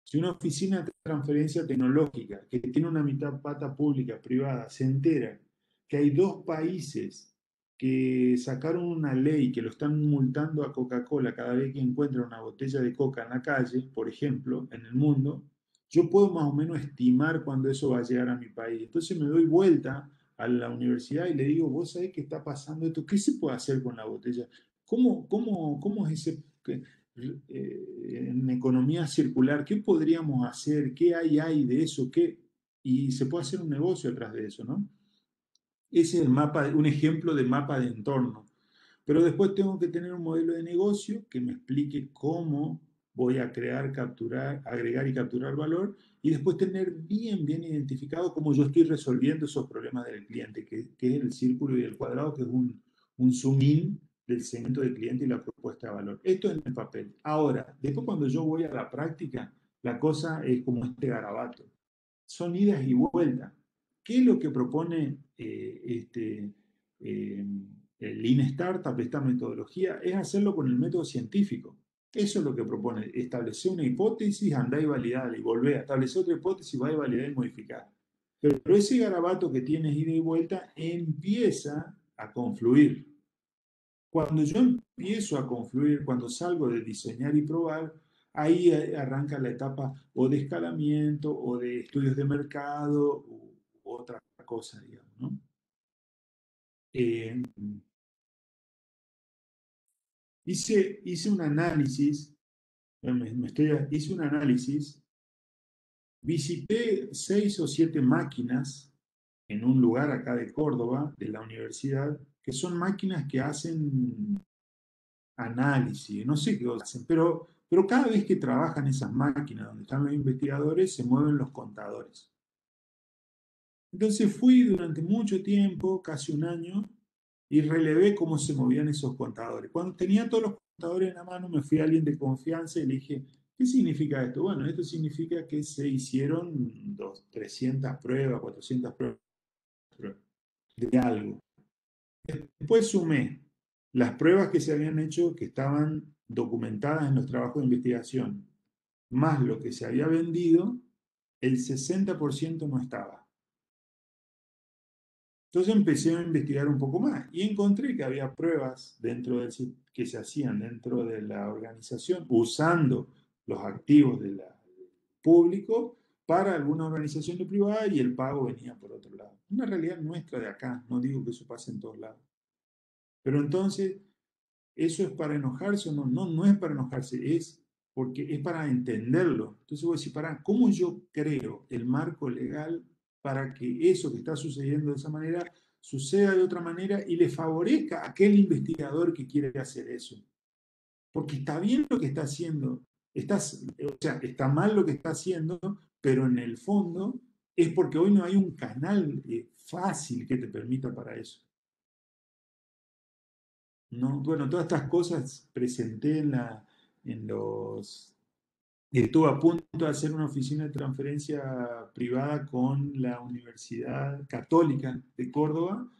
[SPEAKER 3] si una oficina de transferencia tecnológica que tiene una mitad pata pública, privada, se entera que hay dos países que sacaron una ley que lo están multando a Coca-Cola cada vez que encuentra una botella de coca en la calle, por ejemplo, en el mundo, yo puedo más o menos estimar cuándo eso va a llegar a mi país. Entonces me doy vuelta a la universidad y le digo, vos sabés qué está pasando esto, ¿qué se puede hacer con la botella? ¿Cómo, cómo, cómo es ese, eh, en economía circular, qué podríamos hacer? ¿Qué hay, hay de eso? ¿Qué? y se puede hacer un negocio detrás de eso, ¿no? Ese es el mapa, un ejemplo de mapa de entorno. Pero después tengo que tener un modelo de negocio que me explique cómo voy a crear, capturar, agregar y capturar valor y después tener bien, bien identificado cómo yo estoy resolviendo esos problemas del cliente, que, es el círculo y el cuadrado, que es un, un zoom in del segmento del cliente y la propuesta de valor. Esto es en el papel. Ahora, después cuando yo voy a la práctica, la cosa es como este garabato. Son idas y vueltas. ¿Qué es lo que propone eh, este, eh, el Lean Startup, esta metodología? Es hacerlo con el método científico. Eso es lo que propone, establecer una hipótesis, andar y validar, y volver a establecer otra hipótesis, va a validar y modificar. Pero, ese garabato que tienes ida y vuelta empieza a confluir. Cuando yo empiezo a confluir, cuando salgo de diseñar y probar, ahí arranca la etapa o de escalamiento o de estudios de mercado u otra cosa, digamos. Eh, Hice, hice un análisis, hice un análisis, visité seis o siete máquinas en un lugar acá de Córdoba, de la universidad, que son máquinas que hacen análisis, no sé qué hacen, pero, pero cada vez que trabajan esas máquinas donde están los investigadores, se mueven los contadores. Entonces fui durante mucho tiempo, casi un año, y relevé cómo se movían esos contadores. Cuando tenía todos los contadores en la mano, me fui a alguien de confianza y le dije, ¿qué significa esto? Bueno, esto significa que se hicieron dos, 300 pruebas, 400 pruebas de algo. Después sumé las pruebas que se habían hecho, que estaban documentadas en los trabajos de investigación, más lo que se había vendido, el 60% no estaba. Entonces empecé a investigar un poco más y encontré que había pruebas dentro que se hacían dentro de la organización usando los activos del público para alguna organización de privada y el pago venía por otro lado. Una realidad nuestra de acá, no digo que eso pase en todos lados. Pero entonces, ¿eso es para enojarse o no? No, no es para enojarse, es porque es para entenderlo. Entonces voy a decir, para, ¿cómo yo creo el marco legal para que eso que está sucediendo de esa manera suceda de otra manera y le favorezca a aquel investigador que quiere hacer eso. Porque está bien lo que está haciendo, está, o sea, está mal lo que está haciendo, pero en el fondo es porque hoy no hay un canal eh, fácil que te permita para eso. ¿No? Bueno, todas estas cosas presenté en, la, en los Estuve a punto de hacer una oficina de transferencia privada con la Universidad Católica de Córdoba.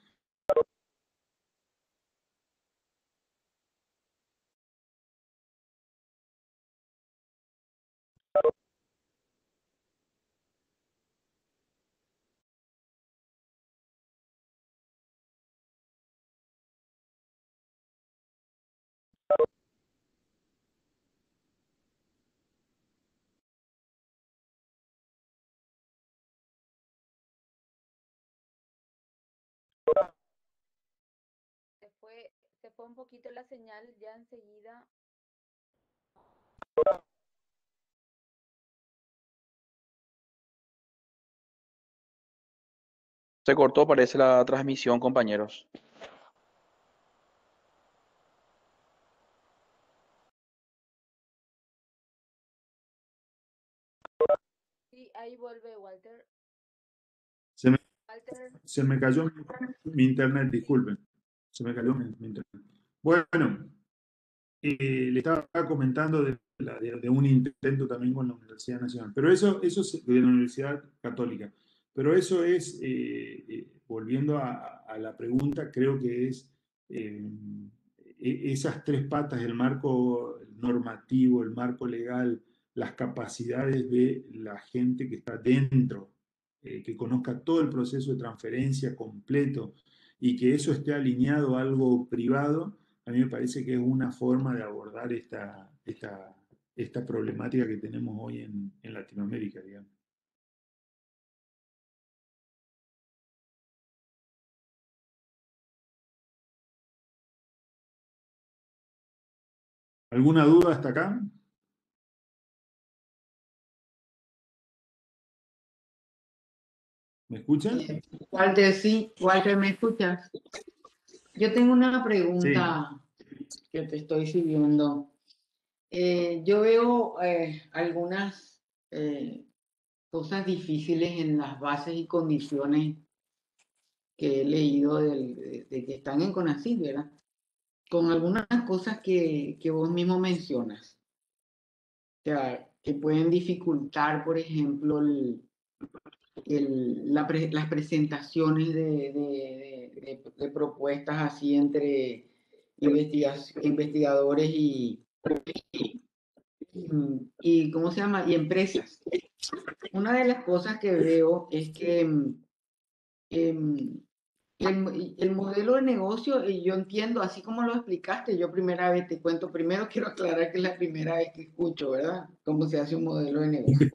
[SPEAKER 6] Se fue un poquito la señal ya enseguida.
[SPEAKER 9] Se cortó, parece la transmisión, compañeros.
[SPEAKER 6] Sí, ahí vuelve Walter.
[SPEAKER 3] Se me, Se me cayó mi internet, disculpen se me cayó mi, internet. Bueno, eh, le estaba comentando de, un intento también con la Universidad Nacional, pero eso, eso es de la Universidad Católica. Pero eso es, eh, eh, volviendo a, la pregunta, creo que es e, esas tres patas, el marco normativo, el marco legal, las capacidades de la gente que está dentro, que conozca todo el proceso de transferencia completo, y que eso esté alineado a algo privado, a mí me parece que es una forma de abordar esta, esta, esta problemática que tenemos hoy en, en Latinoamérica, digamos. ¿Alguna duda hasta acá? ¿Me escuchan?
[SPEAKER 2] Eh, Walter, sí, Walter, ¿me escuchas? Yo tengo una pregunta que te estoy siguiendo. Eh, yo veo eh, algunas eh, cosas difíciles en las bases y condiciones que he leído del- de, de que están en CONACYT, ¿verdad? Con algunas cosas que, que vos mismo mencionas. O sea, que pueden dificultar, por ejemplo, el, las presentaciones de, propuestas así entre investiga- investigadores y, y, y, ¿cómo se llama? Y empresas. Una de las cosas que veo es que em, el, mo- y el modelo de negocio, eh, yo entiendo, así como lo explicaste, yo primera vez te cuento, primero quiero aclarar que es la primera vez que escucho, ¿verdad? Cómo se hace un modelo de negocio.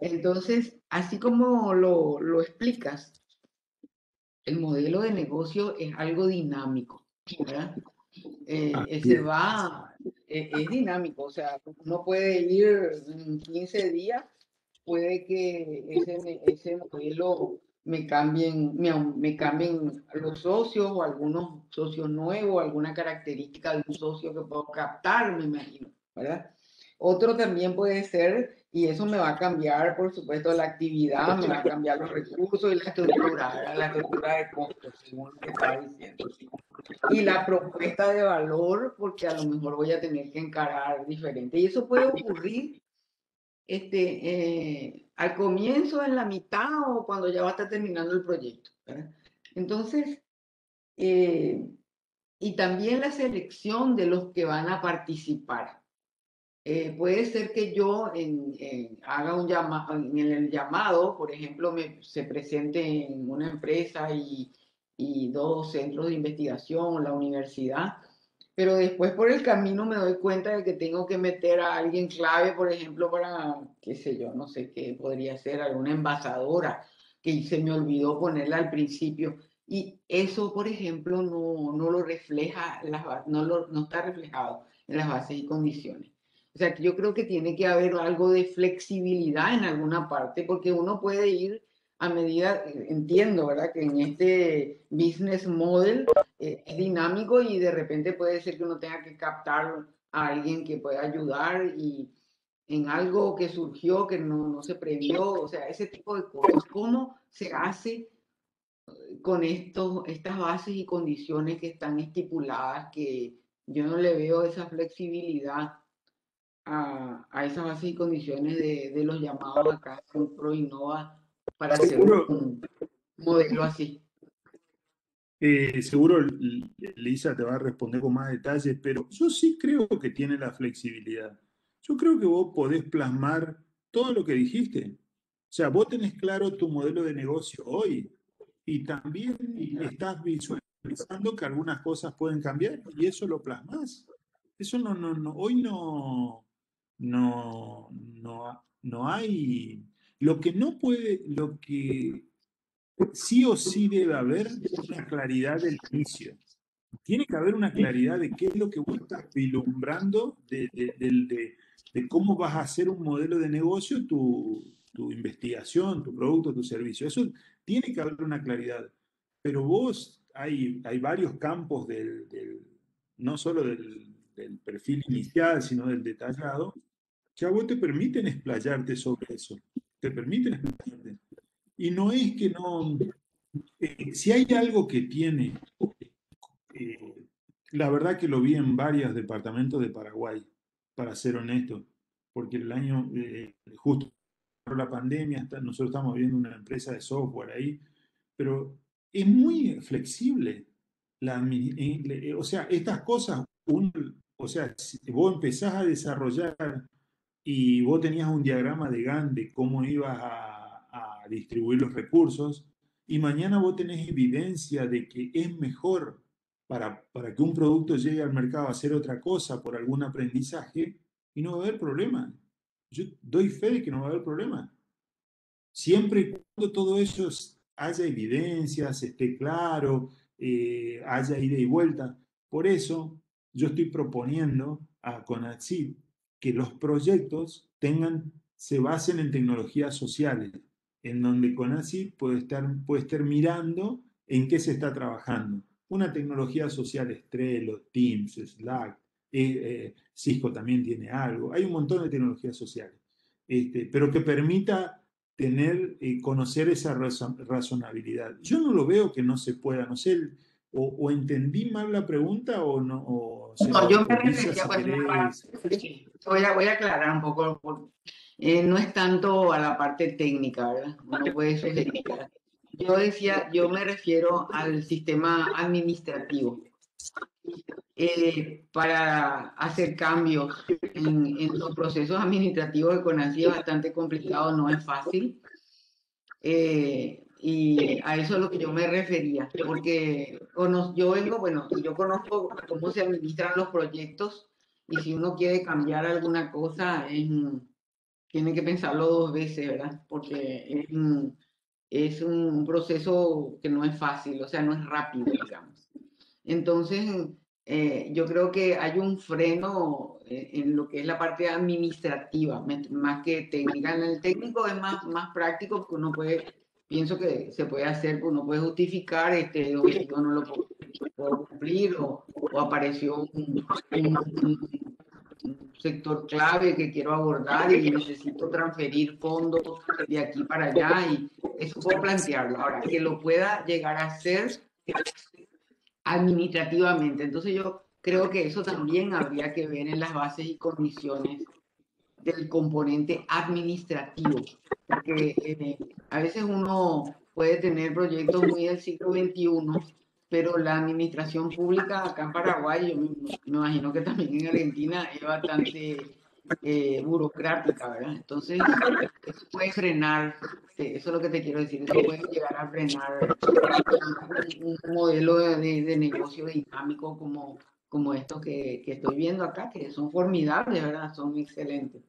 [SPEAKER 2] Entonces, así como lo, lo explicas, el modelo de negocio es algo dinámico, ¿verdad? Eh, se
[SPEAKER 3] es.
[SPEAKER 2] va, eh, es dinámico, o sea, uno puede ir en 15 días, puede que ese, ese modelo me cambien, me, me cambien los socios o algunos socios nuevos, alguna característica de un socio que puedo captar, me imagino, ¿verdad? Otro también puede ser, y eso me va a cambiar, por supuesto, la actividad, me va a cambiar los recursos y la estructura, la estructura de costos, según lo que estaba diciendo. Y la propuesta de valor, porque a lo mejor voy a tener que encarar diferente. Y eso puede ocurrir este, eh, al comienzo, en la mitad o cuando ya va a estar terminando el proyecto. ¿verdad? Entonces, eh, y también la selección de los que van a participar. Eh, puede ser que yo haga un llamado, en el llamado, por ejemplo, se presente en una empresa y, y dos centros de investigación, la universidad, pero después por el camino me doy cuenta de que tengo que meter a alguien clave, por ejemplo, para, qué sé yo, no sé qué podría ser, alguna envasadora, que se me olvidó ponerla al principio. Y eso, por ejemplo, no, no lo refleja, las no, lo, no está reflejado en las bases y condiciones. O sea, que yo creo que tiene que haber algo de flexibilidad en alguna parte, porque uno puede ir a medida, eh, entiendo, ¿verdad? Que en este business model eh, es dinámico y de repente puede ser que uno tenga que captar a alguien que pueda ayudar y en algo que surgió que no, no se previó, o sea, ese tipo de cosas. ¿Cómo se hace eh, con estos, estas bases y condiciones que están estipuladas que yo no le veo esa flexibilidad a, a esas bases y condiciones de, de los llamados acá con ProInnova para hacer un modelo así.
[SPEAKER 3] Eh, seguro Lisa te va a responder con más detalles, pero yo sí creo que tiene la flexibilidad. Yo creo que vos podés plasmar todo lo que dijiste. O sea, vos tenés claro tu modelo de negocio hoy y también estás visualizando que algunas cosas pueden cambiar y eso lo plasmás. Eso no, no, no, hoy no, no, no, no hay. Lo que no puede, lo que sí o sí debe haber una claridad del inicio. Tiene que haber una claridad de qué es lo que vos estás vislumbrando, de, de- cómo vas a hacer un modelo de negocio, tu, tu investigación, tu producto, tu servicio. Eso tiene que haber una claridad. Pero vos, hay, hay varios campos del, no solo del perfil inicial, sino del detallado, que a vos te permiten explayarte sobre eso. Te permiten explayarte. Y no es que no, eh, si hay algo que tiene, eh, la verdad que lo vi en varios departamentos de Paraguay, para ser honesto, porque el año, eh, justo por la pandemia, está- nosotros estamos viendo una empresa de software ahí, pero es muy flexible. La, eh, eh, o sea, estas cosas, un- o sea, vos empezás a desarrollar y vos tenías un diagrama de Gantt de cómo ibas a, a distribuir los recursos, y mañana vos tenés evidencia de que es mejor para, para que un producto llegue al mercado a hacer otra cosa por algún aprendizaje, y no va a haber problema. Yo doy fe de que no va a haber problema. Siempre y cuando todo eso es- haya evidencias, esté claro, eh, haya ida y vuelta. Por eso yo estoy proponiendo a CONACYT que los proyectos tengan, se basen en tecnologías sociales, en donde CONACYT puede estar, puede estar mirando en qué se está trabajando. Una tecnología social es Trello, Teams, Slack, eh, eh, Cisco también tiene algo. Hay un montón de tecnologías sociales, este, pero que permita tener, eh, conocer esa razonabilidad. Yo no lo veo que no se pueda, no sé, o, entendí mal la pregunta o no.
[SPEAKER 2] No, yo me refería, voy, a, voy a aclarar un poco, no es tanto a la parte técnica, ¿verdad? No puede sugerir. Yo decía, yo me refiero al sistema administrativo. Eh, para hacer cambios en, los procesos administrativos de CONACYT es bastante complicado, no es fácil. Eh, y a eso es lo que yo me refería, porque yo vengo, bueno, yo conozco cómo se administran los proyectos y si uno quiere cambiar alguna cosa, tiene que pensarlo dos veces, ¿verdad? Porque es es un proceso que no es fácil, o sea, no es rápido, digamos. Entonces, eh, yo creo que hay un freno eh, en lo que es la parte administrativa, más que técnica. En el técnico es más, más práctico porque uno puede, pienso que se puede hacer, uno puede justificar, este, yo no lo puedo, cumplir o, apareció un, sector clave que quiero abordar y necesito transferir fondos de aquí para allá y eso puedo plantearlo. Ahora, que lo pueda llegar a hacer administrativamente. Entonces yo creo que eso también habría que ver en las bases y condiciones del componente administrativo, porque eh, a veces uno puede tener proyectos muy del siglo XXI pero la administración pública acá en Paraguay, yo me, imagino que también en Argentina es bastante eh, burocrática, ¿verdad? Entonces, eso puede frenar, eso es lo que te quiero decir, eso puede llegar a frenar un, modelo de, de, negocio dinámico como, como estos que, que estoy viendo acá, que son formidables, ¿verdad? Son excelentes.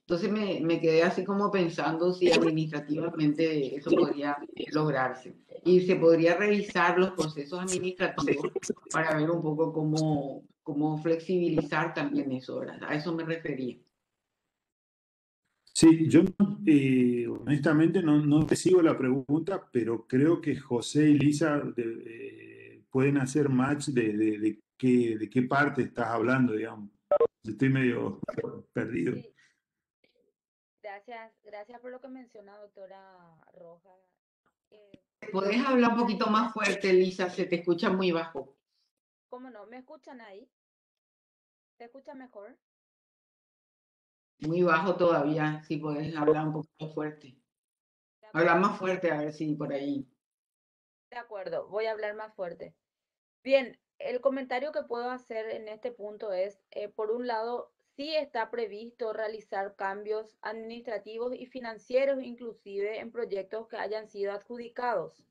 [SPEAKER 2] Entonces me, me, quedé así como pensando si administrativamente eso podría lograrse. Y se podría revisar los procesos administrativos para ver un poco cómo, cómo flexibilizar también eso, ¿verdad? A eso me refería.
[SPEAKER 3] Sí, yo eh, honestamente no, no te sigo la pregunta, pero creo que José y Lisa eh, pueden hacer match de, de, de, qué, de qué parte estás hablando, digamos. Estoy medio perdido.
[SPEAKER 6] Gracias, gracias por lo que menciona, doctora Roja.
[SPEAKER 2] Eh, ¿Puedes hablar un poquito más fuerte, Lisa? Se te escucha muy bajo.
[SPEAKER 6] ¿Cómo no? ¿Me escuchan ahí? ¿Se escucha mejor?
[SPEAKER 2] Muy bajo todavía, si puedes hablar un poquito fuerte. Habla más fuerte, a ver si por ahí.
[SPEAKER 6] De acuerdo, voy a hablar más fuerte. Bien, el comentario que puedo hacer en este punto es, eh, por un lado, sí está previsto realizar cambios administrativos y financieros, inclusive en proyectos que hayan sido adjudicados.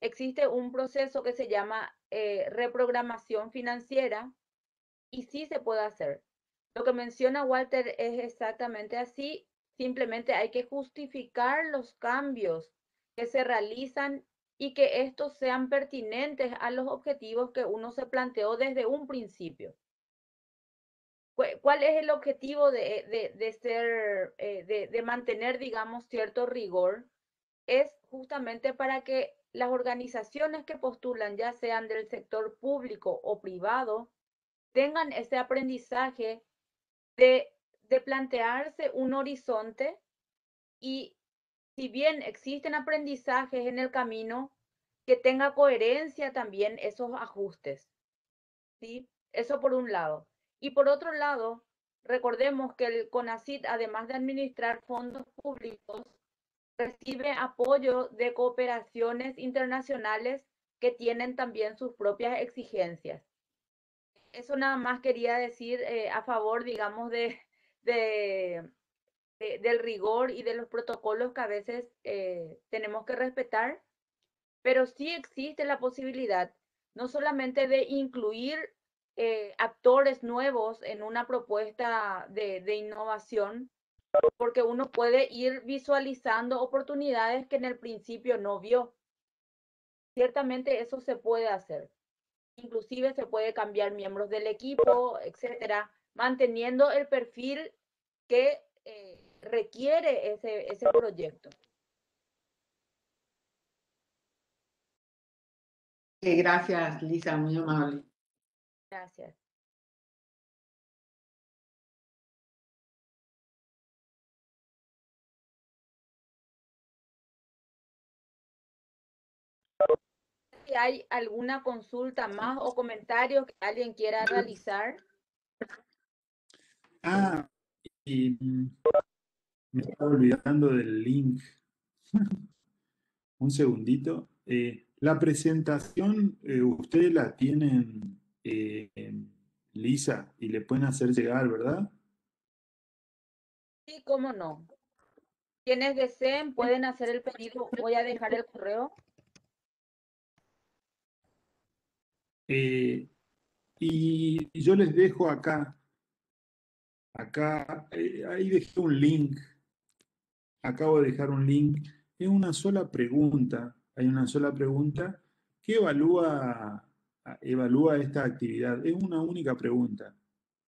[SPEAKER 6] Existe un proceso que se llama eh, reprogramación financiera y sí se puede hacer. Lo que menciona Walter es exactamente así. Simplemente hay que justificar los cambios que se realizan y que estos sean pertinentes a los objetivos que uno se planteó desde un principio. ¿Cuál es el objetivo de, de, ser, eh, de, de mantener, digamos, cierto rigor? Es justamente para que las organizaciones que postulan, ya sean del sector público o privado, tengan ese aprendizaje de, de plantearse un horizonte y si bien existen aprendizajes en el camino, que tenga coherencia también esos ajustes. ¿sí? Eso por un lado. Y por otro lado, recordemos que el CONACIT, además de administrar fondos públicos, recibe apoyo de cooperaciones internacionales que tienen también sus propias exigencias. Eso nada más quería decir eh, a favor, digamos, de, de, del rigor y de los protocolos que a veces eh, tenemos que respetar, pero sí existe la posibilidad no solamente de incluir eh, actores nuevos en una propuesta de, de innovación, porque uno puede ir visualizando oportunidades que en el principio no vio. Ciertamente eso se puede hacer. Inclusive se puede cambiar miembros del equipo, etcétera, manteniendo el perfil que eh, requiere ese, ese proyecto.
[SPEAKER 2] Gracias, Lisa, muy amable.
[SPEAKER 6] Gracias. Si hay alguna consulta más o comentario que alguien quiera realizar.
[SPEAKER 3] Ah, me estaba olvidando del link. Un segundito. Eh, la presentación, eh, ustedes la tienen, eh, Lisa, y le pueden hacer llegar, ¿verdad?
[SPEAKER 6] Sí, cómo no. Quienes deseen pueden hacer el pedido. Voy a dejar el correo.
[SPEAKER 3] Eh, y yo les dejo acá, acá, eh, ahí dejé un link, acabo de dejar un link, es una sola pregunta, hay una sola pregunta que evalúa, evalúa esta actividad, es una única pregunta.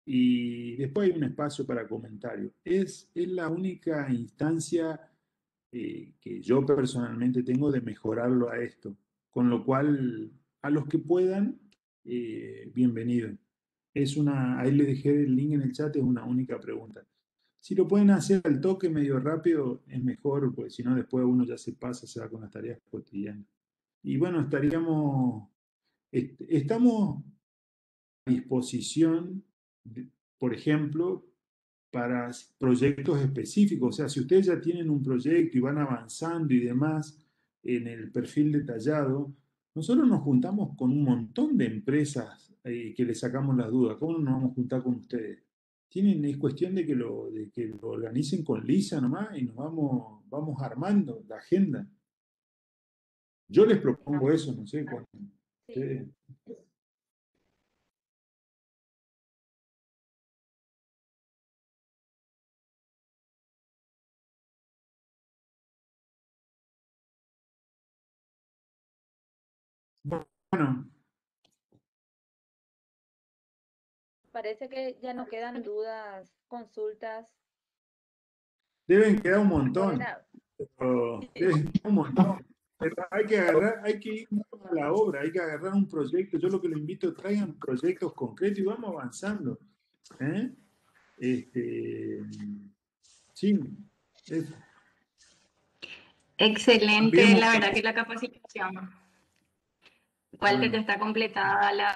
[SPEAKER 3] Y después hay un espacio para comentarios. Es, es la única instancia eh, que yo personalmente tengo de mejorarlo a esto. Con lo cual, a los que puedan, eh, bienvenido. Es una, ahí le dejé el link en el chat, es una única pregunta. Si lo pueden hacer al toque medio rápido, es mejor, porque si no, después uno ya se pasa, se va con las tareas cotidianas. Y bueno, estaríamos, estamos a disposición, por ejemplo, para proyectos específicos. O sea, si ustedes ya tienen un proyecto y van avanzando y demás en el perfil detallado, nosotros nos juntamos con un montón de empresas eh, que les sacamos las dudas. ¿Cómo no nos vamos a juntar con ustedes? Tienen, es cuestión de que lo, de que lo organicen con Lisa nomás y nos vamos, vamos armando la agenda. Yo les propongo eso, no sé. Cuando, Bueno.
[SPEAKER 6] Parece que ya no quedan dudas, consultas.
[SPEAKER 3] Deben quedar un montón. deben quedar un montón. Pero hay que agarrar, hay que ir a la obra, hay que agarrar un proyecto. Yo lo que les invito, traigan proyectos concretos y vamos avanzando. ¿eh? Este, sí,
[SPEAKER 8] Excelente, la verdad que la capacitación. Walter, ya está completada la,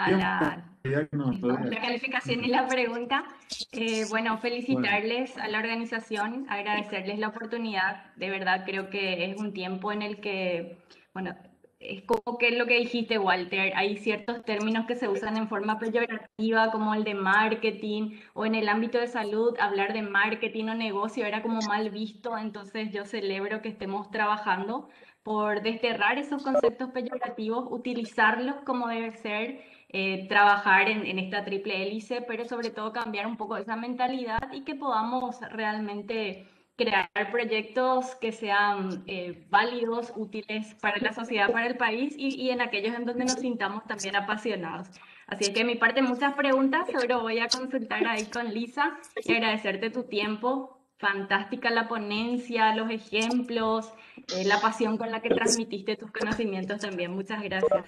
[SPEAKER 8] la, calificación y la pregunta. Eh, bueno, felicitarles a la organización, agradecerles la oportunidad. De verdad, creo que es un tiempo en el que, bueno, es como que lo que dijiste, Walter, hay ciertos términos que se usan en forma peyorativa, como el de marketing, o en el ámbito de salud, hablar de marketing o negocio era como mal visto, entonces yo celebro que estemos trabajando por desterrar esos conceptos peyorativos, utilizarlos como debe ser, eh, trabajar en, en, esta triple hélice, pero sobre todo cambiar un poco esa mentalidad y que podamos realmente crear proyectos que sean eh, válidos, útiles para la sociedad, para el país y, y, en aquellos en donde nos sintamos también apasionados. Así es que de mi parte muchas preguntas, pero voy a consultar ahí con Lisa y agradecerte tu tiempo, fantástica la ponencia, los ejemplos, eh, la pasión con la que transmitiste tus conocimientos también. Muchas gracias.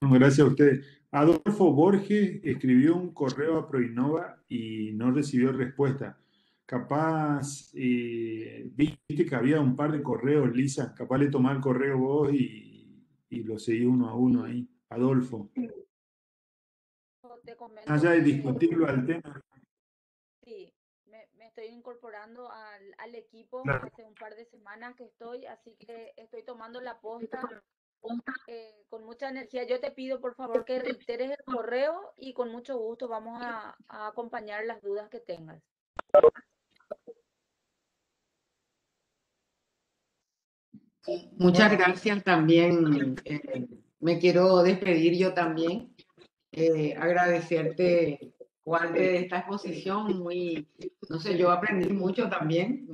[SPEAKER 3] Gracias a usted. Adolfo Borges escribió un correo a Proinova y no recibió respuesta. Capaz, eh, viste que había un par de correos, Lisa, capaz le tomás el correo vos y, y lo seguí uno a uno ahí. Adolfo. Allá de discutirlo al tema
[SPEAKER 6] estoy incorporando al, al equipo hace un par de semanas que estoy, así que estoy tomando la posta eh, con mucha energía. Yo te pido, por favor, que reiteres el correo y con mucho gusto vamos a, a acompañar las dudas que tengas.
[SPEAKER 2] Muchas gracias también. Eh, me quiero despedir yo también. Eh, agradecerte de esta exposición muy, no sé, yo aprendí mucho también.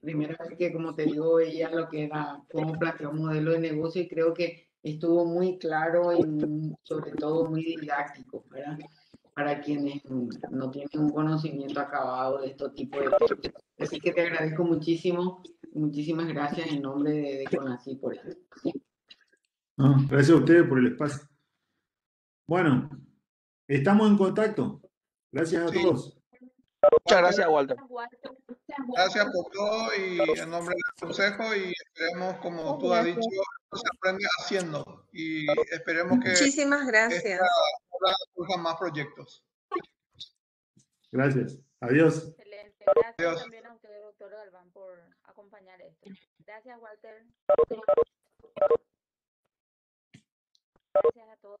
[SPEAKER 2] Primera vez que, como te digo, veía lo que era, cómo planteó un modelo de negocio y creo que estuvo muy claro y sobre todo muy didáctico, ¿verdad? Para quienes no tienen un conocimiento acabado de estos tipos de cosas. Así que te agradezco muchísimo, muchísimas gracias en nombre de, de Conací por esto.
[SPEAKER 3] No, gracias a ustedes por el espacio. Bueno, estamos en contacto. Gracias a
[SPEAKER 5] Sí.
[SPEAKER 3] todos.
[SPEAKER 9] Muchas gracias, Walter.
[SPEAKER 5] Gracias por todo y en nombre del consejo y esperemos, como tú has dicho, esto se aprende haciendo y esperemos que
[SPEAKER 10] Muchísimas gracias.
[SPEAKER 5] surjan más proyectos.
[SPEAKER 3] Gracias. Adiós.
[SPEAKER 6] Excelente. Gracias
[SPEAKER 5] Adiós.
[SPEAKER 6] también a usted, doctor Galván, por acompañar esto. Gracias, Walter. Gracias a todos.